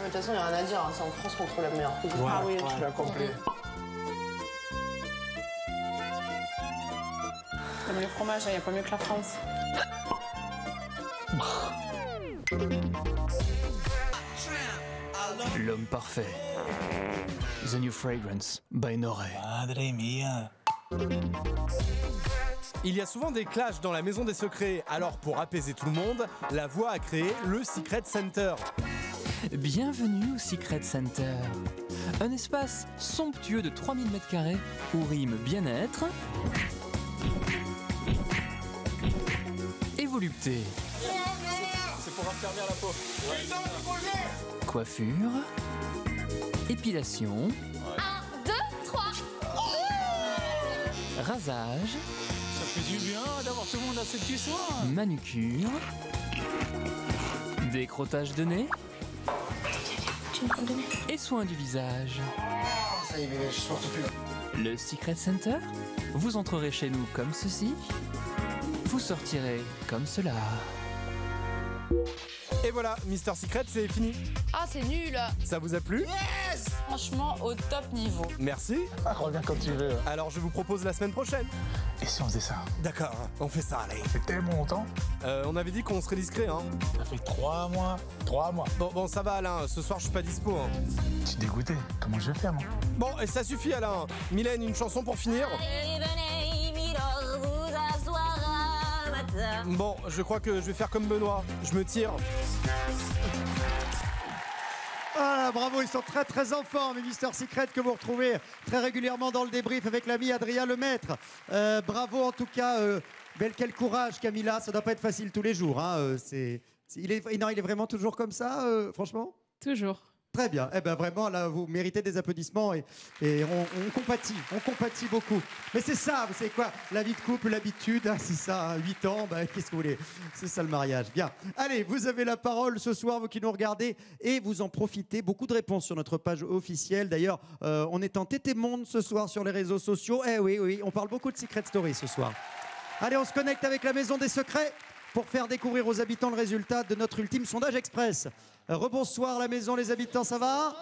Mais De toute façon, il n'y a rien à dire, hein, c'est en France qu'on trouve la meilleure cuisine. Ouais, ah oui, ouais, je suis d'accord. complet. Comme le fromage, il n'y a pas mieux que la France. L'homme parfait. The New Fragrance by Noré. Madre mia. Il y a souvent des clashs dans la maison des secrets, alors pour apaiser tout le monde, la voix a créé le Secret Center. Bienvenue au Secret Center. Un espace somptueux de 3000 m2 où rime bien-être et volupté. C'est pour raffermir la peau. Coiffure, épilation, 1, 2, 3. Rasage, Ça fait du bien d'avoir tout le monde à ce petit soir. manucure, décrotage de nez et soins du visage. Ça y est, je supporte plus. Le Secret Center Vous entrerez chez nous comme ceci, vous sortirez comme cela. Et voilà, Mister Secret, c'est fini. Ah, c'est nul Ça vous a plu Franchement, au top niveau. Merci. Ah, reviens quand tu veux. Alors je vous propose la semaine prochaine. Et si on faisait ça D'accord, on fait ça, allez. Ça fait tellement longtemps. Euh, on avait dit qu'on serait discret, hein. Ça fait trois mois. Trois mois. Bon, bon, ça va, Alain. Ce soir, je suis pas dispo. Hein. Tu es dégoûté. Comment je vais faire, moi? Bon, et ça suffit, Alain. Mylène, une chanson pour finir. Bon, je crois que je vais faire comme Benoît. Je me tire. Ah, bravo, ils sont très très en forme, Mister Secret que vous retrouvez très régulièrement dans le débrief avec l'ami Adrien Lemaître. Euh, bravo en tout cas, euh, bel quel courage Camilla, ça doit pas être facile tous les jours. hein, euh, c'est, c'est- il, est, non, il est vraiment toujours comme ça, euh, franchement? Toujours. Très bien. Eh ben vraiment, là, vous méritez des applaudissements et, on, on compatit, on compatit beaucoup. Mais c'est ça, vous savez quoi? La vie de couple, l'habitude, hein, c'est ça, 8 ans, bah, qu'est-ce que vous voulez? C'est ça le mariage. Bien. Allez, vous avez la parole ce soir, vous qui nous regardez, et vous en profitez. Beaucoup de réponses sur notre page officielle. D'ailleurs, euh, on est en tété monde ce soir sur les réseaux sociaux. Eh oui, oui, on parle beaucoup de Secret Story ce soir. Allez, on se connecte avec la Maison des Secrets pour faire découvrir aux habitants le résultat de notre ultime sondage express. Euh, Rebonsoir la maison, les habitants, ça va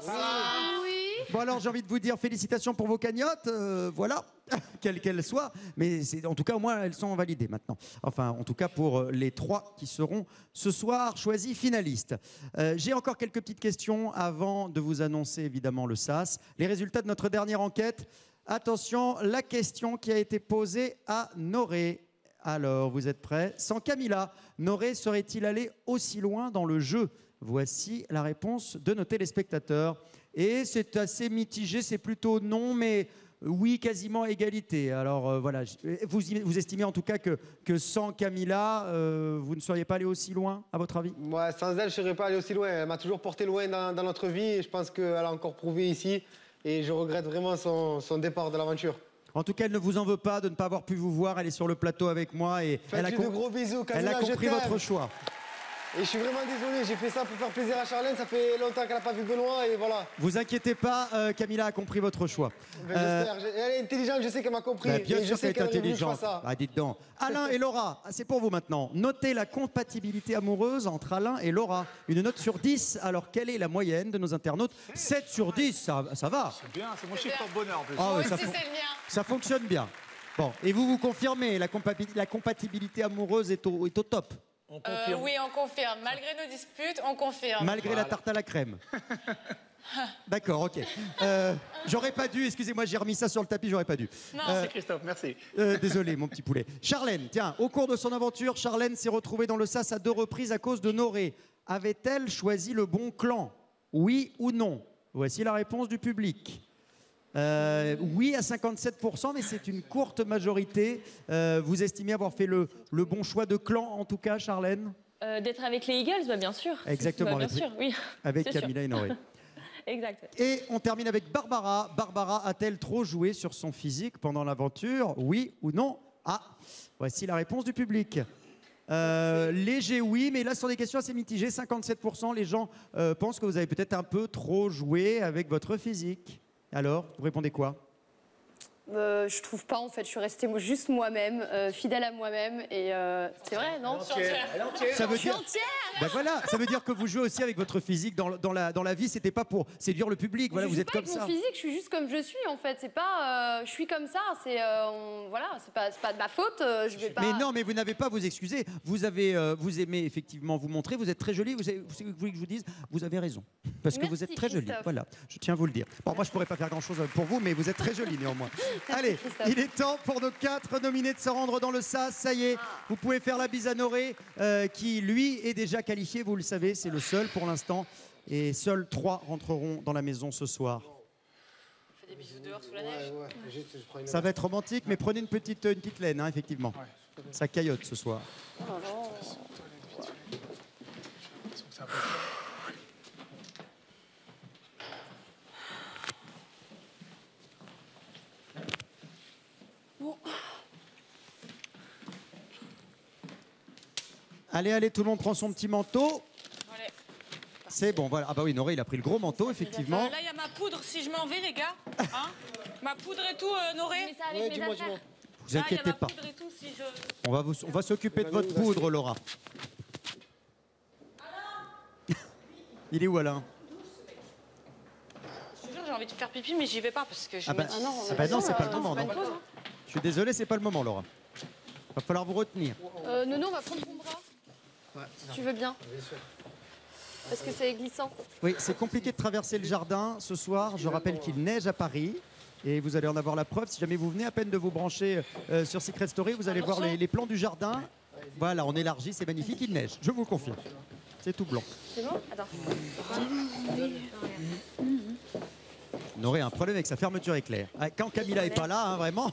Oui. Bon alors j'ai envie de vous dire félicitations pour vos cagnottes, euh, voilà, quelles qu'elles soient, mais c'est- en tout cas au moins elles sont validées maintenant. Enfin en tout cas pour euh, les trois qui seront ce soir choisis finalistes. Euh, j'ai encore quelques petites questions avant de vous annoncer évidemment le SAS. Les résultats de notre dernière enquête. Attention, la question qui a été posée à Noré. Alors, vous êtes prêts? Sans Camilla, Noré serait-il allé aussi loin dans le jeu? Voici la réponse de nos téléspectateurs. Et c'est assez mitigé, c'est plutôt non, mais oui, quasiment égalité. Alors euh, voilà, vous, vous estimez en tout cas que, que sans Camilla, euh, vous ne seriez pas allé aussi loin, à votre avis? Moi, sans elle, je ne serais pas allé aussi loin. Elle m'a toujours porté loin dans, notre vie et je pense qu'elle a encore prouvé ici. Et je regrette vraiment son départ de l'aventure. En tout cas, elle ne vous en veut pas de ne pas avoir pu vous voir. Elle est sur le plateau avec moi et elle a, Faites-lui de gros bisous, elle a compris votre choix. Et je suis vraiment désolé, j'ai fait ça pour faire plaisir à Charlène. Ça fait longtemps qu'elle n'a pas vu Benoît et voilà. Vous inquiétez pas, euh, Camilla a compris votre choix. Ben, Euh, Elle est intelligente, je sais qu'elle m'a compris. Bah, bien et sûr qu'elle est intelligente. ça. Ah, dites donc. Alain et Laura, ah, c'est pour vous maintenant. Notez la compatibilité amoureuse entre Alain et Laura. Une note sur 10. Alors, quelle est la moyenne de nos internautes? 7 sur 10, ça, ça va. C'est bien, c'est mon chiffre de bonheur en plus. Ah ouais, ça, fon- ça fonctionne bien. Bon, et vous vous confirmez, la, compatibilité amoureuse est au, est au top, Euh, oui, on confirme. Malgré nos disputes, on confirme. malgré la tarte à la crème. D'accord, ok. Euh, j'aurais pas dû, excusez-moi, j'ai remis ça sur le tapis, j'aurais pas dû. Non, Euh, c'est Christophe, merci. Euh, désolé, mon petit poulet. Charlène, tiens, au cours de son aventure, Charlène s'est retrouvée dans le sas à deux reprises à cause de Noré. Avait-elle choisi le bon clan? Oui ou non? Voici la réponse du public. Euh, oui à 57%, mais c'est une courte majorité. Euh, vous estimez avoir fait le, le bon choix de clan, en tout cas, Charlène? Euh, D'être avec les Eagles, bah, bien sûr. Exactement, Bah, bien avec- sûr, oui. avec sûr. Camilla et Noré. exact. Et on termine avec Barbara. Barbara a-t-elle trop joué sur son physique pendant l'aventure? Oui ou non? Ah, voici la réponse du public. Euh, léger oui, mais là sur des questions assez mitigées, 57% les gens euh, pensent que vous avez peut-être un peu trop joué avec votre physique. Alors, vous répondez quoi? Euh, je trouve pas en fait, je suis restée juste moi-même, euh, fidèle à moi-même et euh, c'est vrai, non? Ça veut Je suis dire, entière Ben voilà, ça veut dire que vous jouez aussi avec votre physique dans, dans la, dans la vie. C'était pas pour séduire le public. Voilà, je vous joue êtes pas comme avec ça. mon physique, je suis juste comme je suis en fait. C'est pas, euh, je suis comme ça. C'est, euh, voilà, c'est pas, c'est pas de ma faute. euh, je vais pas. Mais non, mais vous n'avez pas à vous excuser. Vous avez, euh, vous aimez effectivement vous montrer. Vous êtes très jolie. Vous, avez- vous savez- vous voulez que je vous dise Vous avez raison, parce que vous êtes très jolie. Christophe. Voilà, je tiens à vous le dire. Bon, moi, je pourrais pas faire grand-chose pour vous, mais vous êtes très jolie néanmoins. Allez, Christophe. il est temps pour nos quatre nominés de se rendre dans le SAS. Ça y est, vous pouvez faire la bise à Noré, euh, qui lui est déjà qualifié. Vous le savez, c'est le seul pour l'instant, et seuls trois rentreront dans la maison ce soir. fait des bisous dehors sous la neige. Ça va être romantique, mais prenez une petite, une petite laine, hein, effectivement. Ça caillote ce soir. Allez, allez, tout le monde prend son petit manteau. C'est bon, voilà. Ah bah oui, Noré, il a pris le gros manteau, effectivement. Là, il y a ma poudre si je m'en vais, les gars. Hein ma poudre et tout, euh, Noré. Mais ça ouais. Vous inquiétez pas. On va, s'occuper de votre poudre, Laura. Il est où, Alain? Je te jure, j'ai envie de faire pipi, mais j'y vais pas parce que ah bah, non, ah bah non, c'est pas le moment, non je suis désolé, c'est pas le moment, Laura. Va falloir vous retenir. Euh, Nono, on va prendre ton bras, si tu veux bien. Parce que c'est glissant. Oui, c'est compliqué de traverser le jardin ce soir. Je rappelle qu'il neige à Paris. Et vous allez en avoir la preuve. Si jamais vous venez à peine de vous brancher euh, sur Secret Story, vous allez voir les, les plans du jardin. Voilà, on élargit, c'est magnifique, il neige. Je vous le confirme. C'est tout blanc. C'est bon? Attends. Noré a un problème avec sa fermeture éclair. Ah, Quand Camilla est pas là, hein, vraiment.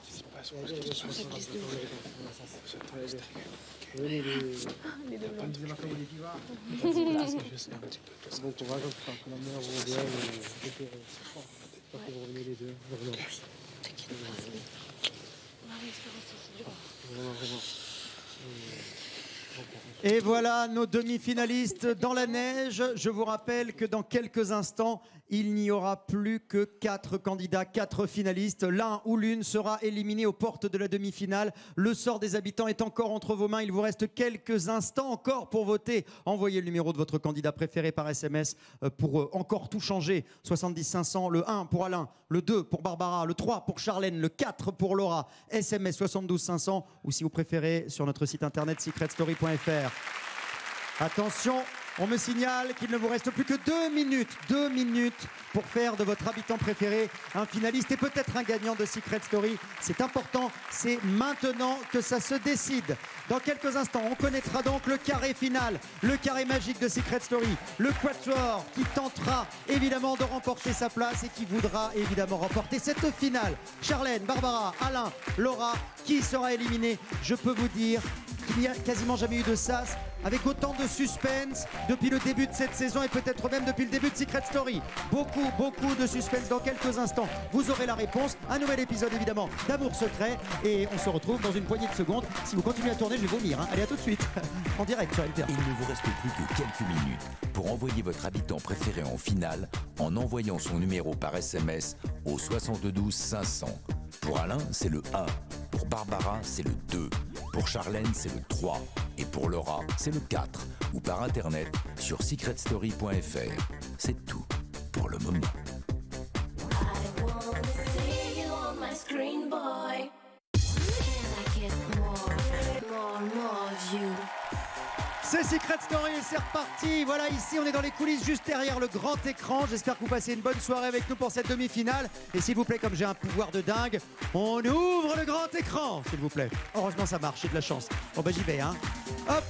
Et voilà nos demi-finalistes dans la neige. Je vous rappelle que dans quelques instants, il n'y aura plus que quatre candidats, quatre finalistes. L'un ou l'une sera éliminé aux portes de la demi-finale. Le sort des habitants est encore entre vos mains. Il vous reste quelques instants encore pour voter. Envoyez le numéro de votre candidat préféré par SMS euh, pour euh, encore tout changer. 70 500, le 1 pour Alain, le 2 pour Barbara, le 3 pour Charlène, le 4 pour Laura. SMS 72 500 ou si vous préférez sur notre site internet secretstory.fr. Attention, on me signale qu'il ne vous reste plus que deux minutes, deux minutes pour faire de votre habitant préféré un finaliste et peut-être un gagnant de Secret Story. C'est important, c'est maintenant que ça se décide. Dans quelques instants, on connaîtra donc le carré final, le carré magique de Secret Story, le quatuor qui tentera évidemment de remporter sa place et qui voudra évidemment remporter cette finale. Charlène, Barbara, Alain, Laura, qui sera éliminé Je peux vous dire qu'il n'y a quasiment jamais eu de sas avec autant de suspense depuis le début de cette saison et peut-être même depuis le début de Secret Story. Beaucoup, beaucoup de suspense dans quelques instants. Vous aurez la réponse. Un nouvel épisode évidemment d'Amour Secret et on se retrouve dans une poignée de secondes. Si vous continuez à tourner, je vais vomir. hein. Allez, à tout de suite. en direct sur LTR. Il ne vous reste plus que quelques minutes pour envoyer votre habitant préféré en finale en envoyant son numéro par SMS au 72 500. Pour Alain, c'est le 1. Pour Barbara, c'est le 2. Pour Charlène, c'est le 3. Et pour Laura, c'est le 4. Ou par internet sur secretstory.fr. C'est tout pour le moment. C'est Secret Story c'est reparti. Voilà, ici, on est dans les coulisses juste derrière le grand écran. J'espère que vous passez une bonne soirée avec nous pour cette demi-finale. Et s'il vous plaît, comme j'ai un pouvoir de dingue, on ouvre le grand écran, s'il vous plaît. Heureusement, ça marche, j'ai de la chance. Bon, bah, j'y vais, hein. Hop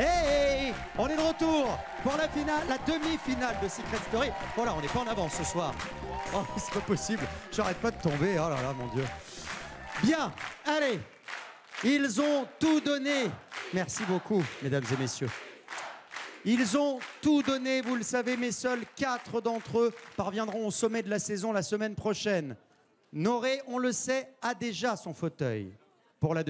Hey On est de retour pour la finale, la demi-finale de Secret Story. Voilà, on n'est pas en avance ce soir. Oh, c'est pas possible. J'arrête pas de tomber. Oh là là, mon Dieu. Bien, allez. Ils ont tout donné. Merci beaucoup, mesdames et messieurs. Ils ont tout donné, vous le savez, mais seuls quatre d'entre eux parviendront au sommet de la saison la semaine prochaine. Noré, on le sait, a déjà son fauteuil pour la,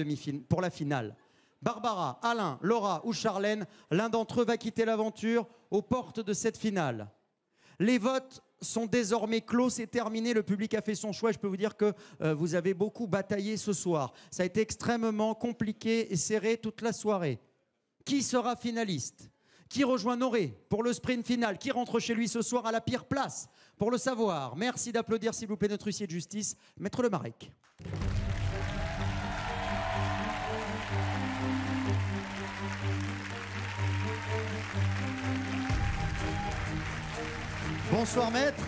pour la finale. Barbara, Alain, Laura ou Charlène, l'un d'entre eux va quitter l'aventure aux portes de cette finale. Les votes sont désormais clos, c'est terminé, le public a fait son choix. Je peux vous dire que euh, vous avez beaucoup bataillé ce soir. Ça a été extrêmement compliqué et serré toute la soirée. Qui sera finaliste? Qui rejoint Noré pour le sprint final? Qui rentre chez lui ce soir à la pire place? Pour le savoir, merci d'applaudir s'il vous plaît notre huissier de justice, Maître Le Bonsoir maître.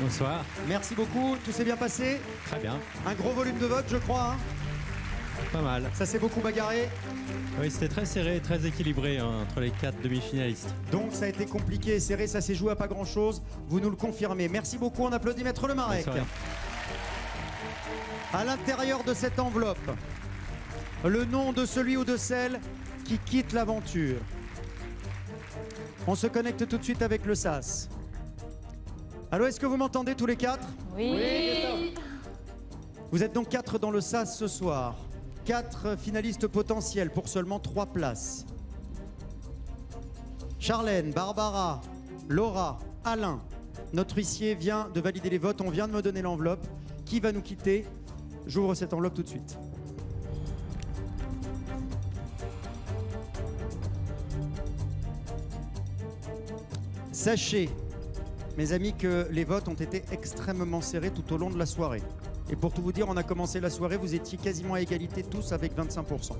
Bonsoir. Merci beaucoup, tout s'est bien passé Très bien. Un gros volume de vote je crois. hein Pas mal. Ça s'est beaucoup bagarré Oui, c'était très serré, très équilibré hein, entre les quatre demi-finalistes. Donc ça a été compliqué et serré, ça s'est joué à pas grand chose. Vous nous le confirmez. Merci beaucoup, on applaudit Maître Le Marec. Bonsoir. À l'intérieur de cette enveloppe, le nom de celui ou de celle qui quitte l'aventure. On se connecte tout de suite avec le SAS. Allô, est-ce que vous m'entendez tous les quatre? Oui. Vous êtes donc quatre dans le SAS ce soir. Quatre finalistes potentiels pour seulement trois places. Charlène, Barbara, Laura, Alain. Notre huissier vient de valider les votes. On vient de me donner l'enveloppe. Qui va nous quitter? J'ouvre cette enveloppe tout de suite. Sachez, mes amis, que les votes ont été extrêmement serrés tout au long de la soirée. Et pour tout vous dire, on a commencé la soirée, vous étiez quasiment à égalité tous avec 25%.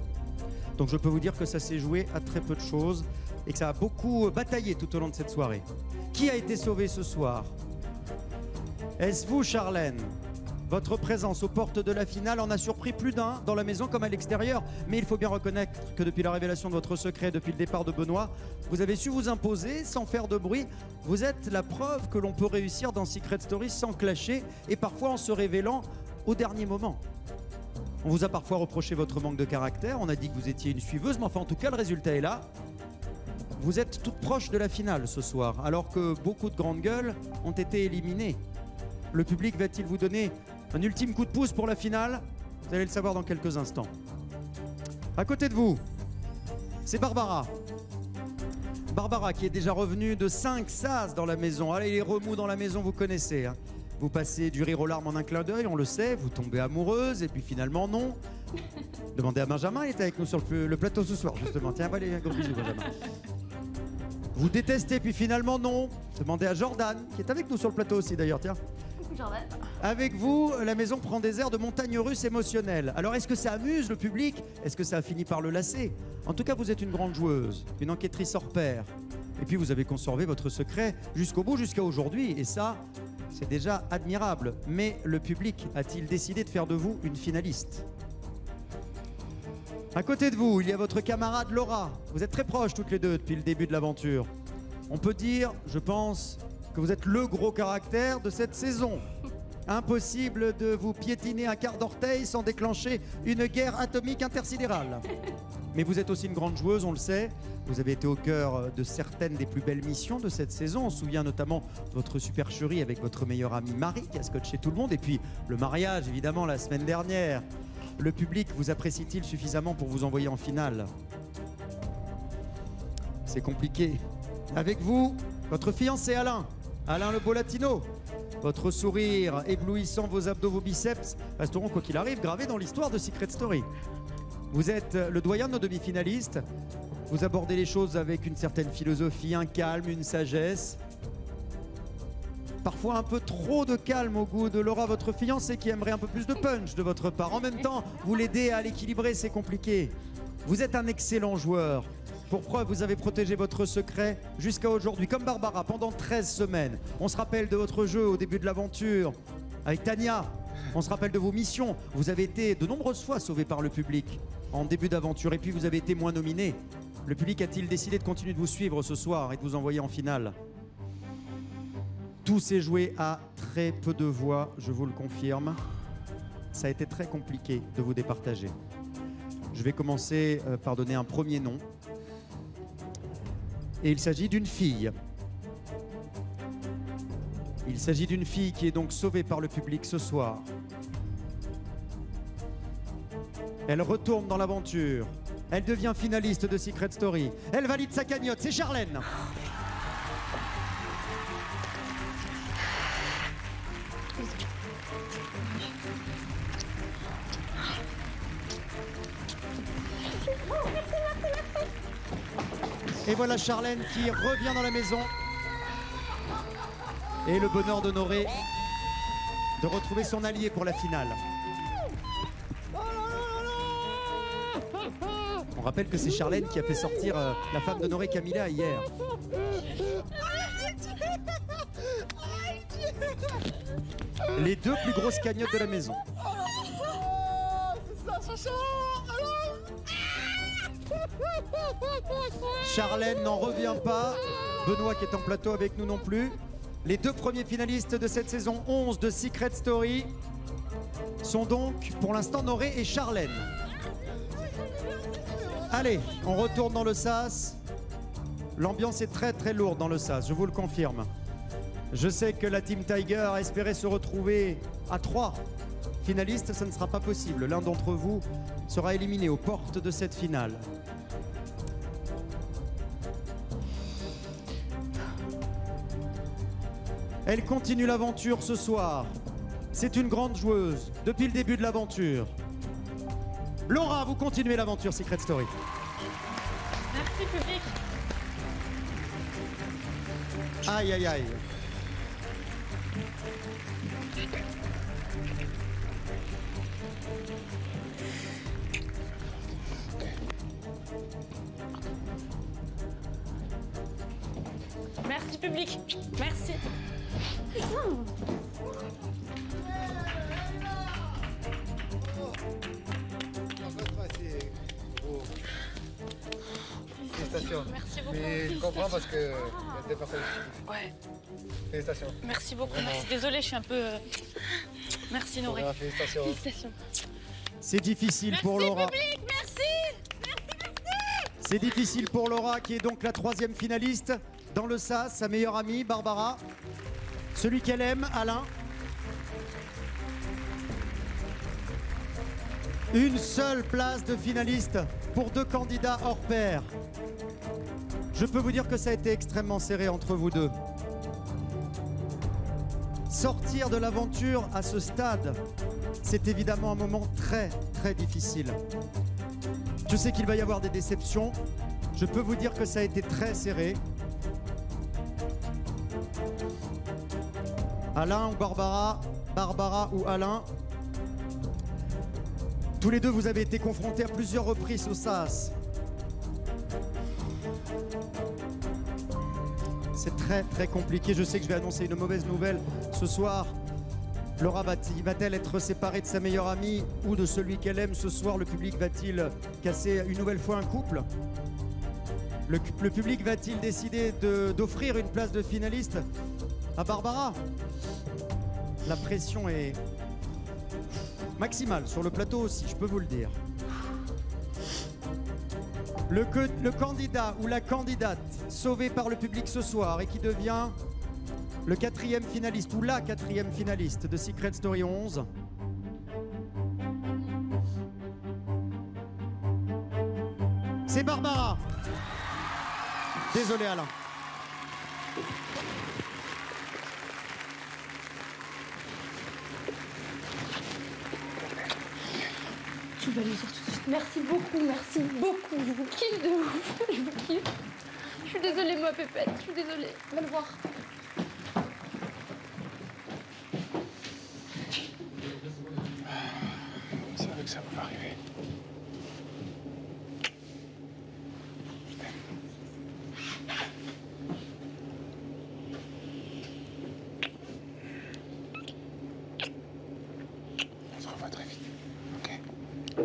Donc je peux vous dire que ça s'est joué à très peu de choses et que ça a beaucoup bataillé tout au long de cette soirée. Qui a été sauvé ce soir? Est-ce vous, Charlène? Votre présence aux portes de la finale en a surpris plus d'un dans la maison comme à l'extérieur. Mais il faut bien reconnaître que depuis la révélation de votre secret, depuis le départ de Benoît, vous avez su vous imposer sans faire de bruit. Vous êtes la preuve que l'on peut réussir dans Secret Story sans clasher et parfois en se révélant au dernier moment. On vous a parfois reproché votre manque de caractère, on a dit que vous étiez une suiveuse, mais enfin en tout cas le résultat est là. Vous êtes toute proche de la finale ce soir, alors que beaucoup de grandes gueules ont été éliminées. Le public va-t-il vous donner un ultime coup de pouce pour la finale Vous allez le savoir dans quelques instants. À côté de vous, c'est Barbara. Barbara qui est déjà revenue de 5 sas dans la maison. Allez, les remous dans la maison, vous connaissez. hein. Vous passez du rire aux larmes en un clin d'œil, on le sait. Vous tombez amoureuse et puis finalement non. Demandez à Benjamin, il était avec nous sur le, plateau ce soir justement. Tiens, allez, gros Benjamin. Vous détestez puis finalement non. Demandez à Jordan, qui est avec nous sur le plateau aussi d'ailleurs, tiens. Avec vous, la maison prend des airs de montagne russe émotionnelle. Alors est-ce que ça amuse le public? Est-ce que ça a fini par le lasser? En tout cas, vous êtes une grande joueuse, une enquêtrice hors pair. Et puis vous avez conservé votre secret jusqu'au bout, jusqu'à aujourd'hui. Et ça, c'est déjà admirable. Mais le public a-t-il décidé de faire de vous une finaliste? À côté de vous, il y a votre camarade Laura. Vous êtes très proches toutes les deux depuis le début de l'aventure. On peut dire, je pense, que vous êtes le gros caractère de cette saison. Impossible de vous piétiner un quart d'orteil sans déclencher une guerre atomique intersidérale. Mais vous êtes aussi une grande joueuse, on le sait. Vous avez été au cœur de certaines des plus belles missions de cette saison. On se souvient notamment de votre supercherie avec votre meilleure amie Marie qui a scotché tout le monde. Et puis le mariage, évidemment, la semaine dernière. Le public vous apprécie-t-il suffisamment pour vous envoyer en finale? C'est compliqué. Avec vous, votre fiancé Alain, Alain le beau latino. Votre sourire éblouissant, vos abdos, vos biceps resteront, quoi qu'il arrive, gravés dans l'histoire de Secret Story. Vous êtes le doyen de nos demi-finalistes. Vous abordez les choses avec une certaine philosophie, un calme, une sagesse. Parfois un peu trop de calme au goût de Laura, votre fiancée, qui aimerait un peu plus de punch de votre part. En même temps, vous l'aidez à l'équilibrer, c'est compliqué. Vous êtes un excellent joueur. Pour preuve, vous avez protégé votre secret jusqu'à aujourd'hui, comme Barbara, pendant 13 semaines? On se rappelle de votre jeu au début de l'aventure avec Tania. On se rappelle de vos missions. Vous avez été de nombreuses fois sauvé par le public en début d'aventure et puis vous avez été moins nominé. Le public a-t-il décidé de continuer de vous suivre ce soir et de vous envoyer en finale? Tout s'est joué à très peu de voix, je vous le confirme. Ça a été très compliqué de vous départager. Je vais commencer euh, par donner un premier nom. Et il s'agit d'une fille. Il s'agit d'une fille qui est donc sauvée par le public ce soir. Elle retourne dans l'aventure. Elle devient finaliste de Secret Story. Elle valide sa cagnotte. C'est Charlène. Et voilà Charlène qui revient dans la maison. Et le bonheur d'honorer de retrouver son allié pour la finale. On rappelle que c'est Charlène qui a fait sortir euh, la femme d'honorer Camilla hier. Les deux plus grosses cagnottes de la maison. Charlène n'en revient pas. Benoît qui est en plateau avec nous non plus. Les deux premiers finalistes de cette saison 11 de Secret Story sont donc pour l'instant Noré et Charlène. Allez, on retourne dans le sas. L'ambiance est très très lourde dans le sas, je vous le confirme. Je sais que la Team Tiger espérait se retrouver à trois finalistes, ça ne sera pas possible. L'un d'entre vous sera éliminé aux portes de cette finale. Elle continue l'aventure ce soir. C'est une grande joueuse depuis le début de l'aventure. Laura, vous continuez l'aventure Secret Story. Merci public. Aïe, aïe, aïe. Merci public. Merci. Merci beaucoup. Mais je comprends parce que il y a des personnes Ouais. Félicitations. Merci beaucoup. Vraiment. Merci. Désolée, je suis un peu. euh, Merci Noré. Félicitations. Félicitations. C'est difficile pour Laura. Public, merci. C'est difficile pour Laura qui est donc la troisième finaliste. Dans le SAS, sa meilleure amie, Barbara. Celui qu'elle aime, Alain. Une seule place de finaliste pour deux candidats hors pair. Je peux vous dire que ça a été extrêmement serré entre vous deux. Sortir de l'aventure à ce stade, c'est évidemment un moment très très difficile. Je sais qu'il va y avoir des déceptions. Je peux vous dire que ça a été très serré. Alain ou Barbara, Barbara ou Alain. Tous les deux, vous avez été confrontés à plusieurs reprises au SAS. C'est très très compliqué. Je sais que je vais annoncer une mauvaise nouvelle ce soir. Laura va-t- va-t-elle être séparée de sa meilleure amie ou de celui qu'elle aime ce soir? Le public va-t-il casser une nouvelle fois un couple? Le, le public va-t-il décider de- d'offrir une place de finaliste? À Barbara La pression est maximale sur le plateau aussi, je peux vous le dire. Le, candidat ou la candidate sauvé par le public ce soir et qui devient le quatrième finaliste ou la quatrième finaliste de Secret Story 11. C'est Barbara. Désolé Alain. Vas lui dire tout de suite. Merci beaucoup, merci beaucoup. Je vous kiffe de ouf. Je vous kiffe. Je suis désolée, moi, Pépette. Je suis désolée. Va le voir. Je savais que ça va pas arriver. On se revoit très vite. Ok.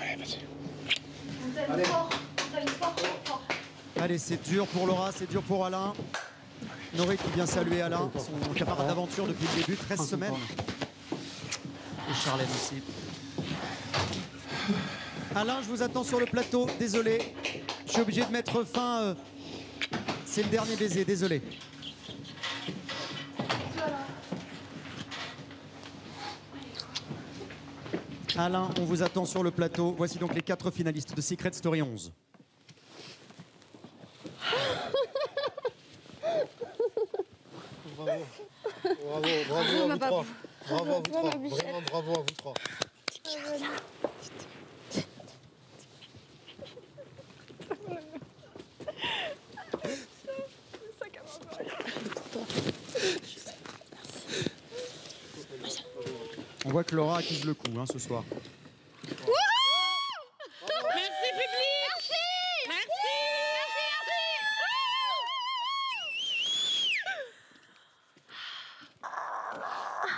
Allez, vas-y. On t'aime Allez. fort. On t'aime fort, fort, fort. C'est dur pour Laura, c'est dur pour Alain. Noré qui vient saluer Alain, son camarade d'aventure depuis le début, 13 semaines. Et Charlène aussi. Alain, je vous attends sur le plateau, désolé. Je suis obligé de mettre fin. euh, C'est le dernier baiser, désolé. Alain, on vous attend sur le plateau. Voici donc les quatre finalistes de Secret Story 11. Bravo. Bravo, bravo à vous trois. Bravo à vous trois. Vraiment bravo à vous trois. On voit que Laura accuse le coup hein, ce soir. Merci public. Merci.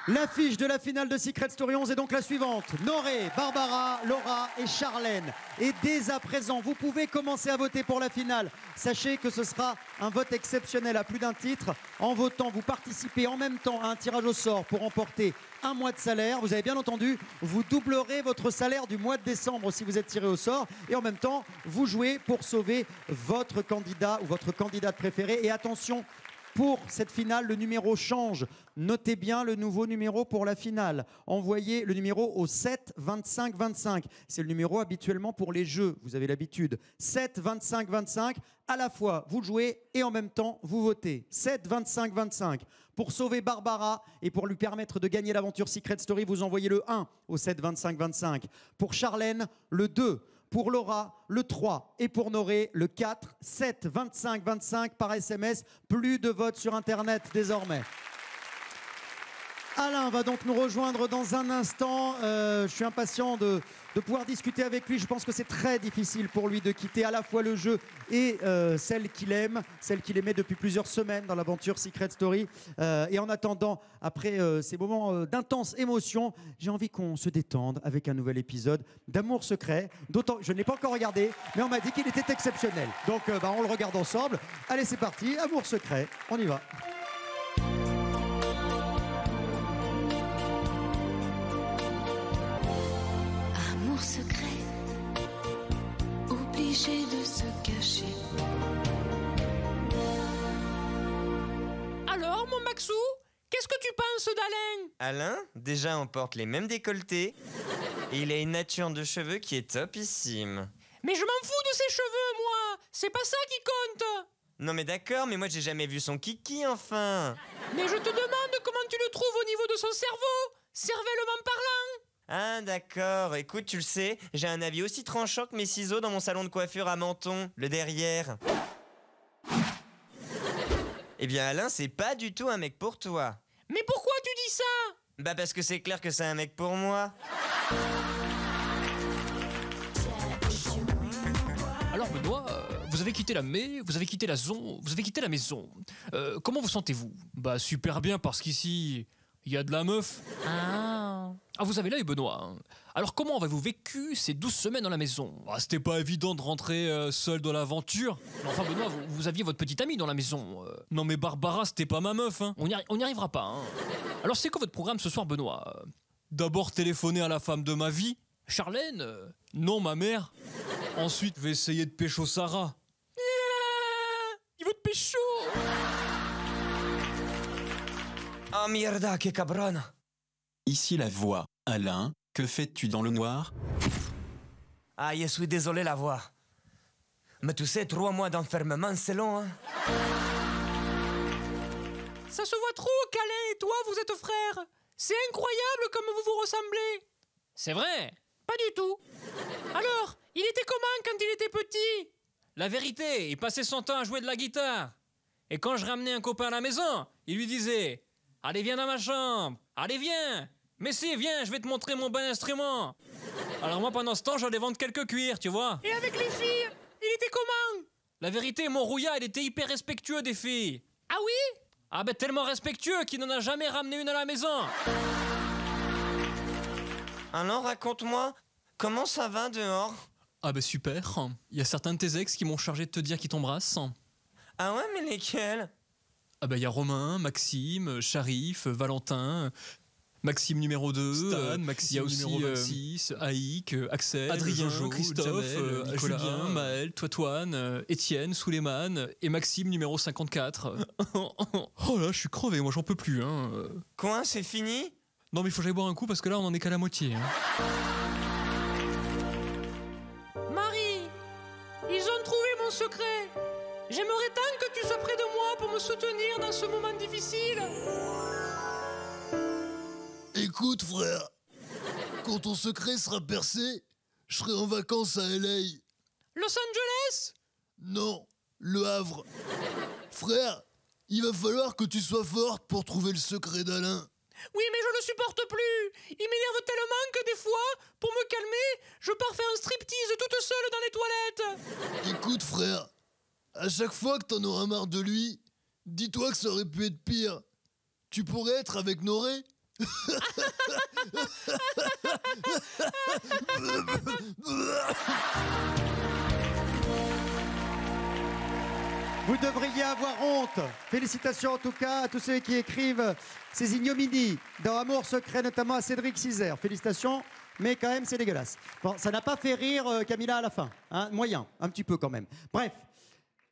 Merci. L'affiche de la finale de Secret Story 11 est donc la suivante. Noré, Barbara, Laura et Charlène. Et dès à présent, vous pouvez commencer à voter pour la finale. Sachez que ce sera un vote exceptionnel à plus d'un titre. En votant, vous participez en même temps à un tirage au sort pour remporter un mois de salaire. Vous avez bien entendu, vous doublerez votre salaire du mois de décembre si vous êtes tiré au sort. Et en même temps, vous jouez pour sauver votre candidat ou votre candidate préférée. Et attention, Pour cette finale, le numéro change. Notez bien le nouveau numéro pour la finale. Envoyez le numéro au 7 25 25. C'est le numéro habituellement pour les jeux. Vous avez l'habitude. 7 25 25. À la fois, vous jouez et en même temps, vous votez. 7 25 25. Pour sauver Barbara et pour lui permettre de gagner l'aventure Secret Story, vous envoyez le 1 au 7 25 25. Pour Charlène, le 2. Pour Laura, le 3. Et pour Noré, le 4. 7 25 25 par SMS. Plus de votes sur Internet désormais. Alain va donc nous rejoindre dans un instant. Euh, je suis impatient de, pouvoir discuter avec lui. Je pense que c'est très difficile pour lui de quitter à la fois le jeu et euh, celle qu'il aime, celle qu'il aimait depuis plusieurs semaines dans l'aventure Secret Story. Euh, et en attendant, après ces moments d'intense émotion, j'ai envie qu'on se détende avec un nouvel épisode d'Amour secret. D'autant, je ne l'ai pas encore regardé, mais on m'a dit qu'il était exceptionnel. Donc, bah, on le regarde ensemble. Allez, c'est parti. Amour secret. On y va. d'Alain Alain, déjà on porte les mêmes décolletés et il a une nature de cheveux qui est topissime. Mais je m'en fous de ses cheveux, moi C'est pas ça qui compte Non mais d'accord, mais moi j'ai jamais vu son kiki enfin. Mais je te demande comment tu le trouves au niveau de son cerveau Cervellement parlant Ah d'accord, écoute, tu le sais, j'ai un avis aussi tranchant que mes ciseaux dans mon salon de coiffure à Menton, le derrière. Eh bien Alain, c'est pas du tout un mec pour toi. Mais pourquoi tu dis ça? Bah parce que c'est clair que c'est un mec pour moi. Alors Benoît, euh, vous avez quitté la mai, vous avez quitté la zone, vous avez quitté la maison. Euh, comment vous sentez-vous? Bah super bien parce qu'ici, il y a de la meuf. Ah. Ah vous avez l'œil Benoît. Alors comment avez-vous vécu ces 12 semaines dans la maison? Bah, C'était pas évident de rentrer euh, seul dans l'aventure. Enfin Benoît, vous, vous aviez votre petite amie dans la maison. Euh, non mais Barbara, c'était pas ma meuf. hein. On n'y on arrivera pas. hein. Alors c'est quoi votre programme ce soir Benoît? D'abord téléphoner à la femme de ma vie, Charlène? Euh, Non ma mère. Ensuite, je vais essayer de pécho Sarah. Il veut te pécho Ah mierda, que cabron Ici la voix. Alain, que fais-tu dans le noir? Ah, je suis désolé la voix. Mais tu sais, trois mois d'enfermement, c'est long, hein. Ça se voit trop qu'Alain et toi, vous êtes frères C'est incroyable comme vous vous ressemblez. C'est vrai. Pas du tout. Alors, il était comment quand il était petit? La vérité, il passait son temps à jouer de la guitare. Et quand je ramenais un copain à la maison, il lui disait Allez, viens dans ma chambre. Allez, viens Mais si, viens, je vais te montrer mon bon instrument Alors moi, pendant ce temps, j'allais vendre quelques cuirs, tu vois Et avec les filles Il était comment? La vérité, mon rouillard, il était hyper respectueux des filles. Ah oui? Ah ben tellement respectueux qu'il n'en a jamais ramené une à la maison. Alors, raconte-moi, comment ça va dehors? Ah ben super. Il y a certains de tes ex qui m'ont chargé de te dire qu'ils t'embrassent. Ah ouais, mais lesquels? Ah bah il y a Romain, Maxime, Sharif, Valentin, Maxime numéro 2, Stan, il Maxime y a aussi numéro euh, 26, Aïk, euh, Axel, Adrien, Jojo, Christophe, Jamel, euh, Nicolas, Julien. Maël, Toitoine, euh, Étienne, Souleymane et Maxime numéro 54. oh là, je suis crevé, moi j'en peux plus. Hein. euh. Quoi, c'est fini? Non mais il faut que j'aille boire un coup parce que là on en est qu'à la moitié. hein. Marie Ils ont trouvé mon secret J'aimerais tant que tu sois près de moi pour me soutenir dans ce moment difficile Écoute, frère, quand ton secret sera percé, je serai en vacances à LA. Los Angeles? Non, Le Havre. Frère, il va falloir que tu sois forte pour trouver le secret d'Alain. Oui, mais je le supporte plus Il m'énerve tellement que des fois, pour me calmer, je pars faire un striptease toute seule dans les toilettes Écoute, frère, à chaque fois que t'en auras marre de lui, dis-toi que ça aurait pu être pire. Tu pourrais être avec Noré Vous devriez avoir honte. Félicitations en tout cas à tous ceux qui écrivent ces ignominies dans Amour secret, notamment à Cédric Cizer. Félicitations, mais quand même c'est dégueulasse. Bon, ça n'a pas fait rire euh, Camilla à la fin. hein. moyen, un petit peu quand même. Bref,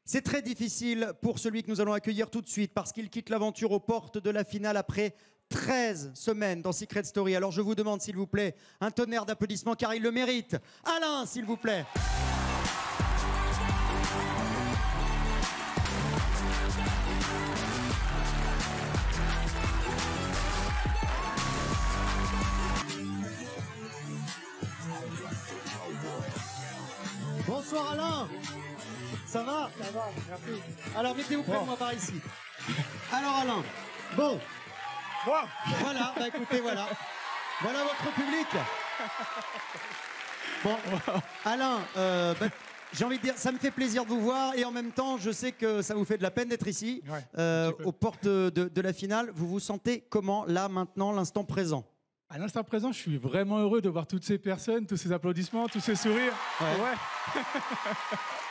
C'est très difficile pour celui que nous allons accueillir tout de suite parce qu'il quitte l'aventure aux portes de la finale après 13 semaines dans Secret Story. Alors je vous demande s'il vous plaît un tonnerre d'applaudissements car il le mérite. Alain, s'il vous plaît. Bonsoir Alain Ça va? Ça va, merci. Alors mettez-vous près de moi par ici. Alors Alain, bon. Voilà, bah écoutez, voilà. Voilà votre public. Bon, Alain, euh, bah, j'ai envie de dire, ça me fait plaisir de vous voir et en même temps, je sais que ça vous fait de la peine d'être ici, euh, aux portes de, de la finale. Vous vous sentez comment là, maintenant, l'instant présent? À l'instant présent, je suis vraiment heureux de voir toutes ces personnes, tous ces applaudissements, tous ces sourires. Ouais.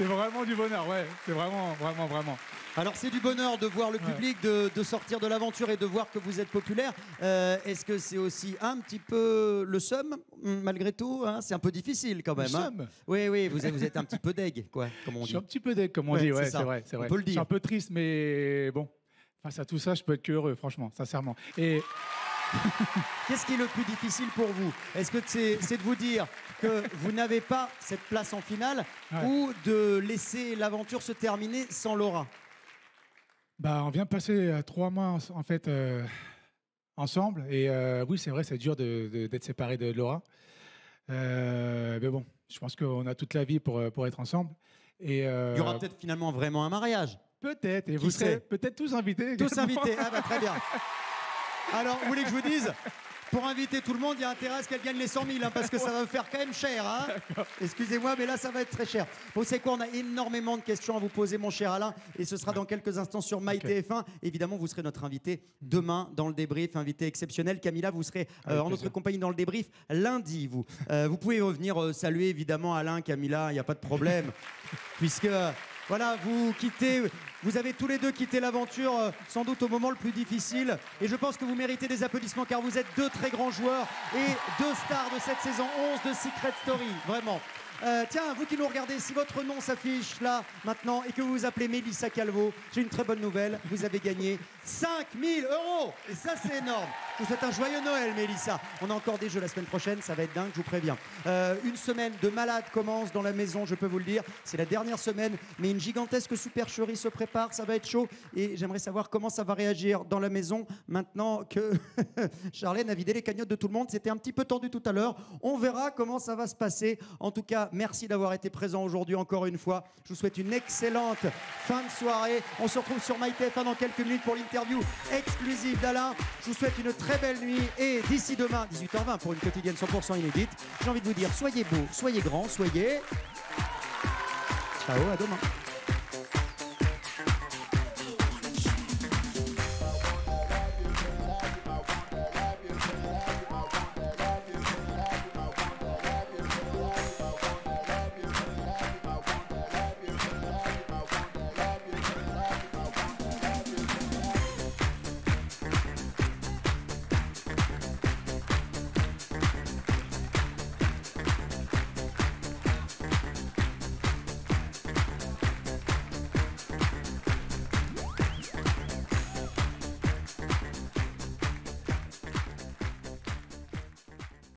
c'est vraiment du bonheur, ouais. C'est vraiment, vraiment, vraiment. Alors c'est du bonheur de voir le public, de, de sortir de l'aventure et de voir que vous êtes populaire. Euh, Est-ce que c'est aussi un petit peu le seum, malgré tout hein? C'est un peu difficile quand Le même. hein? seum? Oui, oui, vous êtes, vous êtes un petit peu deg, quoi, comme on Je dit. suis un petit peu deg, comme on Ouais, dit, ouais, c'est vrai, c'est On vrai. peut le Je suis dire. un peu triste, mais bon, face à tout ça, je peux être que heureux, franchement, sincèrement. Et Qu'est-ce qui est le plus difficile pour vous? Est-ce que c'est de vous dire que vous n'avez pas cette place en finale Ouais. ou de laisser l'aventure se terminer sans Laura? Bah, on vient de passer euh, trois mois en, fait euh, ensemble, et euh, oui, c'est vrai, c'est dur d'être séparé de Laura. Euh, mais bon, je pense qu'on a toute la vie pour, pour être ensemble. Et, Il y aura peut-être finalement vraiment un mariage. Peut-être, et Qui vous serez peut-être tous invités. Tous invités. Ah bah très bien. Alors, vous voulez que je vous dise Pour inviter tout le monde, il y a intérêt à ce qu'elle gagne les 100 000, hein, parce que ça va faire quand même cher. Hein Excusez-moi, mais là, ça va être très cher. Vous savez quoi On a énormément de questions à vous poser, mon cher Alain, et ce sera dans quelques instants sur MyTF1. Évidemment, vous serez notre invité demain dans le débrief, invité exceptionnel. Camilla, vous serez euh, en notre compagnie dans le débrief lundi, vous. Euh, vous pouvez revenir euh, saluer évidemment Alain, Camilla, il n'y a pas de problème, puisque voilà, vous quittez, vous avez tous les deux quitté l'aventure euh, sans doute au moment le plus difficile, et je pense que vous méritez des applaudissements car vous êtes deux très grands joueurs et deux stars de cette saison 11 de Secret Story, vraiment. Euh, tiens, vous qui nous regardez, si votre nom s'affiche là maintenant et que vous vous appelez Mélissa Calvo, j'ai une très bonne nouvelle. Vous avez gagné 5000 euros Et ça, c'est énorme. Je vous souhaite un joyeux Noël, Mélissa. On a encore des jeux la semaine prochaine, ça va être dingue, je vous préviens. Euh, une semaine de malade commence dans la maison, je peux vous le dire. C'est la dernière semaine, mais une gigantesque supercherie se prépare, ça va être chaud. Et j'aimerais savoir comment ça va réagir dans la maison maintenant que Charlène a vidé les cagnottes de tout le monde. C'était un petit peu tendu tout à l'heure. On verra comment ça va se passer. En tout cas, merci d'avoir été présent aujourd'hui encore une fois. Je vous souhaite une excellente fin de soirée. On se retrouve sur MyTF1 dans quelques minutes pour l'interview exclusive d'Alain. Je vous souhaite une très belle nuit et d'ici demain, 18h20 pour une quotidienne 100% inédite, j'ai envie de vous dire soyez beaux, soyez grands, soyez... Ciao, à demain.